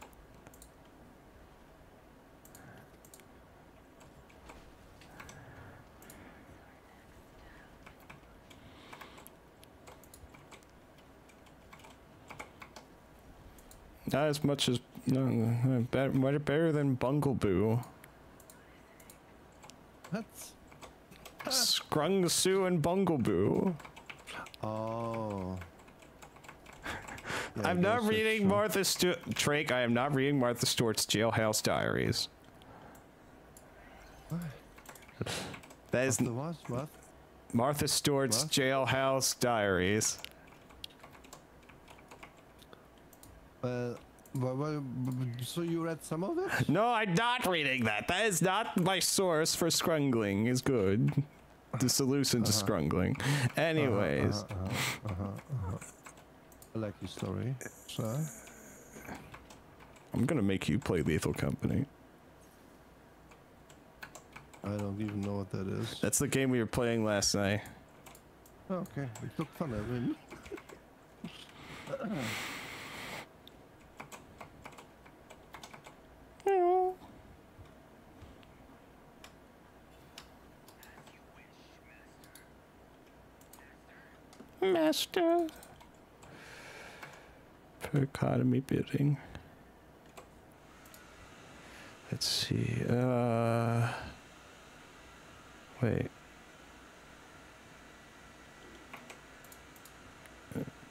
Not as much as no, better, better than Bungleboo. That's. Scrung Su and Bungleboo. Oh. Yeah, I'm not reading true. Martha Stewart. Drake, I am not reading Martha Stewart's Jailhouse Diaries. That is what? What? Martha Stewart's What? Jailhouse Diaries. Uh, wha- so you read some of it? No, I'm not reading that. That is not my source for scrungling. Is good. The solution to uh-huh. scrungling. Uh-huh, Anyways, uh-huh, I like your story, sir. I'm gonna make you play Lethal Company. I don't even know what that is. That's the game we were playing last night. Okay, it looked fun. I mean, Master. Per economy bidding. Let's see. Uh. Wait.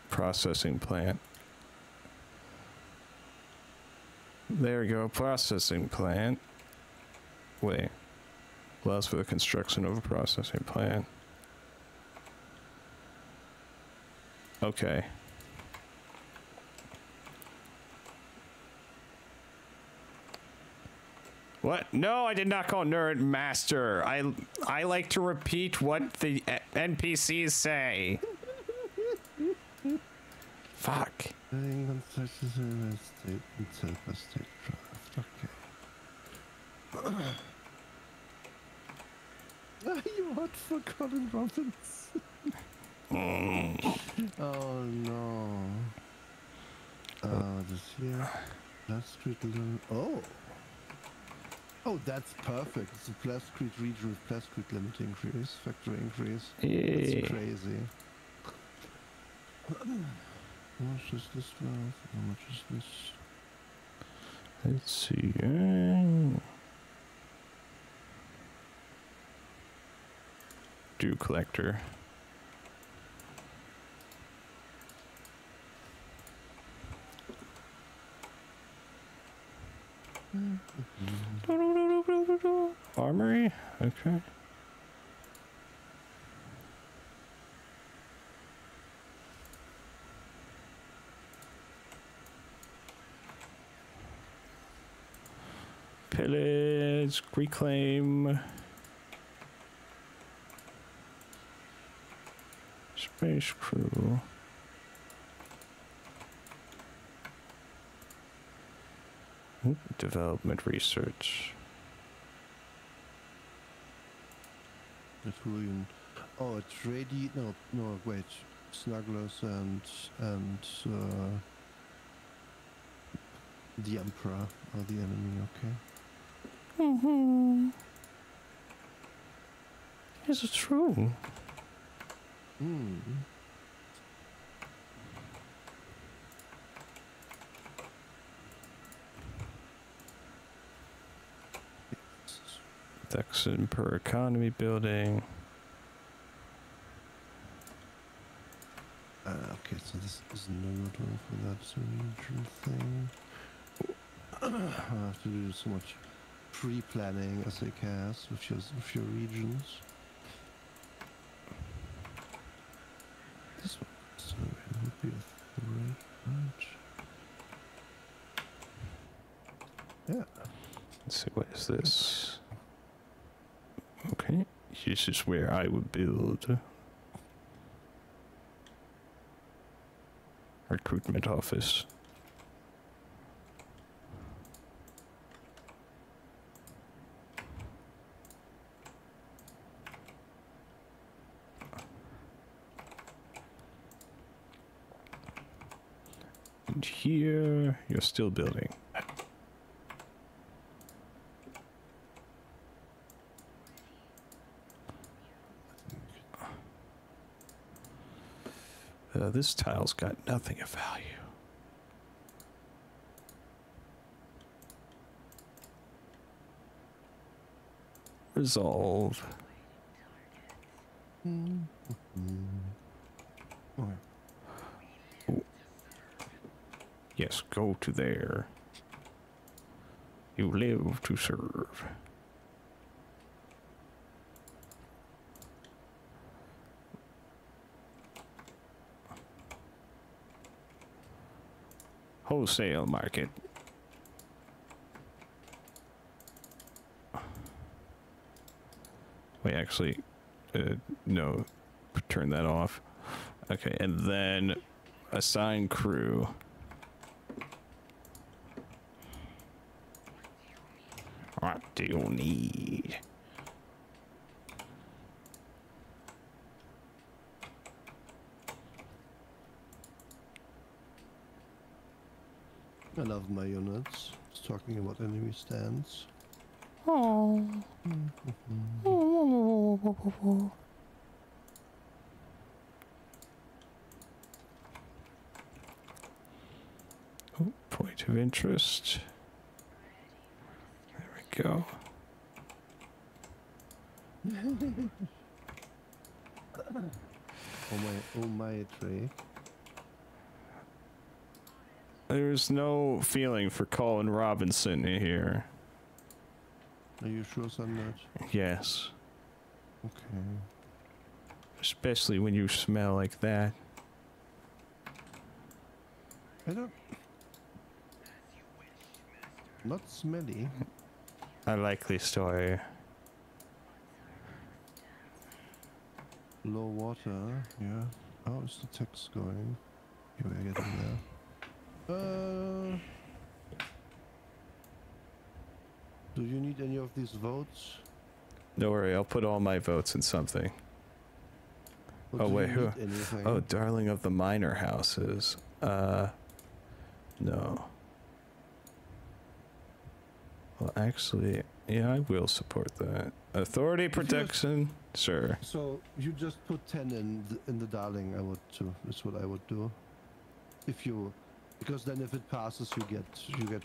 Processing plant. There we go. Processing plant. Wait. Allows for the construction of a processing plant. Okay. What? No, I did not call nerd master. I I like to repeat what the uh, NPCs say. Fuck. Okay. you for Colin Robbins? oh no. Uh, this here. Last Street Lim- Oh. Oh, that's perfect. It's a Plascrete region with Plascrete limit increase, factor increase. Yeah. That's crazy. How much is this worth? How much is this? Let's see. uh, Do collector. Armory? Okay. Pillage, reclaim. Space crew. Development research. Oh, it's ready. No, no, wait. Snugglers and and uh, the Emperor are the enemy. Okay. Mm-hmm. Is it true? Hmm. Dexon per economy building. Uh, okay, so this is not one for that region thing. I have to do so much pre-planning as I can with your with your regions. This one, so it would be a three, right? Yeah. Let's see, what is this? This is where I would build. Recruitment office. And here, you're still building. This tile's got nothing of value. Resolve. Okay. Yes, go to there. You live to serve. Wholesale market. Wait, actually, uh, no, turn that off. Okay, and then assign crew. What do you need? I love my units. It's talking about enemy stands. Oh. Oh, point of interest. There we go. Oh my, oh my tray. There's no feeling for Colin Robinson in here. Are you sure, Sunlight? Yes. Okay. Especially when you smell like that. I don't. Not smelly. I like this story. Low water. Yeah. Oh, How is the text going? Here we're getting there. Uh. Do you need any of these votes? Don't worry, I'll put all my votes in something. Or Oh, wait, who- Oh, darling of the minor houses. Uh, no. Well, actually, yeah, I will support that. Authority protection, sure. So you just put ten in the, in the darling. I would too. Is what I would do. If you, because then if it passes, you get you get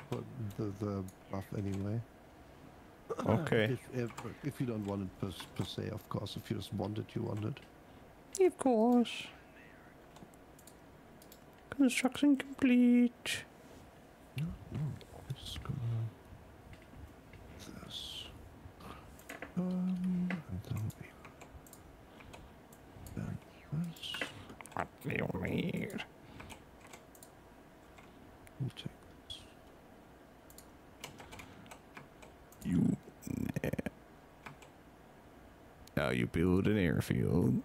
the, the buff anyway. Okay. if, if, if, you don't want it per, per se, of course. If you just want it, you want it. Of course. Construction complete. No, no. It's gonna... This. Um, and then... Then this. What do you mean? We'll take this. You. Now you build an airfield.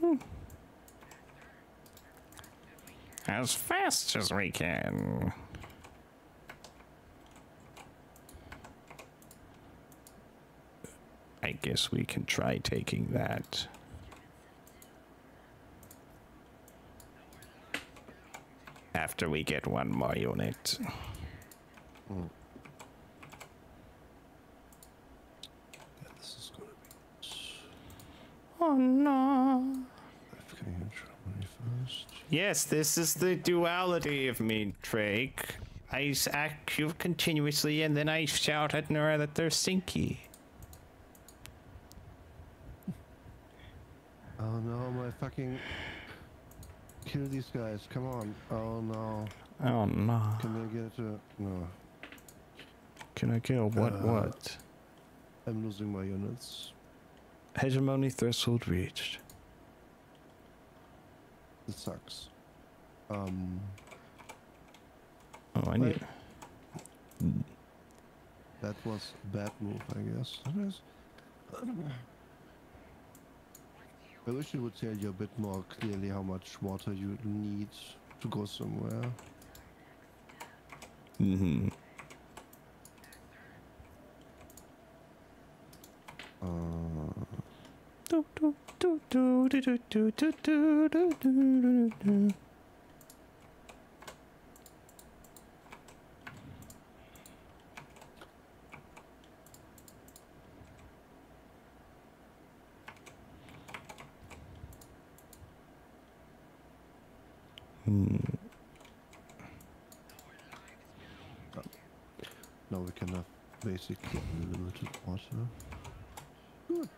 Hmm. as fast as we can. Guess we can try taking that. After we get one more unit. Yeah, this is gonna be Oh no. FK in Germany first. Yes, this is the duality of me, Drake. I act you continuously and then I shout at Nora that they're stinky. Oh no, my fucking. Kill these guys, come on. Oh no. Oh no. Can I get a. No. Can I kill what Uh, what? I'm losing my units. Hegemony threshold reached. It sucks. Um. Oh, I need. That was a bad move, I guess. I wish it would tell you a bit more clearly how much water you need to go somewhere. Mm-hmm. Hmm. now we can have basically unlimited water. Good.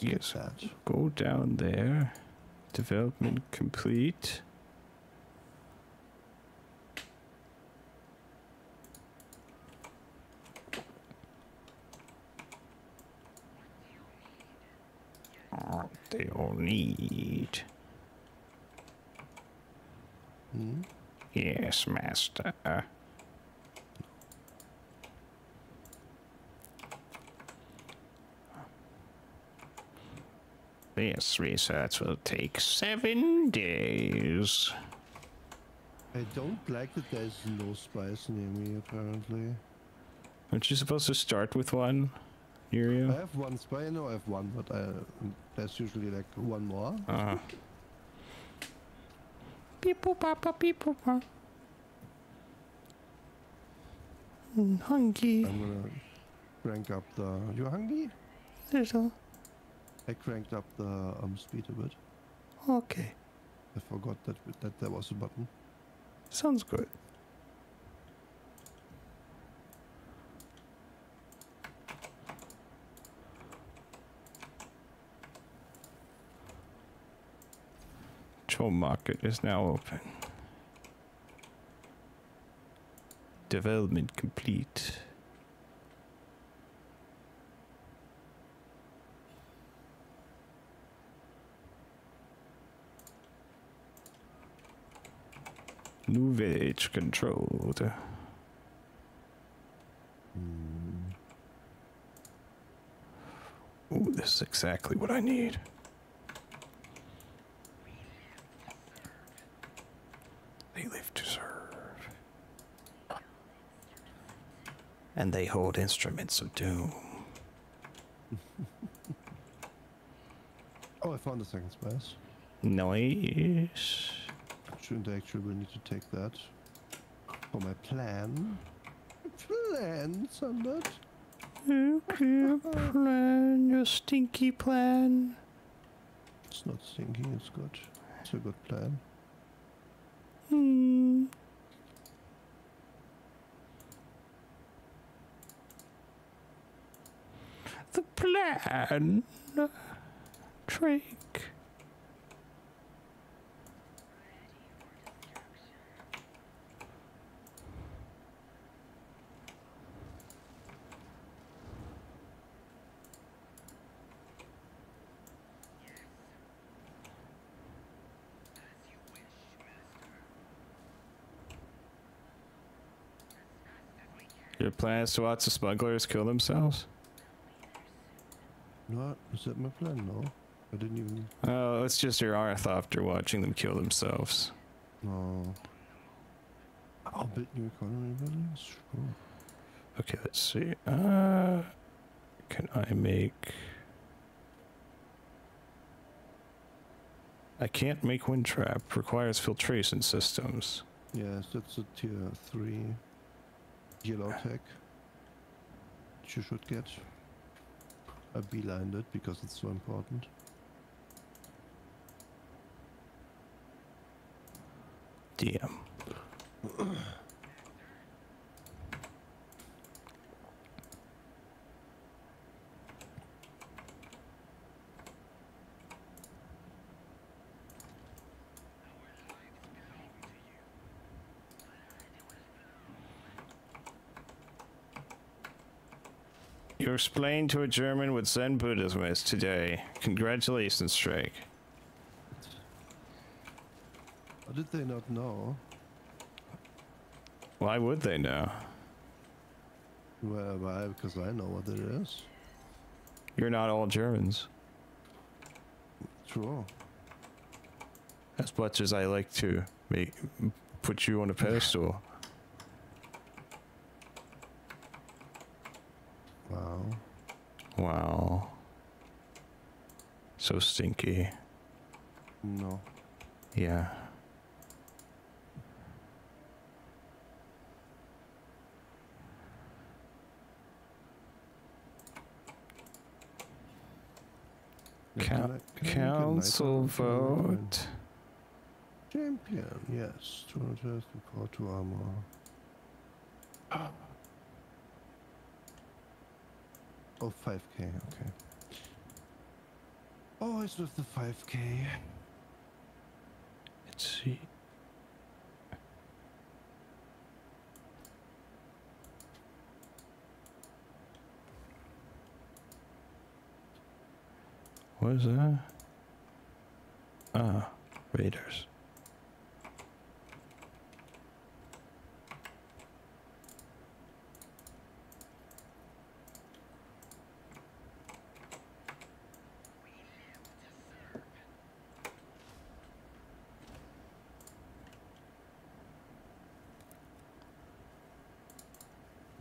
Yes. Go down there. Development complete. They all need. Hmm? Yes, master. This research will take seven days. I don't like that there's no spice near me, apparently. Aren't you supposed to start with one, I have one spy, I know I have one, but I, there's usually like one more. Uh. People papa people papa. Hungry I'm gonna crank up the. You hungry? little. I cranked up the um, speed a bit. Okay, I forgot that that there was a button. sounds good. Troll market is now open. Development complete. New village controlled. Hmm. Ooh, this is exactly what I need. They live to serve. And they hold instruments of doom. Oh, I found the second spice. Nice. Shouldn't I actually will need to take that for my plan? Plan, Sunbird? Plan, your stinky plan. It's not stinky, it's good. It's a good plan. Hmm. The plan. Drake. Your plan is to watch the smugglers kill themselves? No, is that my plan? No. I didn't even. Oh, it's just your ornithopter watching them kill themselves. No. I'll bet new economy buildings? Sure. Okay, let's see. Uh, can I make... I can't make wind trap. Requires filtration systems. Yes, that's a tier 3 yellow tech. Which you should get. I beelined it because it's so important. DM. You explained to a German what Zen Buddhism is today. Congratulations, Drake. How did they not know? Why would they know? Well, why? Because I know what it is. You're not all Germans. True. As much as I like to make put you on a pedestal. Wow. So stinky. No. Yeah. Yeah, Coun- can I- can I make a knight council out of German? vote. Champion, yes. 200 power to armor. Ah. Oh, 5k, okay. Always with the 5k. Let's see. What is that? Ah, Raiders.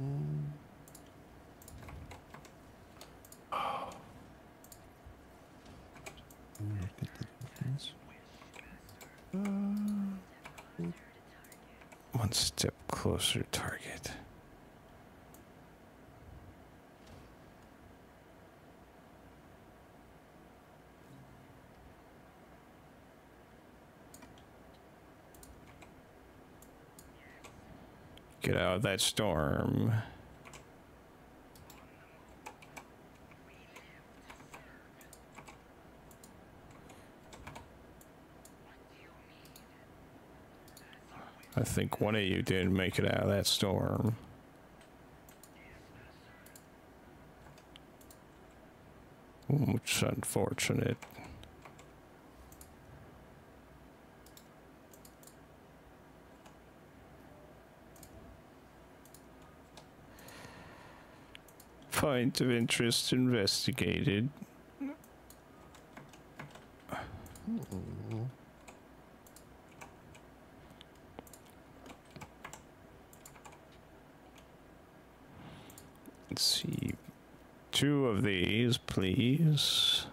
Mm. Can you not get the difference? Uh, One step closer target. Get out of that storm. I think one of you didn't make it out of that storm. Which unfortunate. Point of interest investigated. mm. Let's see. Two of these, please.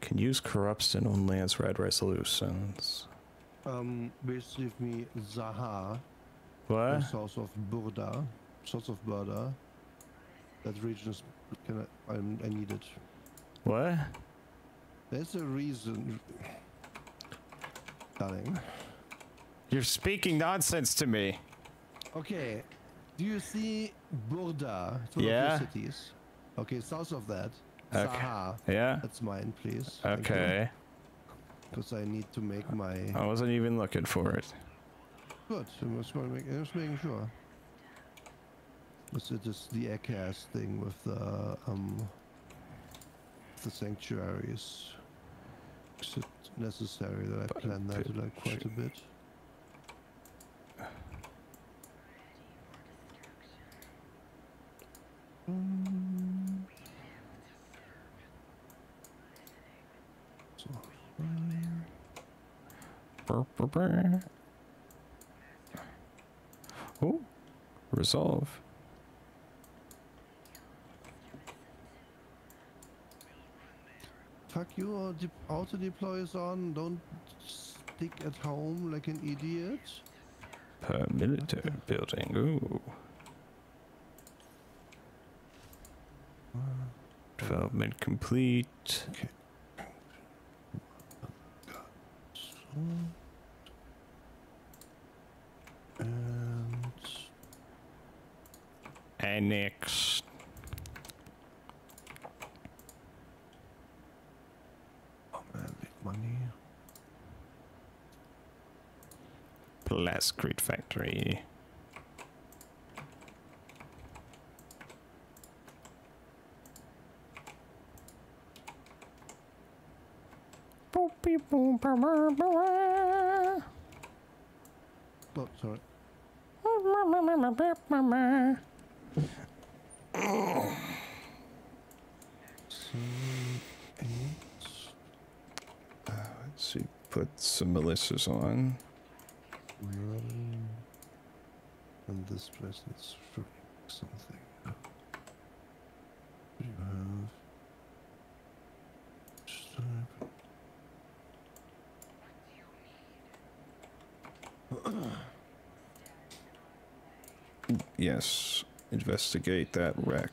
Can use corruption on Landsraad resolutions. Um, please leave me Zaha, What? south of Burda, south of Burda. That region is. Can I? I'm, I need it. What? There's a reason. Darling. You're speaking nonsense to me. Okay. Do you see Burda? Yeah. cities. Okay, south of that. Okay. Zaha. Yeah? That's mine, please. Okay. Because I need to make my. I wasn't even looking for it. Good. I was, make, I was making sure. Was it just the Ecaz thing with the um the sanctuaries? Is it necessary that I plan that like quite a bit? So. Oh, resolve. Fuck you, de- auto deploy is on. Don't stick at home like an idiot. Per military building. Ooh. Development complete. Okay. So. And Annex. oh man, big money. Plascrete factory. Boop, beep, boom, brr, brr, brr. Oh, sorry. So eight. Let's see, put some Melissa's on. Run. And this place needs something. What do you have? Yes, investigate that wreck.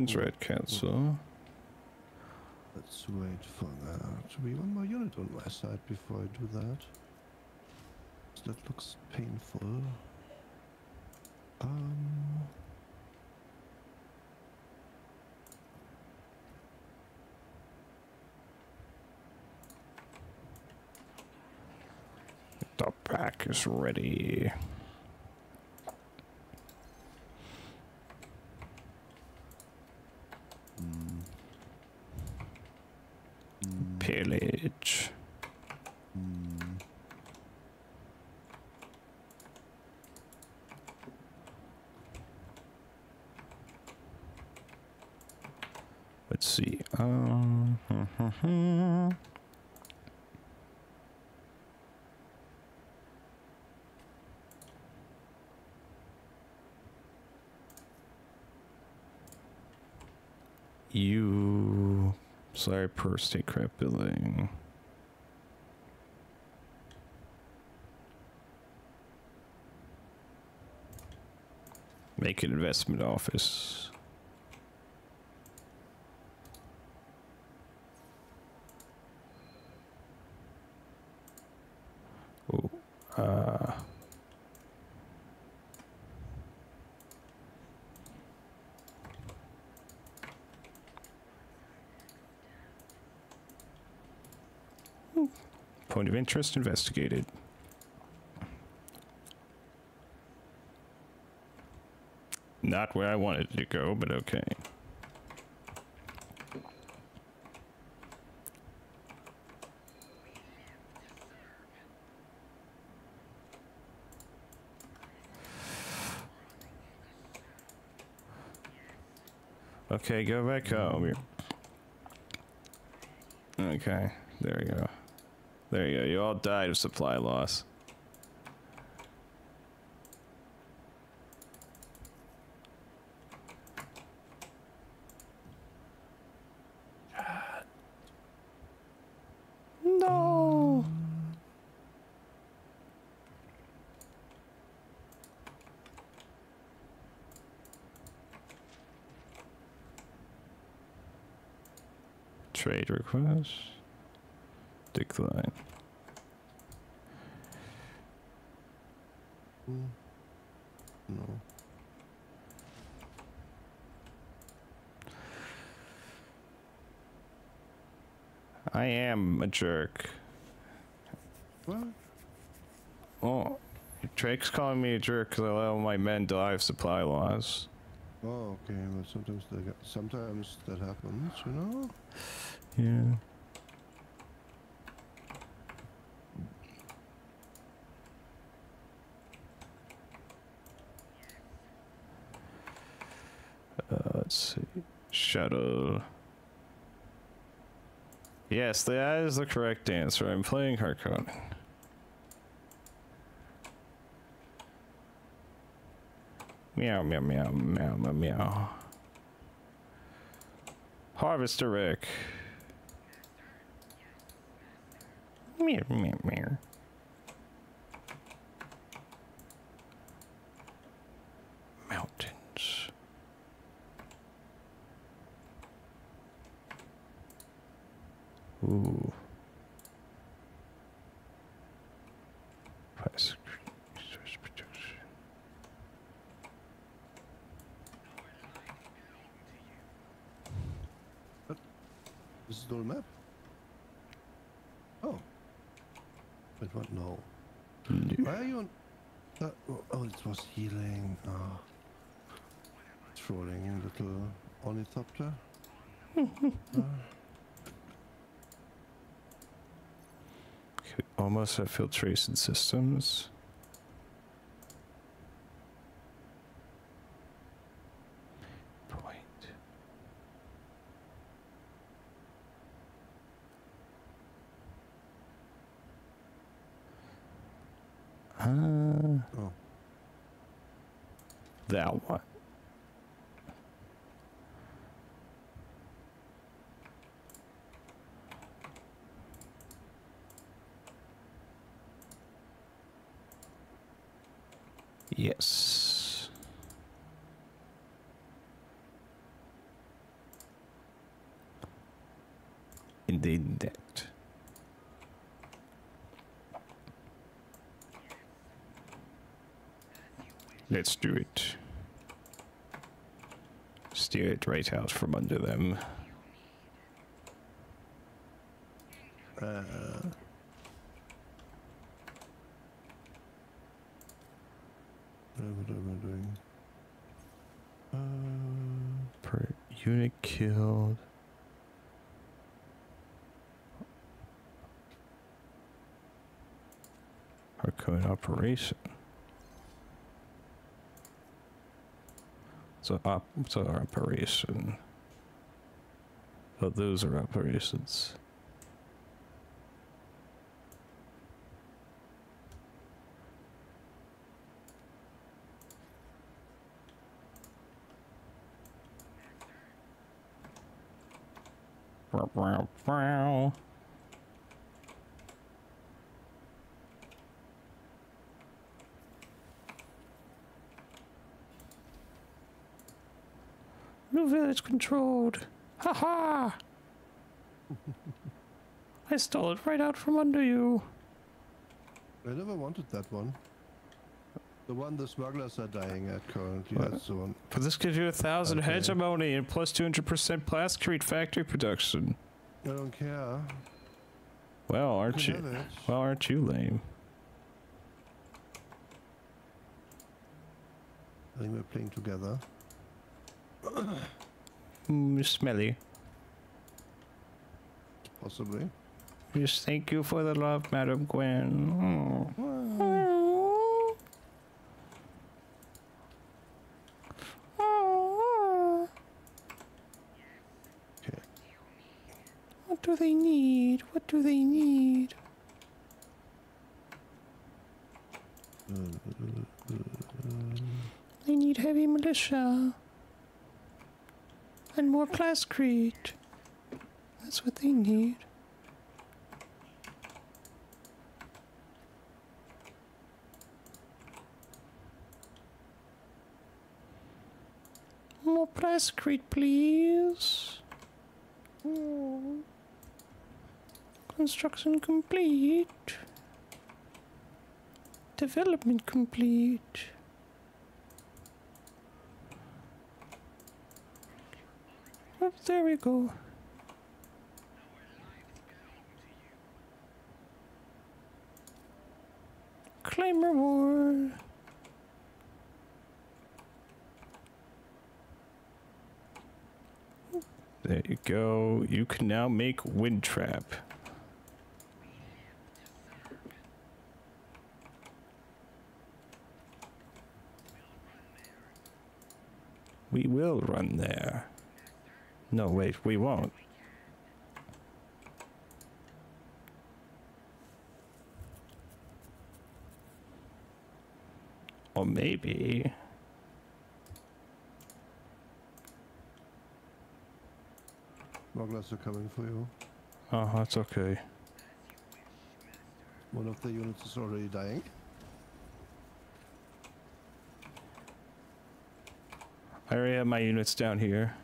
Landsraad Council. Let's wait for that. To be one more unit on my side before I do that. That looks painful. Um. The pack is ready. Pillage. Let's see. Um, you. Sorry, per state crap building. Make an investment office. Interest investigated. Not where I wanted it to go, but okay. Okay, go back home. Mm-hmm. Okay, there we go. There you go. You all died of supply loss. No. Trade request decline. No. I am a jerk. What? Oh, Drake's calling me a jerk because I allow my men die of supply laws. Oh, okay. Well, sometimes sometimes that happens, you know. Yeah. Yes, that is the correct answer. I'm playing Harkonnen. Meow, meow, meow, meow, meow, meow. Harvester Rick. Meow, meow, meow. Mountains. Ooh. Price- resource production. This is the whole map. Oh. Wait, what? No. Why are you on? Uh, oh, oh, it was healing. Ah. Oh. Trolling little ornithopter. We almost have filtration systems. Point. Uh, Oh. that one. Yes. Indeed that. Let's do it. Steer it right out from under them. Uh, uh, what am I doing? Uh, Per unit killed. Our operation. So op so operation. Oh, those are operations. Wow, wow, wow. New village controlled. Ha ha! I stole it right out from under you. I never wanted that one. The one the smugglers are dying at currently. That's the one. But this gives you a thousand Okay. hegemony and plus 200% Plascrete factory production. I don't care. Well, aren't you? Well, aren't you lame? I think we're playing together. Mm, smelly. Possibly. Just thank you for the love, Madam Gwen. What do they need? What do they need? They need heavy militia. And more class plascrete. That's what they need. ice cream, please. Hmm. Construction complete. Development complete. Oh, there we go. Claim reward. Go. You can now make wind trap. We will run there. No, wait, we won't. Or maybe. Smugglers are coming for you. Uh-huh, oh, that's okay. One of the units is already dying. I already have my units down here.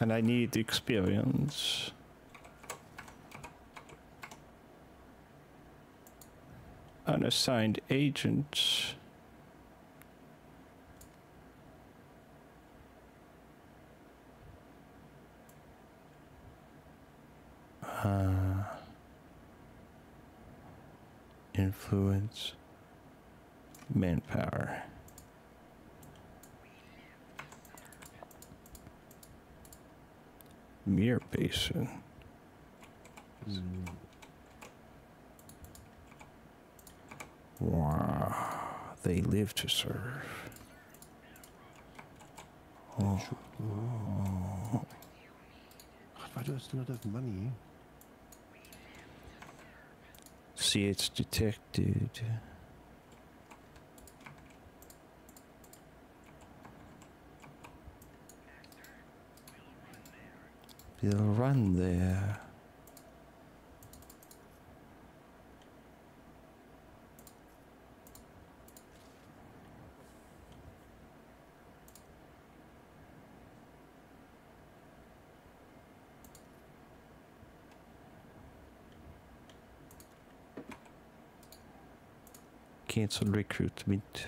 And I need the experience. Unassigned agent. Uh, influence manpower. Mere basin. Wow, they live to serve. God, why do I still not have money? See, it's detected. They'll run there. Cancel recruitment.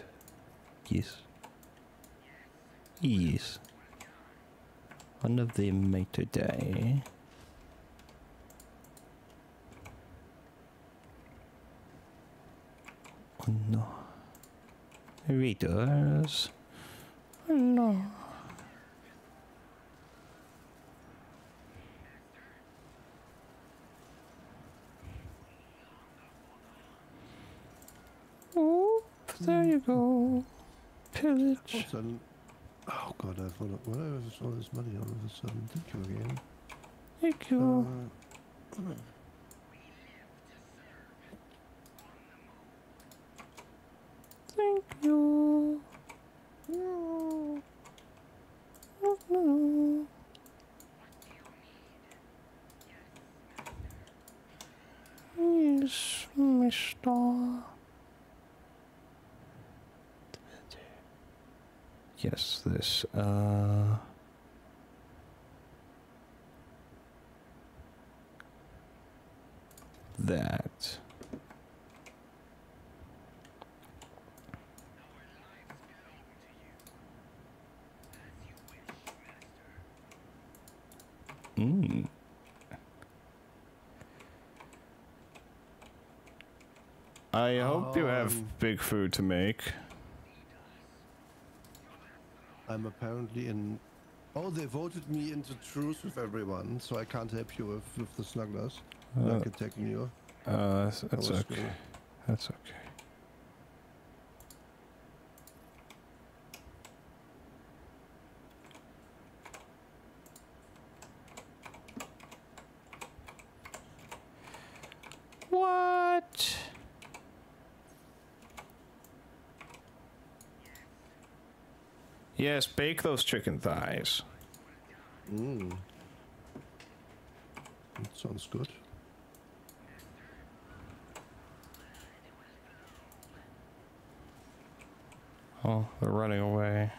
Yes. Yes. One of them may today. Oh no. Readers. Oh no. Oop, there you go. Pillage. All of a sudden, oh god, I thought, where is all this money all of a sudden? Thank you again. Thank you. Uh, Thank you. No. No. Yes, mister. Yes, this, uh... That. Mm. I hope you have Um, big food to make. I'm apparently in. Oh, they voted me into truce with everyone, so I can't help you with, with the smugglers. Uh, like attacking you. Uh, that's, that's was okay. gonna- That's okay. What? Yes, bake those chicken thighs. Mm. That sounds good. Oh, they're running away.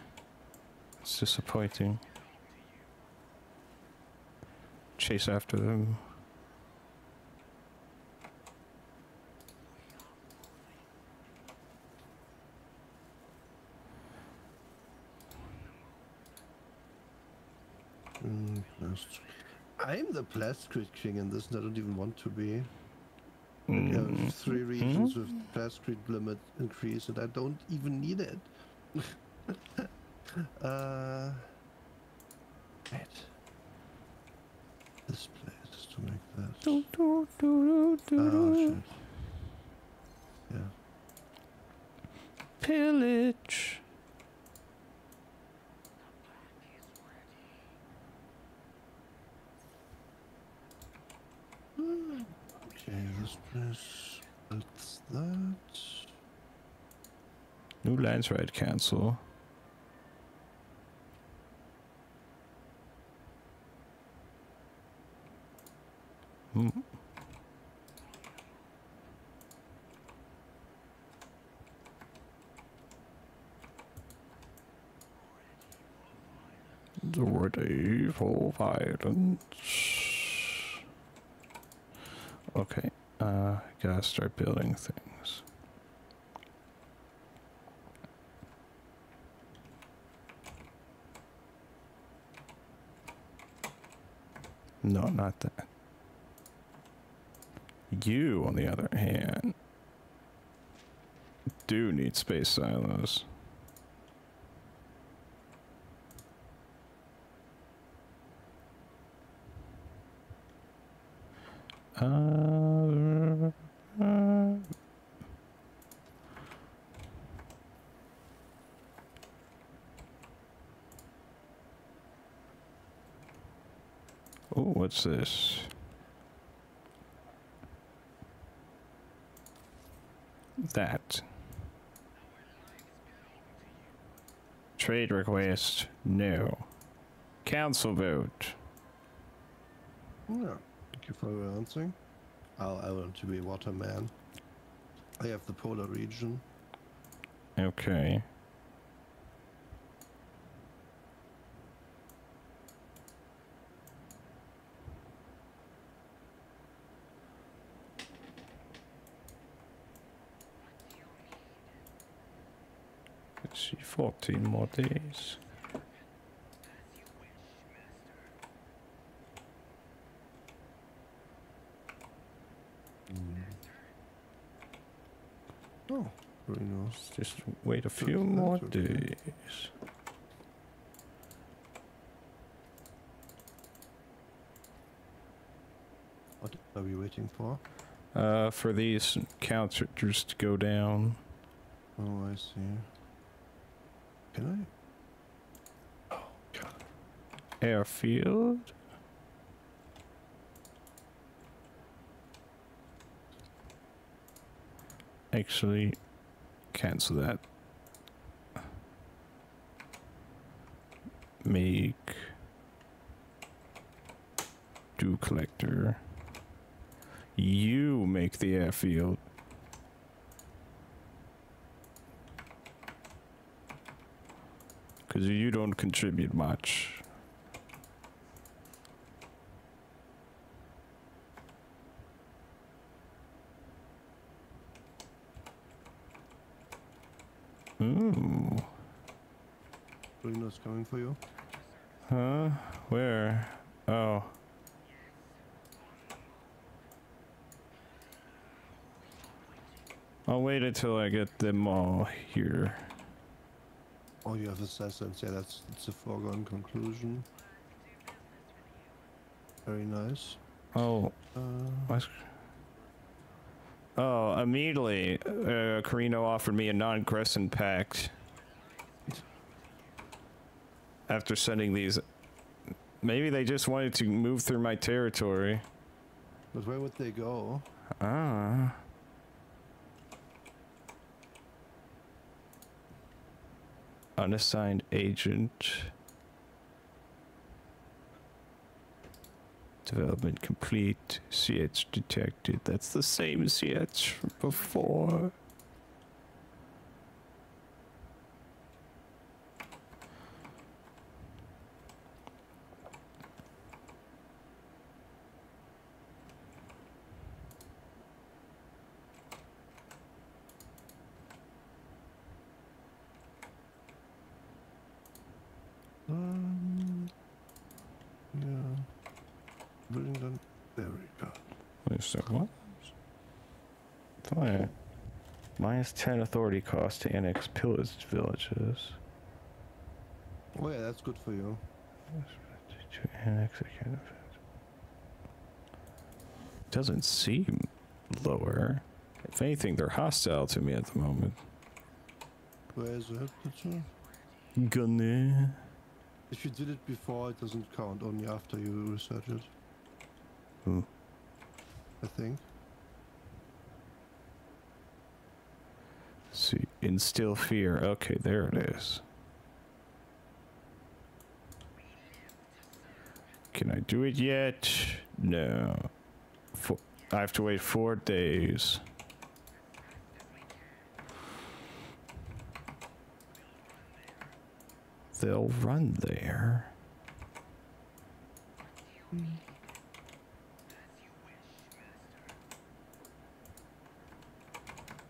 It's disappointing. Chase after them. Mm, I'm the Plascrete King in this, and I don't even want to be. Have three regions with Plascrete limit increase, and I don't even need it. uh, right. This place to make that. Oh shit. Yeah. Pillage. Okay, this place. That's that. New lands right cancel. Hmm. Ready for violence. Okay, uh, gotta start building things. No, not that. You, on the other hand, do need space silos. Uh, uh, oh, what's this? That. Trade request, no. Council vote. Yeah. Thank you for answering. I'll, I want to be waterman. I have the polar region. Okay. Let's see, 14 more days. Oh, very nice. Just wait a few That's more okay. days. What are we waiting for? Uh, for these counters to go down. Oh, I see. Can I? Oh, God. Airfield. Actually, cancel that. Make do collector. You make the airfield. Because you don't contribute much. Hmm. Ooh. Bruno's coming for you. Huh? Where? Oh. I'll wait until I get them all here. Oh, you have assassins. Yeah, that's it's a foregone conclusion. Very nice. Oh, Uh, Oh, immediately, uh, Corrino offered me a non-crescent pact. After sending these, maybe they just wanted to move through my territory. but where would they go? Ah. Unassigned agent. Development complete. CH detected. That's the same CH before. Um, yeah. So what? Fine. Minus 10 authority cost to annex pillaged villages. Oh yeah, that's good for you. To annex a kind of. Doesn't seem lower. If anything, they're hostile to me at the moment. Where is that? picture? Gonna. If you did it before, it doesn't count. Only after you research it. Ooh. I think. See, instill fear. Okay, there it is. Can I do it yet? No. I have to wait four days. They'll run there.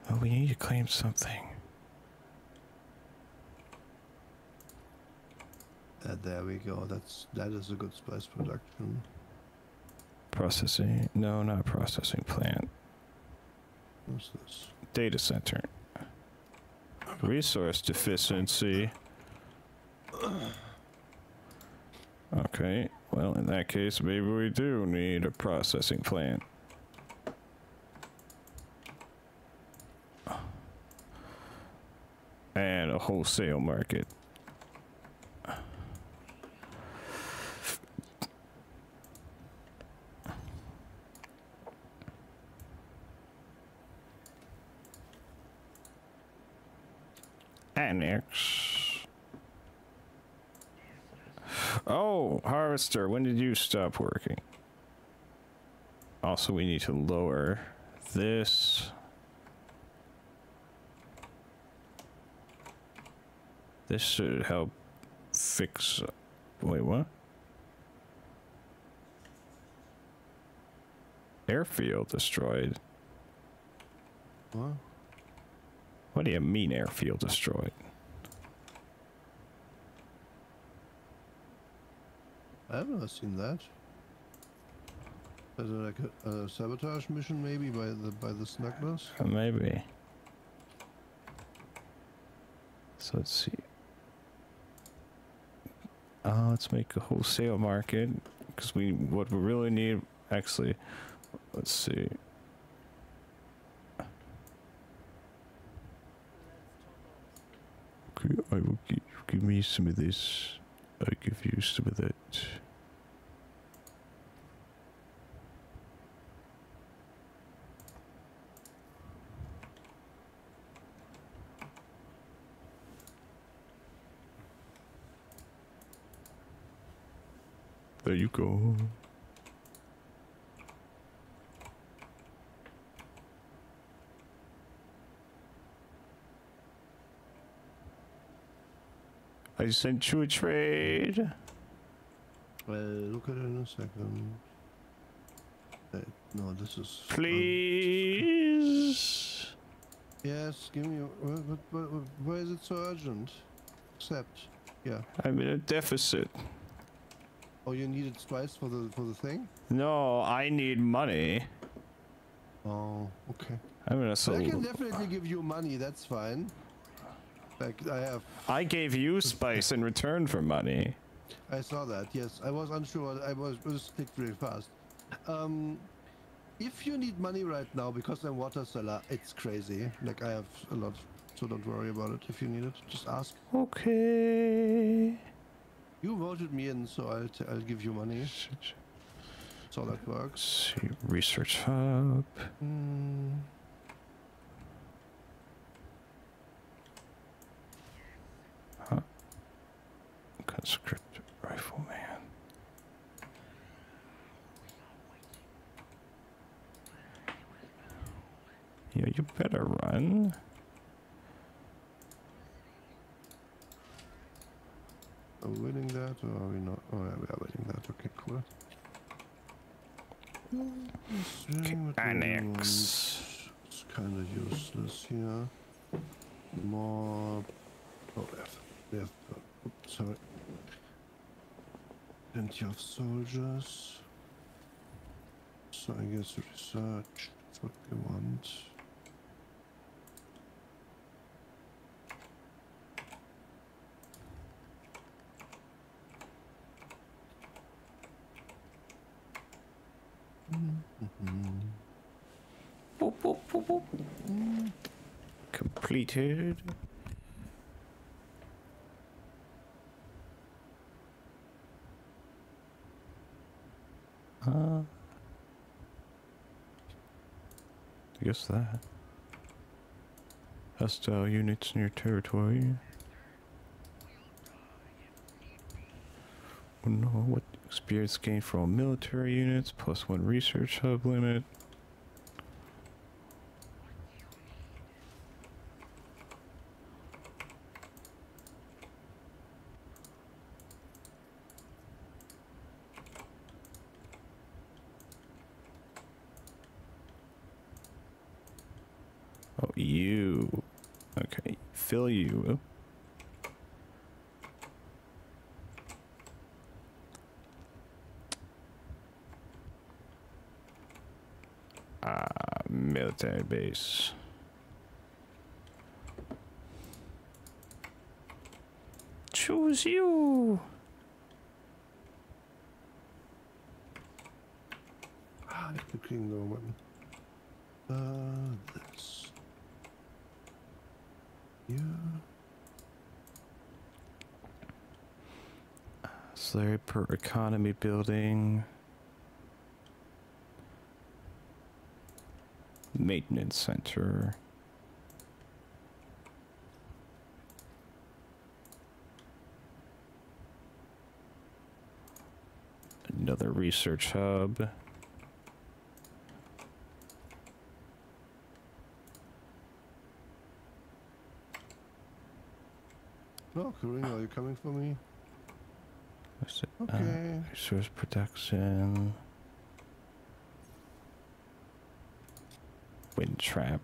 Oh, we need to claim something. Uh, there we go. That's that is a good spice production. Processing. No, not processing plant. What's this? Data center. Resource deficiency. Okay, well, in that case, maybe we do need a processing plant. And a wholesale market. Annex. Oh, when did you stop working? Also, we need to lower this. This should help fix. Wait, what? Airfield destroyed. What? What do you mean airfield destroyed? I have never seen that. Is it like a, a sabotage mission maybe by the by the snugglers? Uh, Maybe. So let's see. Uh, let's make a wholesale market because we what we really need actually. Let's see. Okay, I will give, give me some of this. I give you some of that. There you go. I sent you a trade. Well, look at it in a second. Uh, no, this is. um, Please. yes, give me. What, what, why is it so urgent? Accept. Yeah. I'm in a deficit. Oh, you need it twice for the for the thing. No, I need money. Oh, okay. I'm in a I can definitely give you money. That's fine. Like I have. I gave you spice in return for money. I saw that. Yes, I was unsure. I was was clicked really fast. Um, if you need money right now because I'm water seller, it's crazy. Like I have a lot, so don't worry about it. If you need it, just ask. Okay. You voted me in, so I'll t- I'll give you money. That's how that works. Research hub. Hmm. Conscript rifleman. Yeah, you better run. Are we winning that or are we not? Oh yeah, we are winning that. Okay, cool. Okay, annex. It's kind of useless here. More. Oh, we have. We have. Oops, sorry. Plenty of soldiers. So I guess research. That's what we want. Mm-hmm. Boop, boop, boop, boop. Mm. Completed. Uh, I guess that. Hostile units in your territory. Oh no, what experience gained from military units, plus one research hub limit. Oh, you. Okay, fill you. Ah, military base. Choose you. Ah, the kingdom one. Uh, this. Yeah. Slurry per economy building. Maintenance center. Another research hub. No, Karina, are you coming for me? Uh, Okay. resource production. Wind trap.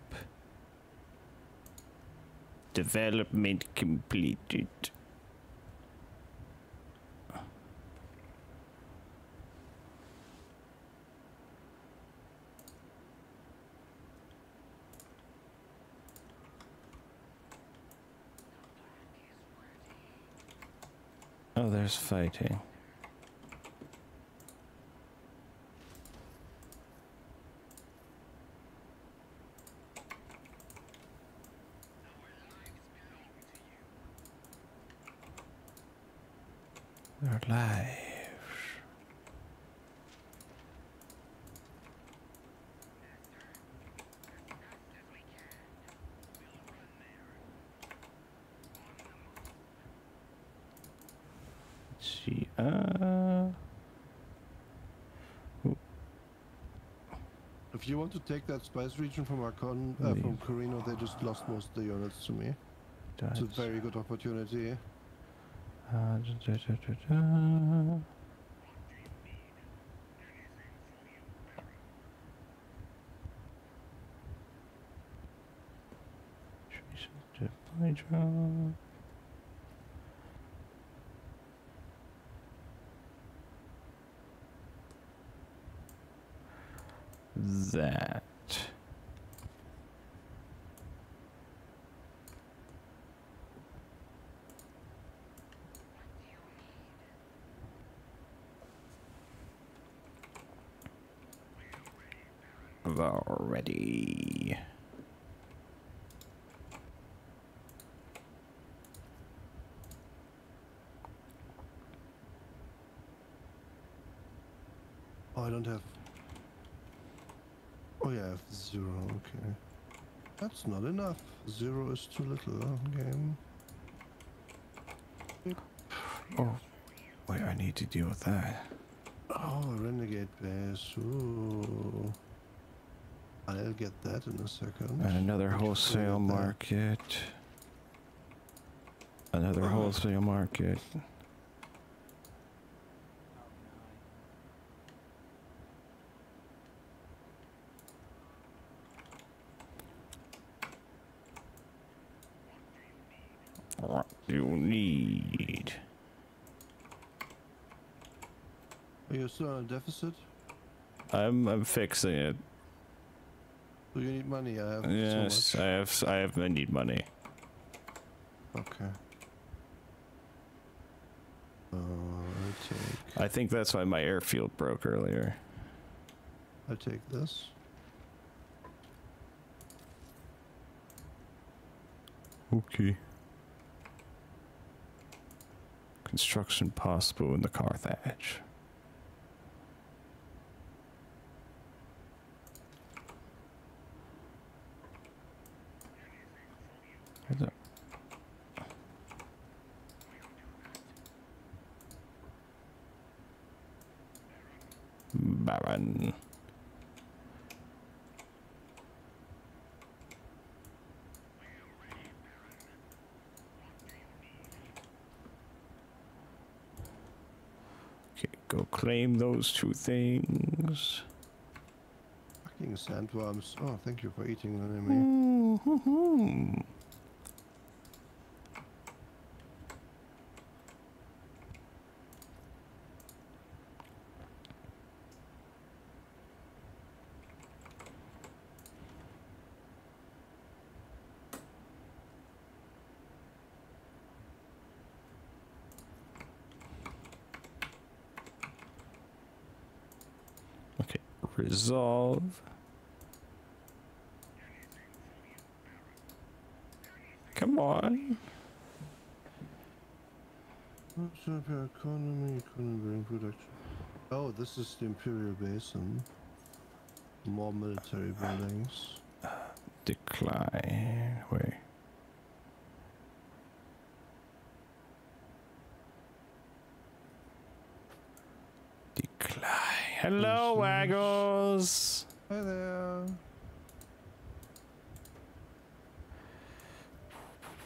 Development completed. Oh, there's fighting. They're alive. Let's see. Uh. If you want to take that spice region from Arcon, uh, from Corrino, they just lost most of the units to me. It's a very good opportunity. Uh, da, da, da, da, da. Traces to Hydra. That. Already. I don't have. Oh yeah, I have zero. Okay, that's not enough. Zero is too little. Game. Oh, wait, I need to deal with that. Oh, renegade base. Ooh. I'll get that in a second. And another uh-huh. wholesale market. Another wholesale market. What do you need? Are you still on a deficit? I'm I'm fixing it. Do you need money? I have Yes, so I have I have I need money. Okay. Uh, take. I think that's why my airfield broke earlier. I'll take this. Okay. Construction possible in the Carthag. Where's it? Baron. Okay, go claim those two things. Fucking sandworms. Oh, thank you for eating an enemy. Mm-hmm. Okay, resolve. Come on. What's up your economy? Production. Oh, this is the Imperial Basin. More military buildings. Decline. Wait. Decline. Hello, Yes, yes. Waggles. Hi there.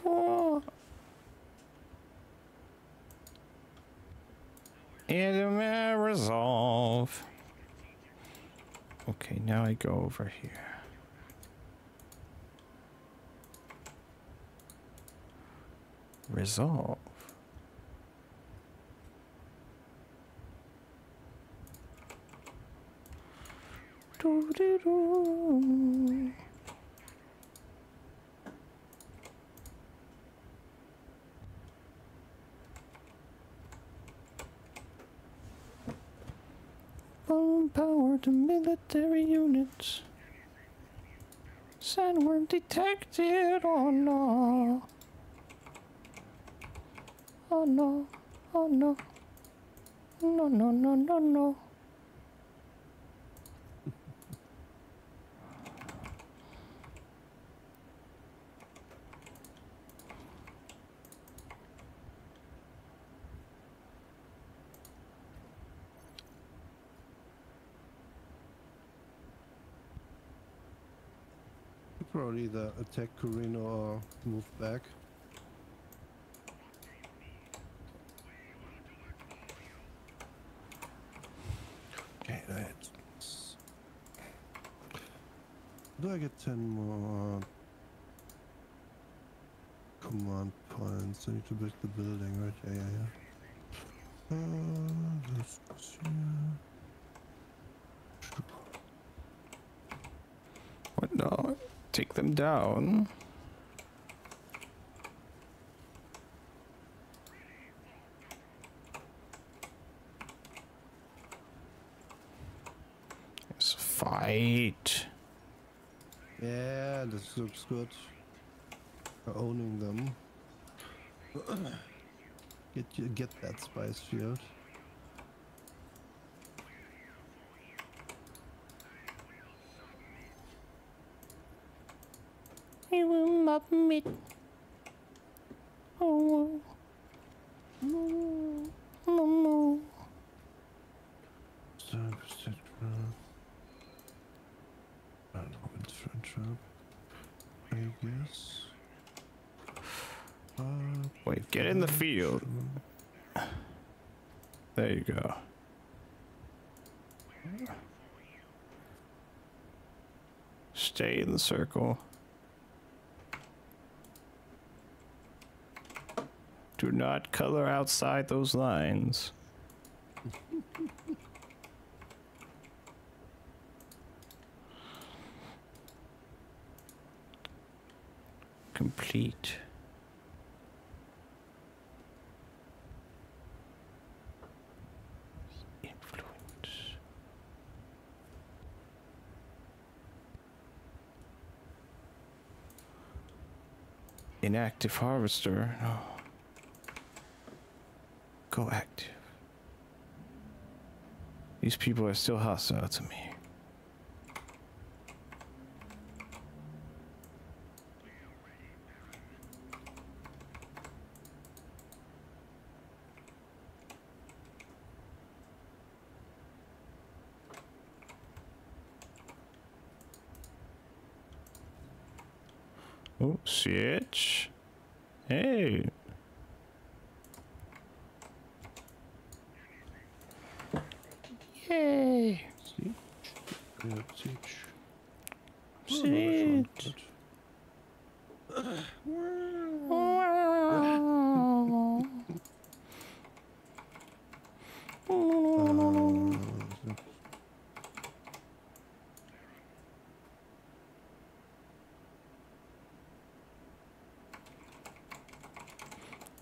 Oh. Enemy resolve. Okay, now I go over here. Resolve. Doo-doo-doo. Full power to military units. Sandworm detected. Oh no. Oh no. No. No, no, no, no, no. Probably either attack Corrino uh, or move back. Okay, that's... Do I get 10 more command points? I need to build the building, right? Yeah, yeah, yeah. Uh, this here. What no? Take them down. Let's fight. Yeah, this looks good. Owning them. get you, get that spice field. You will not circle. Do not color outside those lines. Complete. Inactive harvester. No. Go active. These people are still hostile to me. Oh, switch. Hey. Yay. Siege. Yeah, siege. Oh, no, Siege. that's not bad. Uh,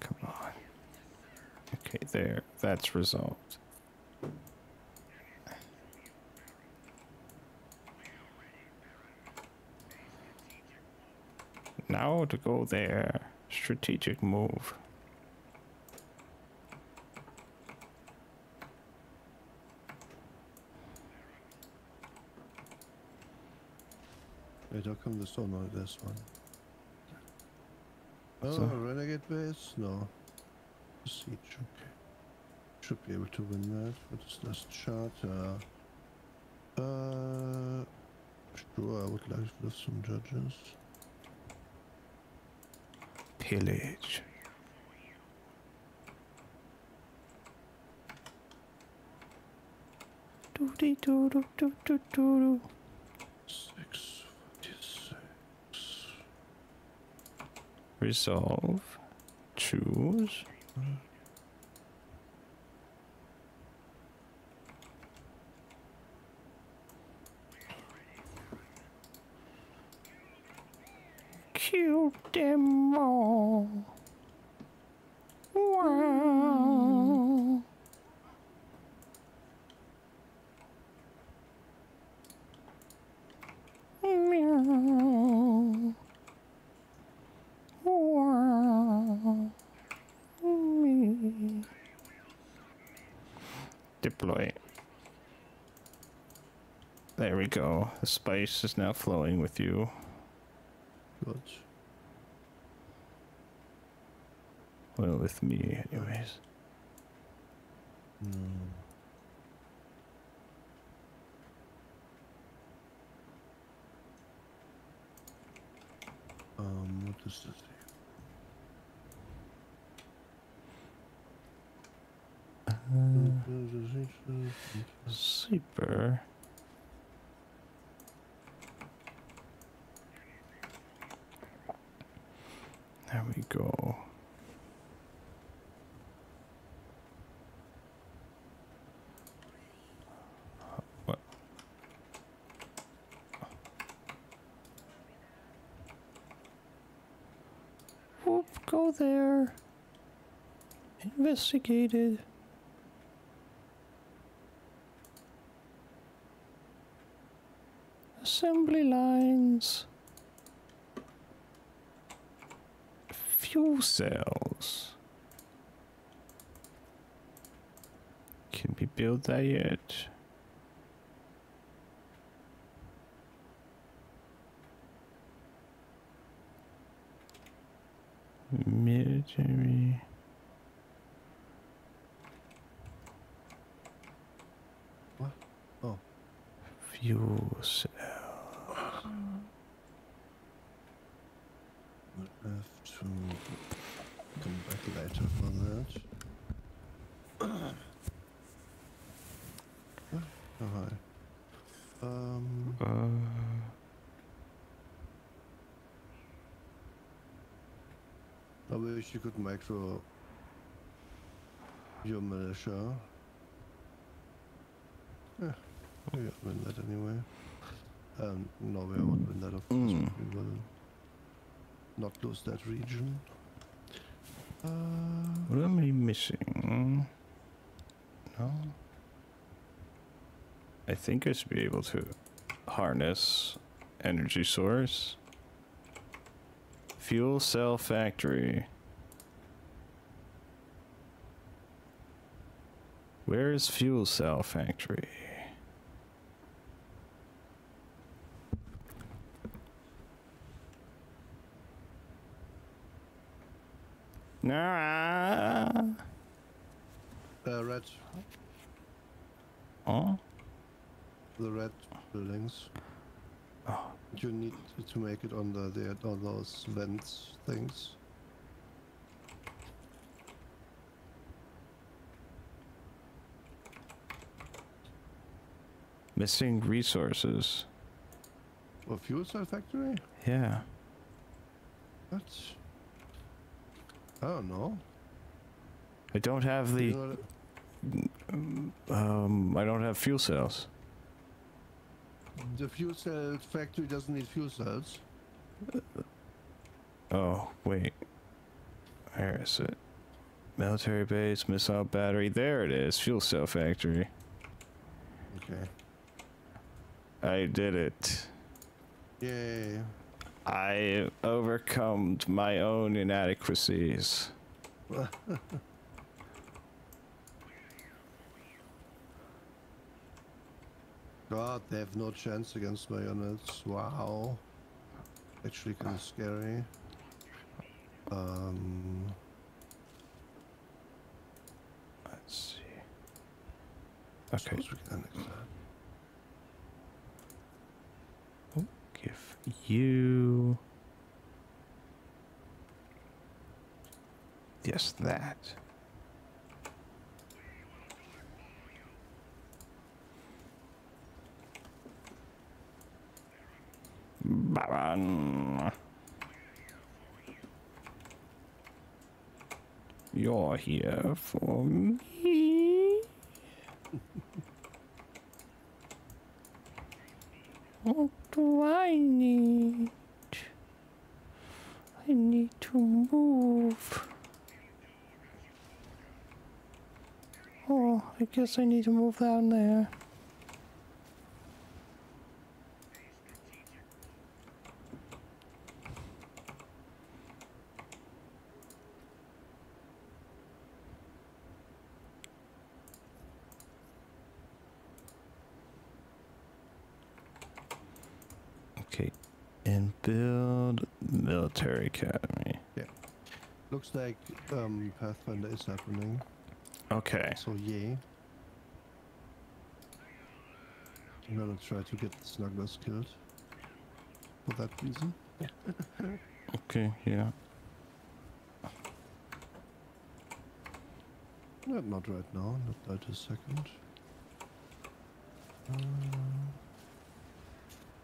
Come on. Okay, there. That's resolved. Now to go there. Strategic move. Wait, how come there's no no this one? Oh, So- renegade base? No. Siege. Should be able to win that. What is this last charter? Uh, sure, I would like to have some judges. Pillage. Doody doo doo doo doo doo. Six, forty-six. Resolve. Choose. Kill them all. Wow. Meow. Wow. Me. Deploy. There we go. The spice is now flowing with you. Good. Well, with me, anyways. Hmm. Um, what is this? Super. There we go. What? Whoop, go there. Investigated. Assembly lines. Fuel cells. Can we build that yet? Military. Fuel. We'll have to come back later for that. Oh, hi. Um, Uh, I wish you could micro your militia. Yeah, we got win that anyway. Um, no, we won't win that, of course. Mm. We will not lose that region. Uh, What am I missing? No. I think I should be able to harness energy source. Fuel cell factory. Where is fuel cell factory? Nah. uh, red, Oh. the red buildings. Oh. You need to make it on the, the on those vents things. Missing resources. A fuel cell factory? Yeah. What? I don't know. I don't have the um I don't have fuel cells. the fuel cell factory doesn't need fuel cells. Oh, wait. Where is it? Military base, missile battery. There it is. Fuel cell factory. Okay. I did it. Yay. I overcome my own inadequacies. God, they have no chance against bayonets. Wow. Actually kind of scary. Um, Let's see. Okay, suppose we can annex that. Give you. Yes, that. Baron. You're here for me. What do I need? I need to move. Oh, I guess I need to move down there. Okay, and build military academy. Yeah. Looks like um, Pathfinder is happening. Okay. So yeah. I'm gonna try to get Smugglers killed. For that reason. Okay, yeah. Not, not right now, not right a second. Uh,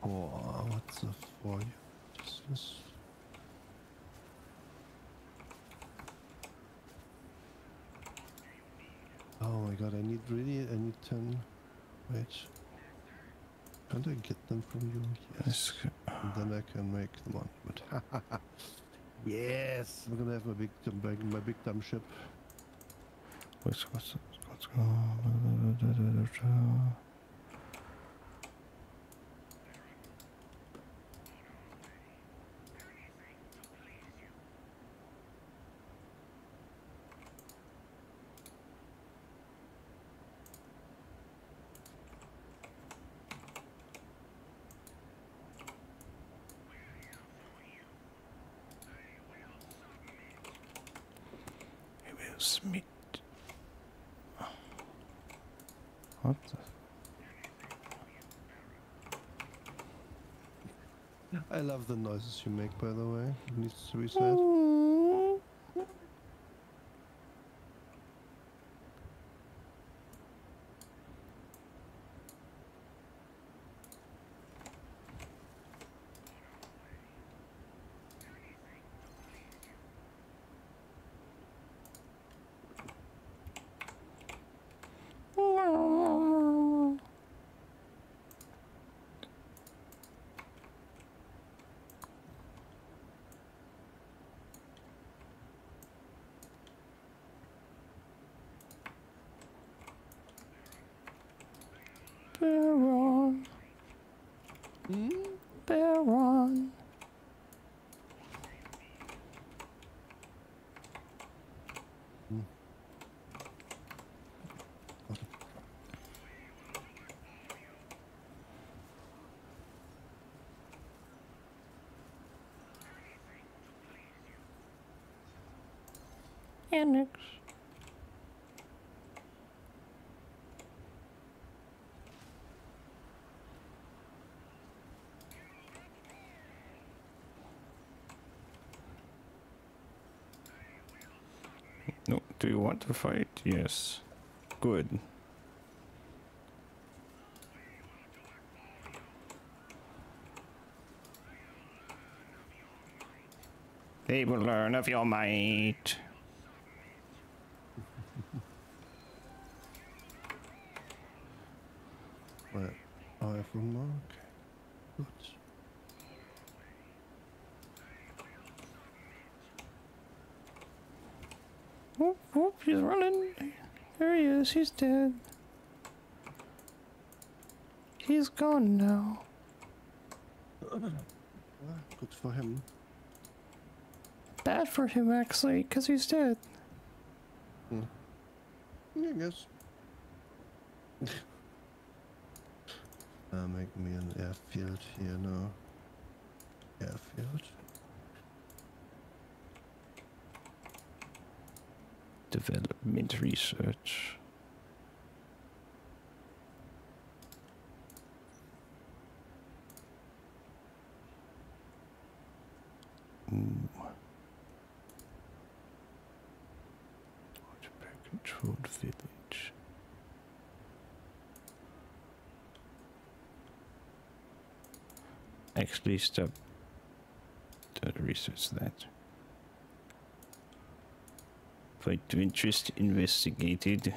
oh, what's the for you? Oh my god, I need really, I need 10. Wait. Can't I get them from you? Yes. And then I can make them on. But yes, I'm gonna have my big, dumb- my big dumb ship. What's what's what's going on? It will submit. What the? I love the noises you make, by the way. It needs to be said. Mm. Annex. No, do you want to fight? Yes. Good. They will learn of your might. Right. Oh, I have one more. Okay. Good. Whoop, whoop, he's running. There he is, he's dead. He's gone now. Good for him. Bad for him, actually, because he's dead. Yeah, I guess. uh, make me an airfield here now. Airfield. Development research. Controlled village. Actually, stop. Uh, research that. Point of interest investigated.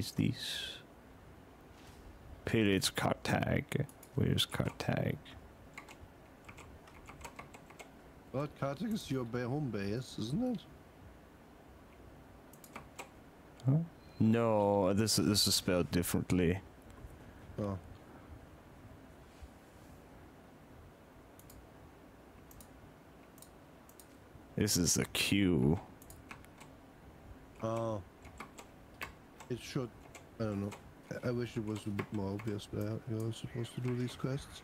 Is this? Pirates Cartag. Where's Cartag? Well, Carthag is your home base, isn't it? No, this this is spelled differently. Oh. This is a Q. Oh. It should. I don't know. I- wish it was a bit more obvious where you're supposed to do these quests.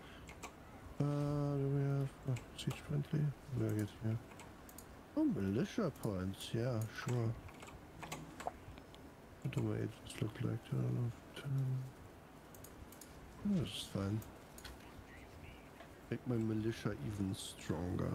Uh, do we have uh, siege friendly? Where get here? Oh, militia points. Yeah, sure. What do my agents look like? I don't know. Oh, is fine. Make my militia even stronger.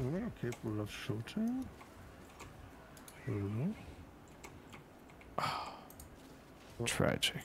It not capable of shooting? Don't know. Tragic.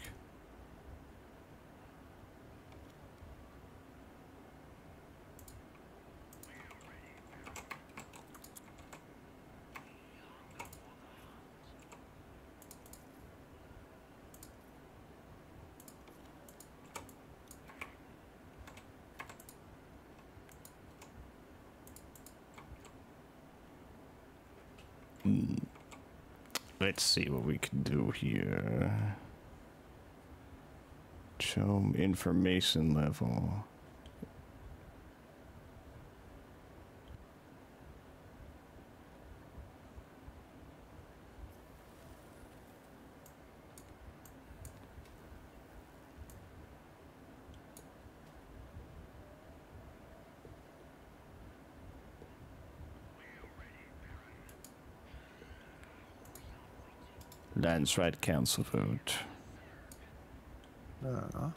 Let's see what we can do here. Show information level. Landsraad council vote. Ah.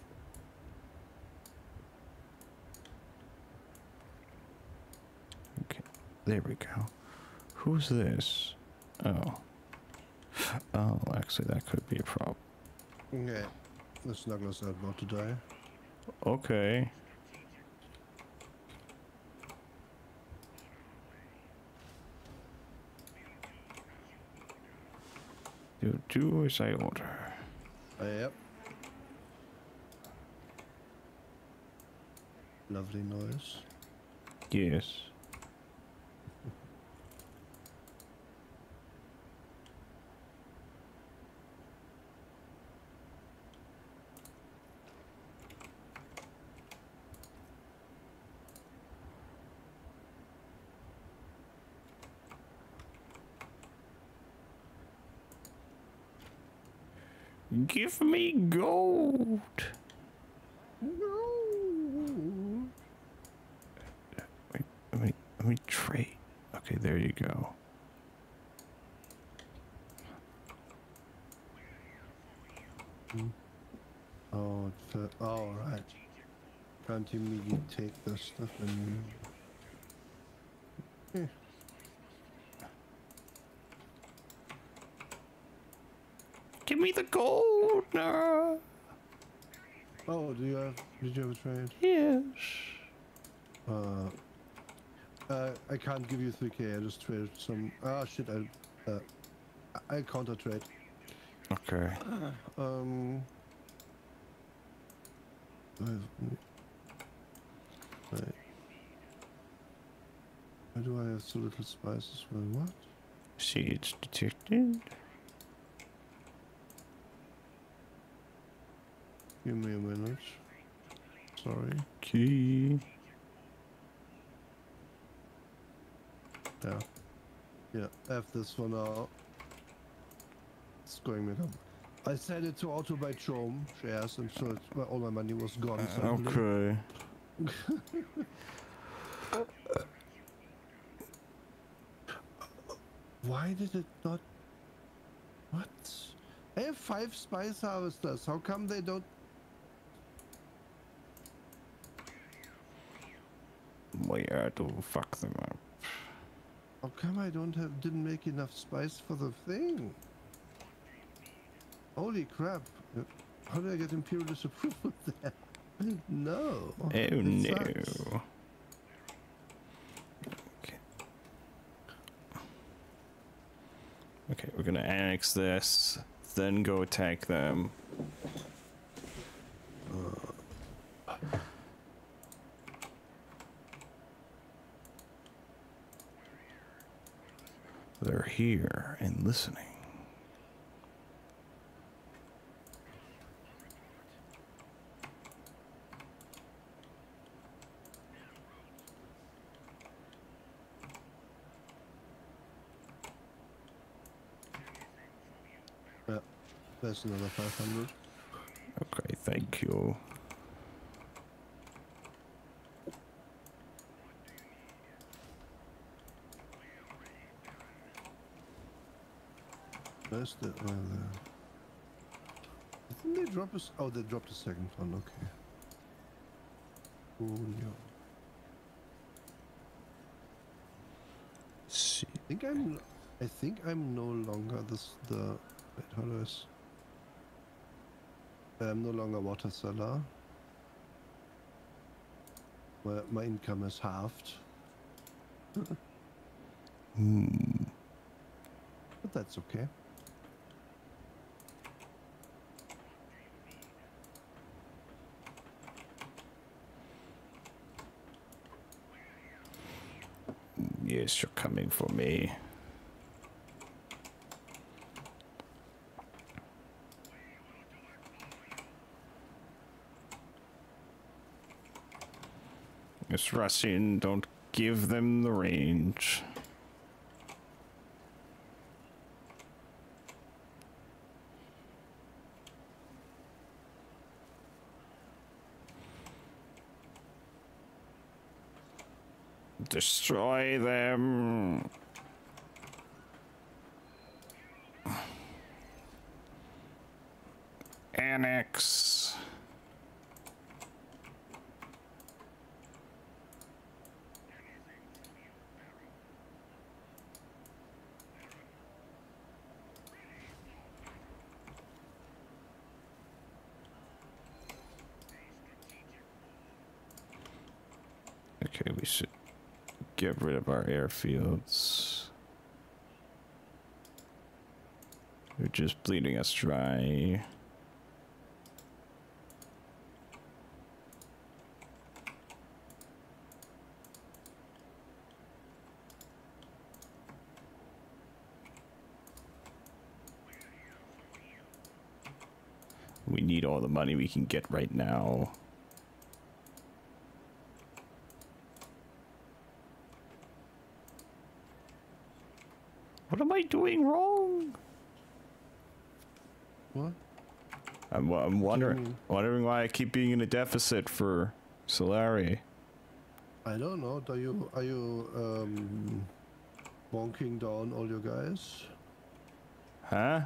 Okay, there we go. Who's this? Oh. Oh, actually, that could be a problem. Okay. Smuggler's not about to die. Okay. You do as I order. Yep. Lovely noise. Yes. Give me gold. Wait, let me let me trade. Okay, there you go. Oh, it's, uh, oh, right. Can't you immediately take the stuff and... Eh. Give me the gold. No. Oh, do you have... Did you have a trade? Yes. Uh, uh, I can't give you 3k, I just traded some... Ah, shit, I... Uh, I I counter trade. Okay. Um... I've- Right. Why do I have so little spices? Well, what? Siege detected. Give me a minute. Sorry. Key. Yeah. Yeah, F this for now. It's going me down. I sent it to auto buy CHOAM shares and so it's, well, all my money was gone. suddenly. Uh, okay. Why did it not? What? I have five spice harvesters. How come they don't? Have to fuck them up. How come I don't have? Didn't make enough spice for the thing? Holy crap! How did I get imperial disapproval there? no. Oh It no. sucks. Okay. Okay, we're gonna annex this, then go attack them. They're here and listening. There's another 500. Okay, thank you. Where's the? The didn't they drop us? Oh, they dropped a second one. Okay. Julio. See. I think I'm. I think I'm no longer this. The. Wait, how do I? I'm no longer water seller. My, my income is halved. Hmm. But that's okay. You're coming for me. It's Russian, Don't give them the range. destroy them. Annex. Okay, we should get rid of our airfields. They're just bleeding us dry. We need all the money we can get right now. What am I doing wrong? What? I'm, I'm wondering, mean? wondering why I keep being in a deficit for Solari. I don't know. Are you are you um bonking down all your guys? Huh?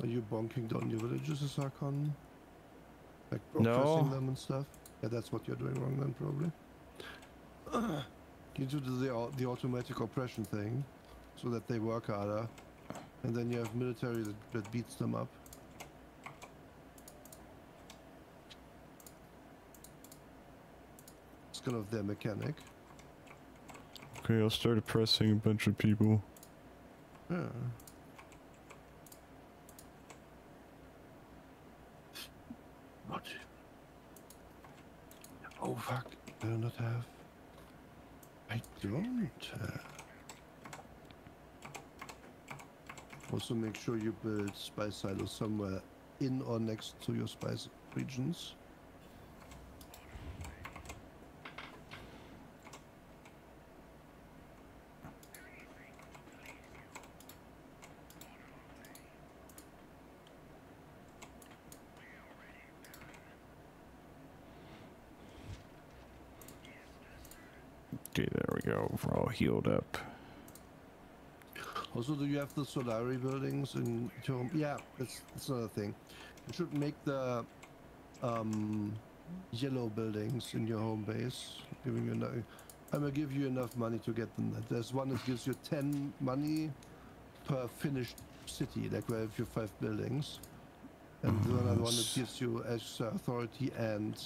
Are you bonking down your villages, Sarkon? Like No. oppressing them and stuff? Yeah, that's what you're doing wrong then, probably. you do the the automatic oppression thing, so that they work harder, and then you have military that, that beats them up. It's kind of their mechanic. Okay, I'll start oppressing a bunch of people. Yeah. What? Oh fuck! I do not have. I don't have. Also, make sure you build spice silos somewhere in or next to your spice regions. Okay, there we go. We're all healed up. Also, do you have the Solari buildings in your home? Yeah, that's, that's another thing. You should make the um, yellow buildings in your home base. Giving you enough, I'm gonna give you enough money to get them. There's one that gives you 10 money per finished city, like where you have your five buildings, and the another one that gives you extra authority and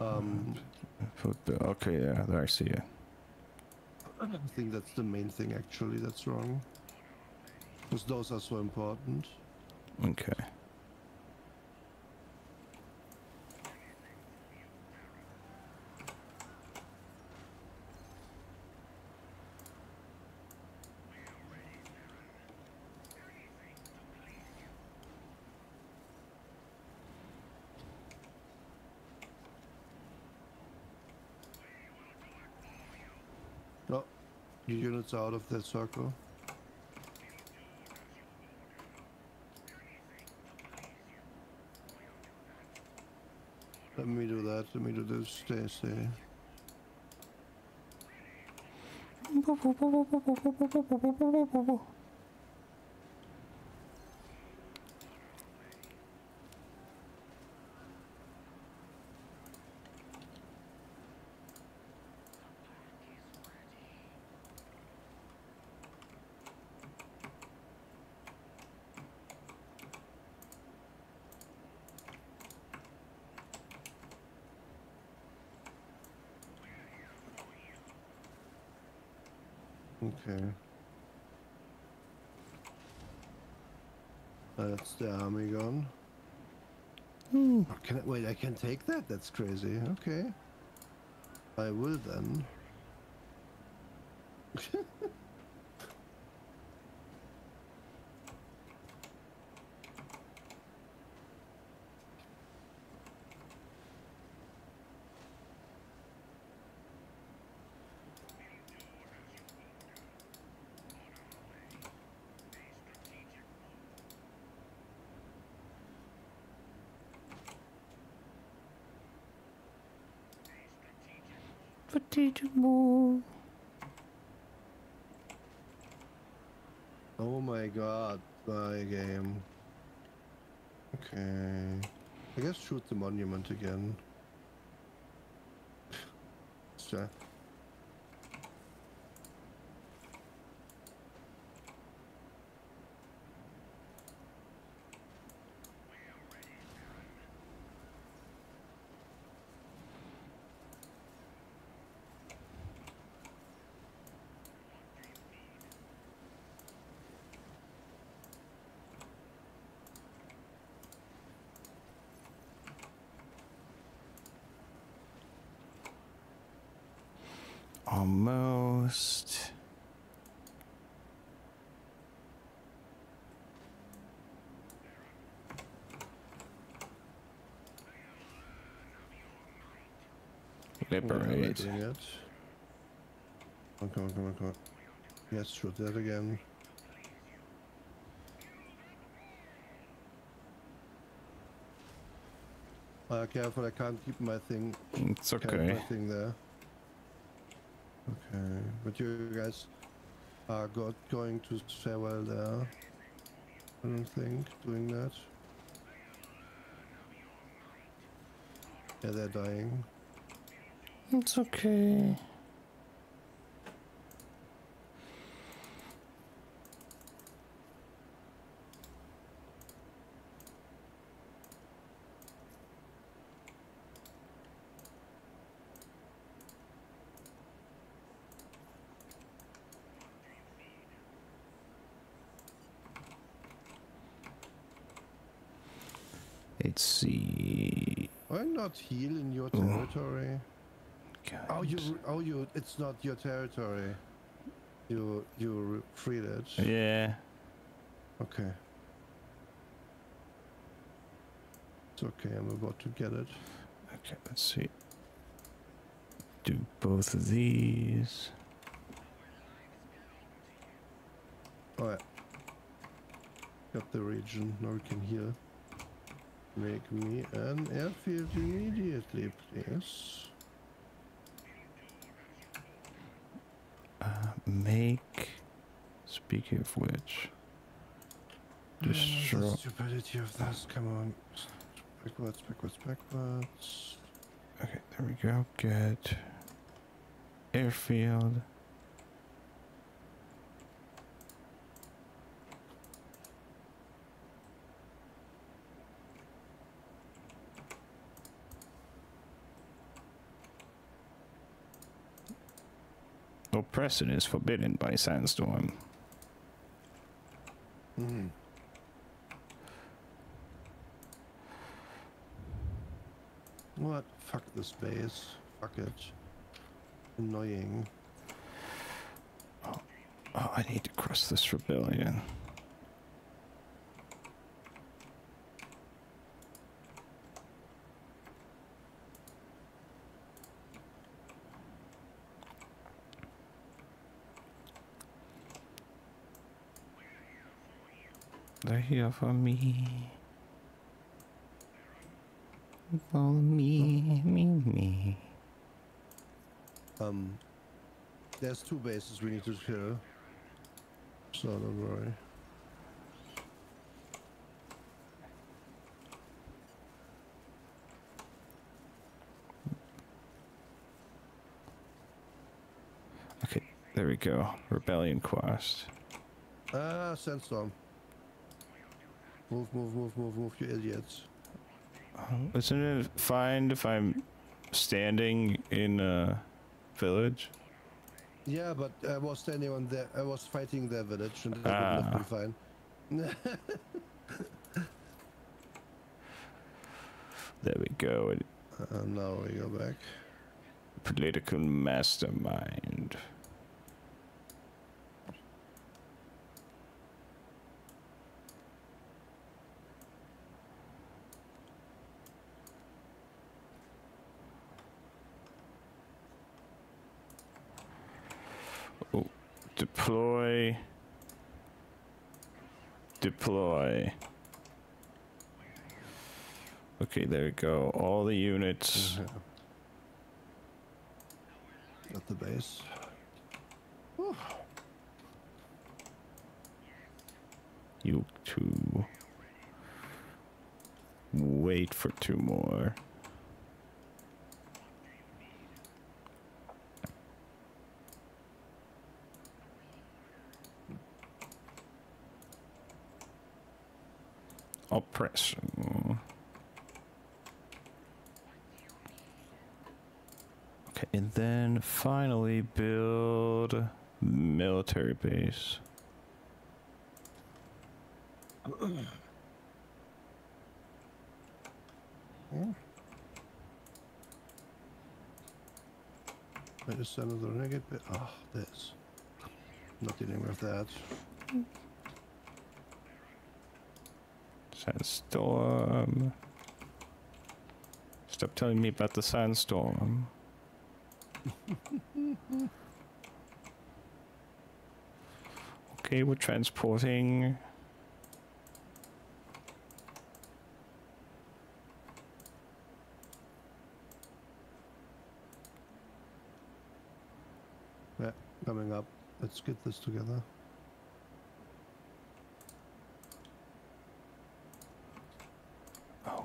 um, Okay, yeah, there I see it. I think that's the main thing actually that's wrong. Because those are so important. Okay. No, are out of the circle. Let me do that. Let me do this. Stay, stay. Okay. That's the army gun. Oh, Can I, can take that? That's crazy. Okay. I will then. Oh my god, my game. Okay. I guess shoot the monument again. Sure. almost. Doing it. Come on, come on, come on, come on. Yes, shoot that again. Uh, careful, I can't keep my thing It's okay. my thing there. Okay, but you guys are go going to farewell there. I don't think doing that. Yeah, they're dying. It's okay. Let's see. Why not heal in your territory? Oh, Oh, you, oh, you, it's not your territory. You, you freed it. Yeah. Okay. It's okay, I'm about to get it. Okay, let's see. Do both of these. Alright. Got the region, now we can heal. Make me an airfield immediately, please. Make. Speaking of which, destroy. The stupidity of this, come on. Backwards, backwards, backwards. Okay, there we go. Get airfield. Oppression is forbidden by Sandstorm. Hmm. What? Fuck this base. Fuck it. Annoying. Oh, I need to cross this rebellion. They're here for me. Follow me, me, me. Um, there's two bases we need to kill. So don't worry. Okay, there we go. Rebellion quest. Ah, sandstorm. Move, move, move, move, move, you idiots. Isn't it fine if I'm standing in a village? Yeah, but I was standing on there. I was fighting their village, and that would not be fine. There we go. Uh, now we go back. Political mastermind. Oh, deploy. Deploy. Okay, there we go. All the units. At the base. You two. Wait for two more. Oppression. Okay, and then finally build military base. Sent another renegade. But, oh, ah, this. Not dealing with that. Sandstorm. Stop telling me about the sandstorm. okay, we're transporting. Yeah, coming up. Let's get this together. Oh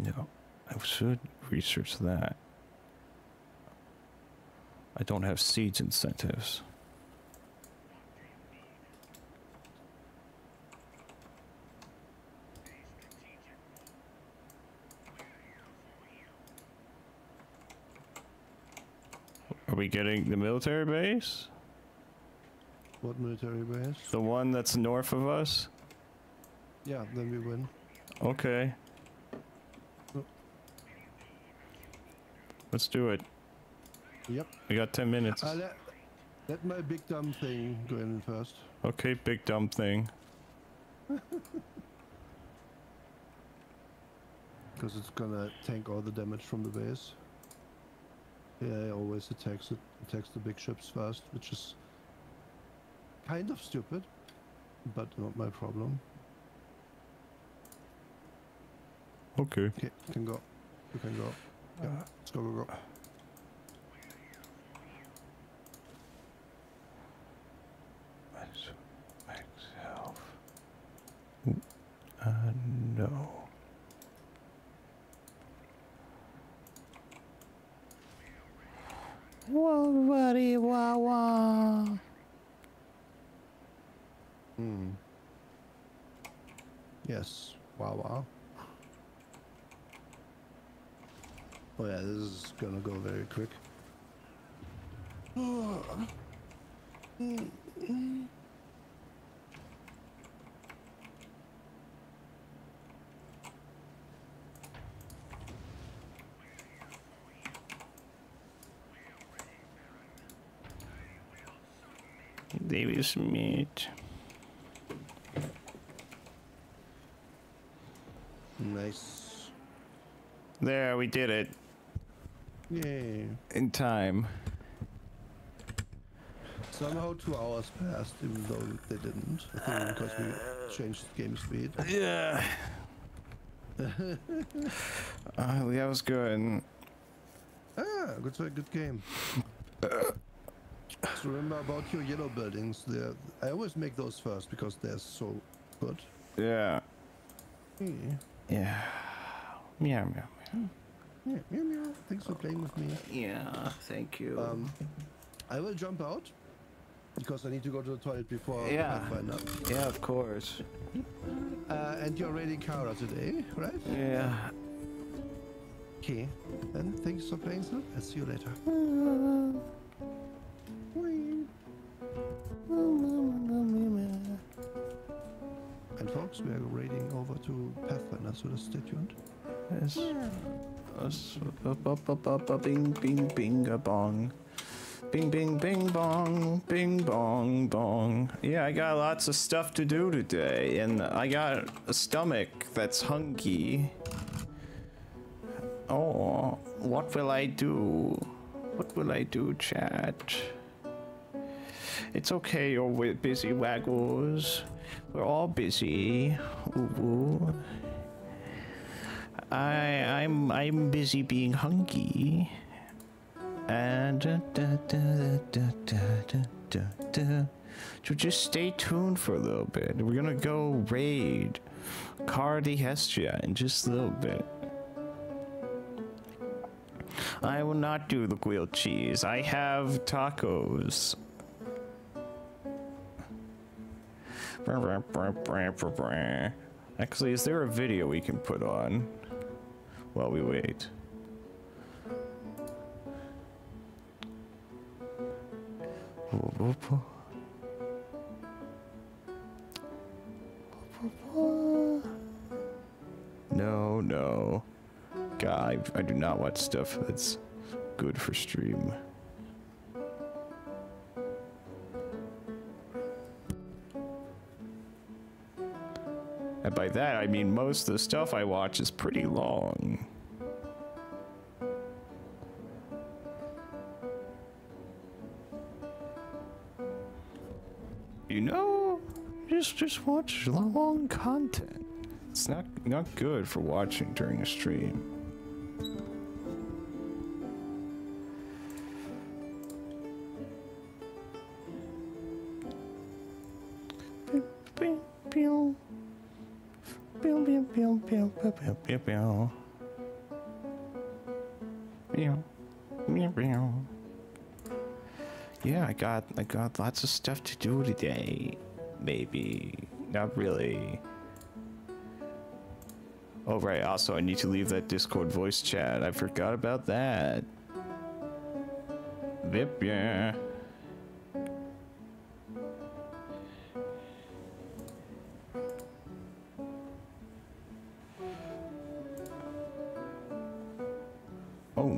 no. I should research that. I don't have siege incentives. Are we getting the military base? What military base? The one that's north of us? Yeah, then we win. Okay. Let's do it. Yep. We got 10 minutes. Uh, let, let my big dumb thing go in first. Okay, big dumb thing. Because it's gonna tank all the damage from the base. Yeah, it always attacks it attacks the big ships first, which is kind of stupid, but not my problem. Okay. Okay, you can go. You can go. Yeah, let's go, go, go. Max, max health. Uh, no. Wah, wah, wah. Hmm. Yes. Wow, wow. Oh yeah, this is gonna go very quick. David Smith. Nice. There, we did it. Yay. In time. Somehow two hours passed, even though they didn't. I think because we changed the game speed. Yeah. uh, that was good. Ah, good, good game. so remember about your yellow buildings. There, I always make those first because they're so good. Yeah. Yeah, Yeah. Meow, meow, meow. Yeah, meow, meow. Thanks for playing with me. Yeah, thank you. Um, I will jump out because I need to go to the toilet before Yeah. Pathfinder. yeah, of course. Uh, and you're raiding Kara today, right? Yeah. Okay. Then thanks for playing, sir. I'll see you later. And folks, we are raiding over to Pathfinder, so just stay tuned. Yes. Us- Bing, bing, bing, a bong. Bing, bing, bing, bong. Bing, bong, bong. Yeah, I got lots of stuff to do today, and I got a stomach that's hungry. Oh, what will I do? What will I do, chat? It's okay, you're busy, waggles. We're all busy. Ooh, ooh. I I'm I'm busy being hunky. And. So just stay tuned for a little bit. We're gonna go raid Cardi Hestia in just a little bit. I will not do the grilled cheese. I have tacos. Actually, is there a video we can put on while we wait? No, no. God, I, do not watch stuff that's good for stream. And by that, I mean most of the stuff I watch is pretty long. You know, just just watch long content. It's not not good for watching during a stream. Yeah, I got I got lots of stuff to do today. Maybe. Not really. Oh right, also I need to leave that Discord voice chat. I forgot about that. Vip yeah.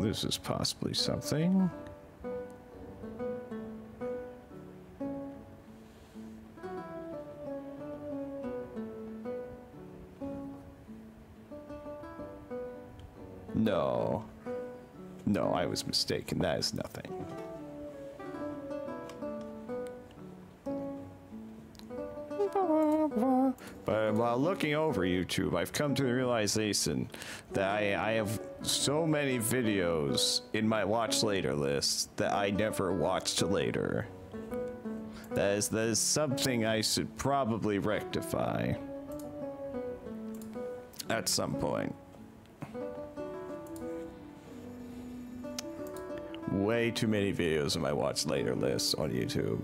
This is possibly something. No. No, I was mistaken. That is nothing. But while looking over YouTube, I've come to the realization that I, I have so many videos in my watch later list that I never watched later. That is, that is something I should probably rectify at some point. Way too many videos in my watch later list on YouTube.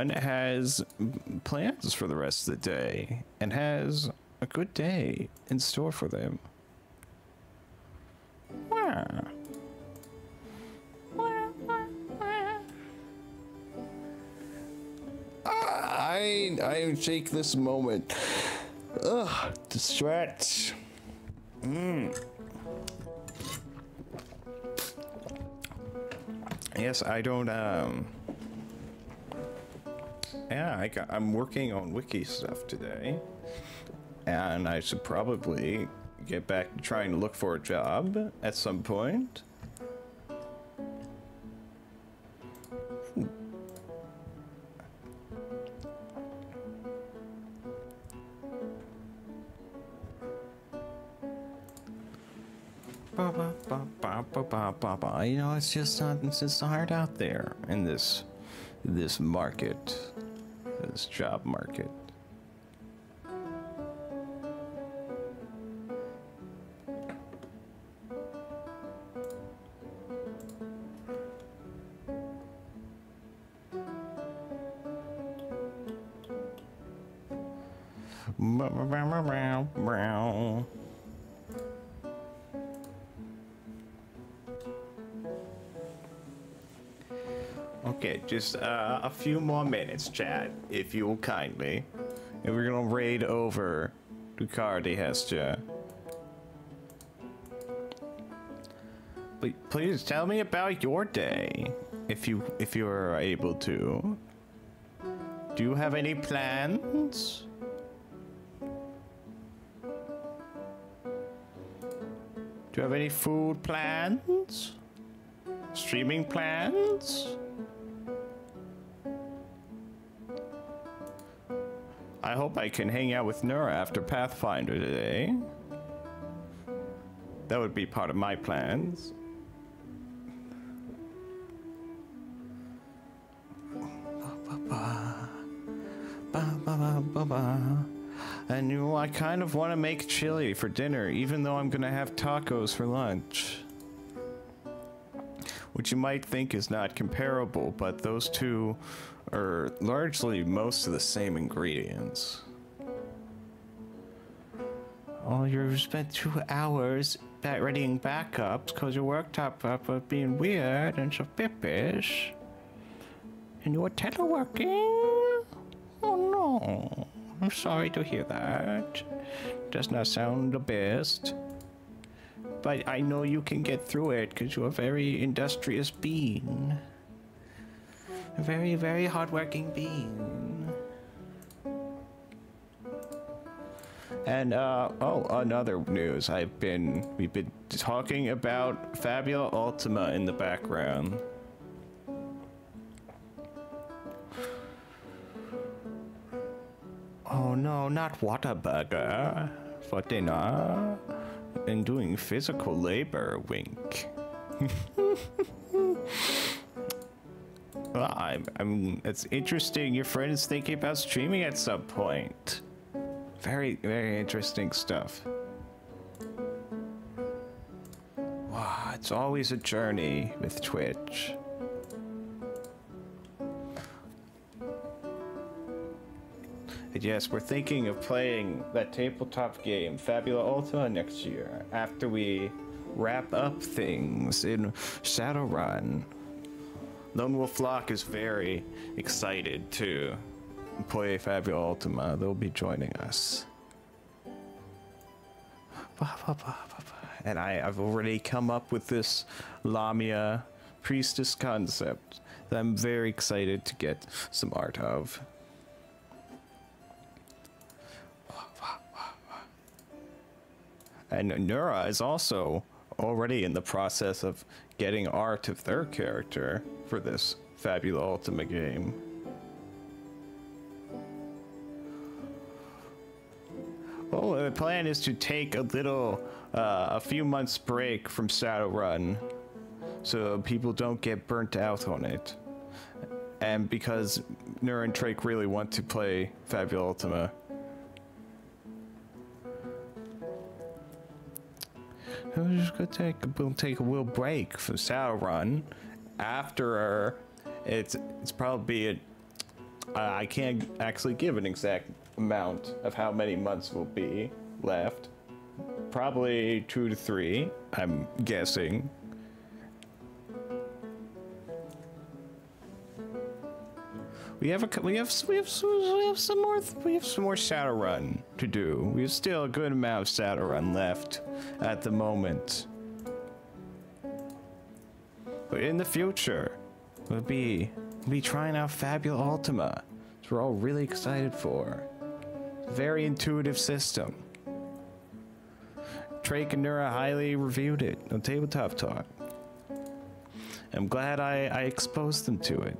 Everyone has plans for the rest of the day and has a good day in store for them. I I take this moment ugh, to stretch. Mm. Yes, I don't um yeah, I I'm working on wiki stuff today, and I should probably get back to trying to look for a job at some point. You know, it's just not, it's just hard out there in this, this market, this job market. Just uh, a few more minutes, Chad, if you will kindly. And we're gonna raid over Ducardi Hestia. Please tell me about your day, if you if you are able to. Do you have any plans? Do you have any food plans? Streaming plans? I hope I can hang out with Nura after Pathfinder today. That would be part of my plans. And you know, I kind of want to make chili for dinner, even though I'm gonna have tacos for lunch. Which you might think is not comparable, but those two are largely most of the same ingredients. Oh, you've spent two hours back readying backups because your worktop up was being weird and suspicious. And you were teleworking? Oh no. I'm sorry to hear that. Does not sound the best. But I know you can get through it because you're a very industrious being. A very, very hardworking being. And uh, oh, another news. I've been we've been talking about Fabula Ultima in the background. Oh no, not Whataburger for dinner. And doing physical labor, wink. well, I'm, I'm, it's interesting your friend is thinking about streaming at some point. Very, very interesting stuff. Wow, it's always a journey with Twitch. And yes, we're thinking of playing that tabletop game, Fabula Ultima, next year, after we wrap up things in Shadowrun. Lone Wolf Flock is very excited to play Fabula Ultima. They'll be joining us. And I, I've already come up with this Lamia priestess concept that I'm very excited to get some art of. And Nura is also already in the process of getting art of their character for this Fabula Ultima game. Well, the plan is to take a little, uh, a few months break from Shadowrun, so people don't get burnt out on it. And because Nur and Drake really want to play Fabula Ultima. We're just gonna take we'll take a little break from Shadowrun. After her. it's it's probably a, uh, I can't actually give an exact amount of how many months will be left. Probably two to three, I'm guessing. We have a we have we have we have some more we have some more Shadowrun to do. We have still a good amount of Shadowrun left at the moment. In the future, we'll be we'll be trying out Fabula Ultima, which we're all really excited for. Very intuitive system. Drake and Nura highly reviewed it on Tabletop Talk. I'm glad I, I exposed them to it.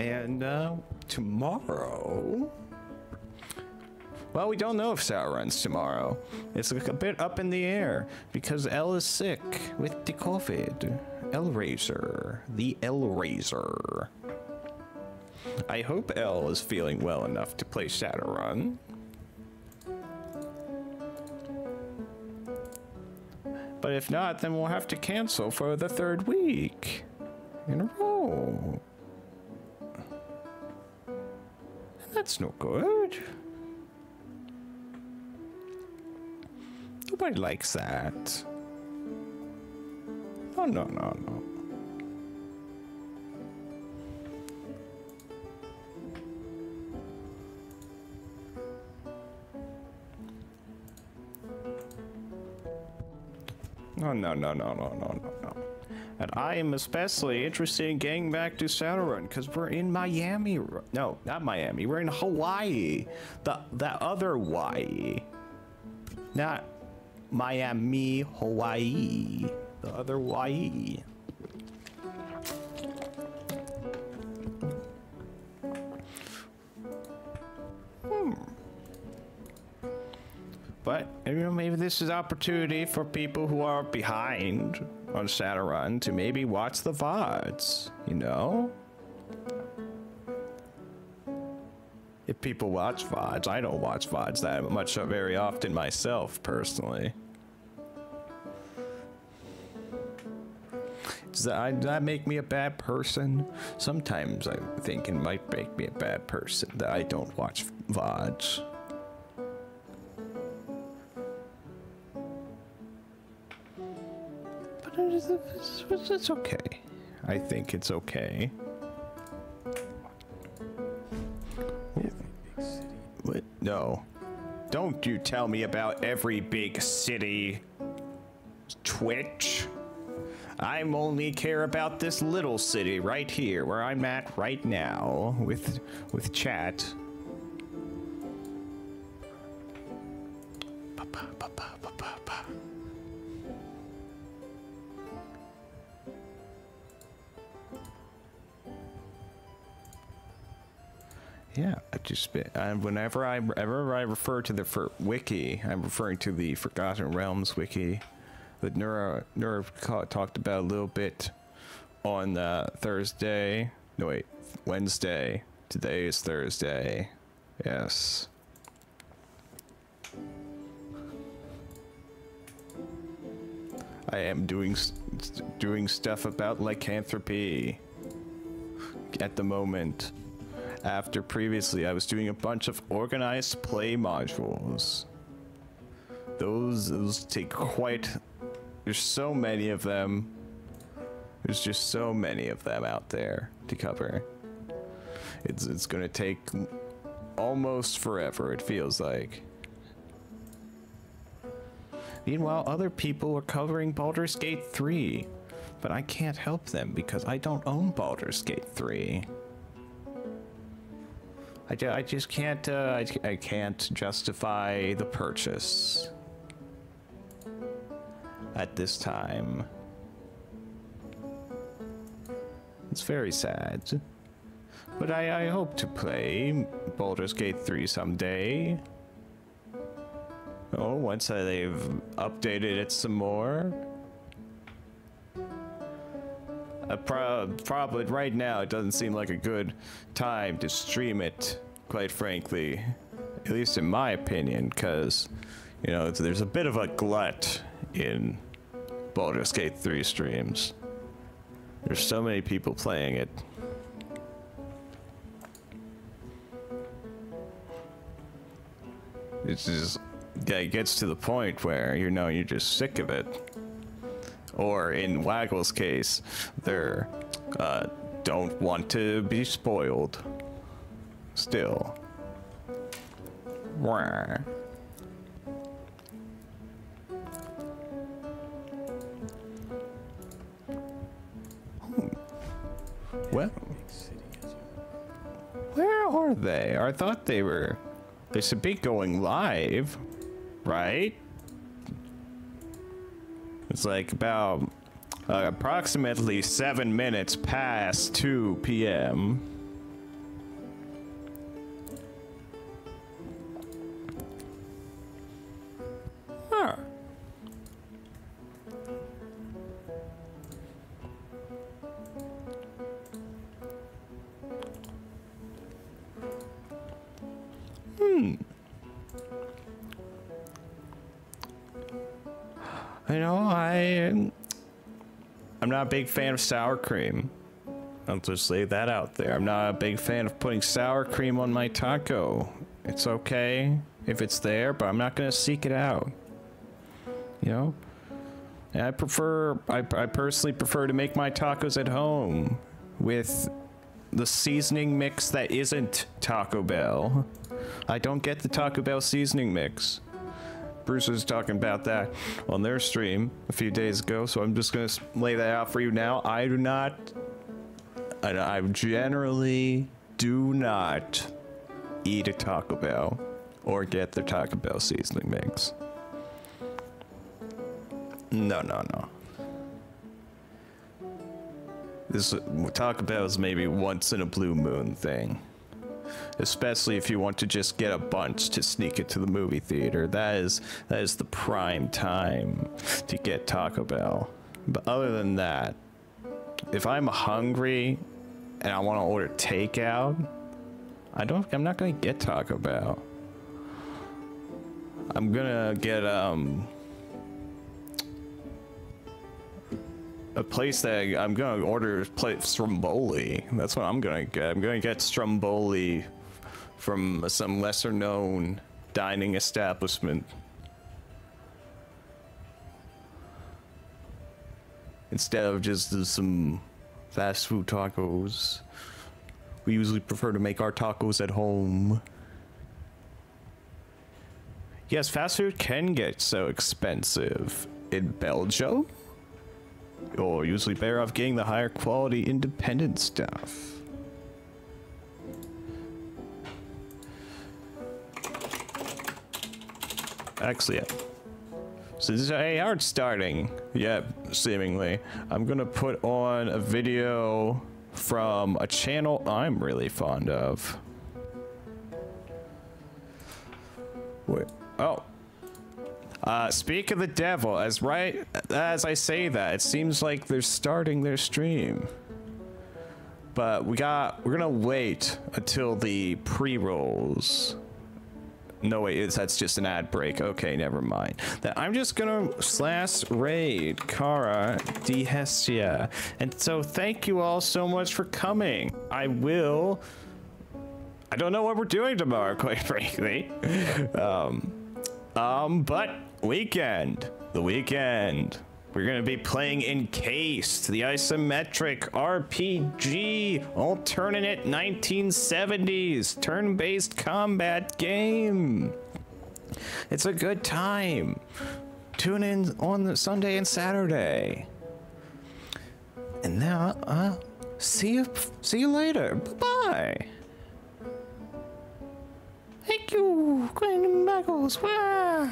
And uh, tomorrow. Well, we don't know if Shadowrun's tomorrow. It's like a bit up in the air because L is sick with the COVID. L Razor. The L Razor. I hope L is feeling well enough to play Shadowrun. But if not, then we'll have to cancel for the third week in a row. That's no good. Nobody likes that. Oh, no, no, no. No, no, no, no, no, no, no, no. And I am especially interested in getting back to Shadowrun because we're in Miami. No, not Miami. We're in Hawaii. The the other Hawaii. Not Miami, Hawaii. The other Hawaii. But you know, maybe this is opportunity for people who are behind on Shadowrun to maybe watch the VODs, you know? If people watch VODs, I don't watch VODs that much uh, very often myself, personally. Does that, does that make me a bad person? Sometimes I think it might make me a bad person that I don't watch VODs. But it's, it's, it's okay. I think it's okay. What? No. Don't you tell me about every big city Twitch. I'm only care about this little city right here where I'm at right now with with chat. Yeah, I just been, I, whenever I ever I refer to the wiki, I'm referring to the Forgotten Realms wiki that Nura Nura talked about a little bit on uh, Thursday. No wait, Wednesday. Today is Thursday. Yes. I am doing doing stuff about lycanthropy at the moment after previously I was doing a bunch of organized play modules. Those those take quite there's so many of them. There's just so many of them out there to cover. It's it's to take almost forever it feels like. Meanwhile, other people are covering Baldur's Gate 3, but I can't help them because I don't own Baldur's Gate 3. I, I just can't uh, I, I can't justify the purchase at this time. It's very sad. But I, I hope to play Baldur's Gate 3 someday. Oh, once they've updated it some more. Uh, pro- probably right now it doesn't seem like a good time to stream it, quite frankly. At least in my opinion, because, you know, there's a bit of a glut in Baldur's Gate 3 streams. There's so many people playing it. It's just, yeah, it gets to the point where, you know, you're just sick of it. Or in Waggle's case, they're, uh, don't want to be spoiled. Still. Wah. Well, where are they? I thought they were. They should be going live, right? It's like about uh, approximately seven minutes past 2 p.m. Hmm. You know, I I'm not a big fan of sour cream. I'll just lay that out there. I'm not a big fan of putting sour cream on my taco. It's okay if it's there, but I'm not gonna seek it out. You know? And I prefer I, I personally prefer to make my tacos at home with the seasoning mix that isn't Taco Bell. I don't get the Taco Bell seasoning mix. Bruce was talking about that on their stream a few days ago, so I'm just gonna lay that out for you now. I do not, and I generally do not eat a Taco Bell or get the Taco Bell seasoning mix. No, no, no. This Taco Bell is maybe once in a blue moon thing especially if you want to just get a bunch to sneak it to the movie theater. That is that is the prime time to get Taco Bell. But other than that, if I'm hungry and I want to order takeout, I don't I'm not going to get Taco Bell. I'm going to get um a place that I'm gonna order play Stromboli. That's what I'm gonna get. I'm gonna get Stromboli from some lesser known dining establishment. Instead of just some fast food tacos. We usually prefer to make our tacos at home. Yes, fast food can get so expensive. In Belgium, you're usually better off getting the higher quality independent stuff. Actually, yeah. Since they aren't starting yet, seemingly, I'm gonna put on a video from a channel I'm really fond of. Wait. Oh. Uh, speak of the devil, as right as I say that, it seems like they're starting their stream. But we got, we're gonna wait until the pre-rolls. No, wait, that's just an ad break. Okay, never mind. That I'm just gonna slash raid Kara D Hestia. And so thank you all so much for coming. I will. I don't know what we're doing tomorrow, quite frankly. Um, um, but weekend, the weekend. We're gonna be playing Encased, the isometric RPG alternate 1970s turn-based combat game. It's a good time. Tune in on the Sunday and Saturday. And now, uh, see you, see you later. Bye. Thank you, Michaels. Wah.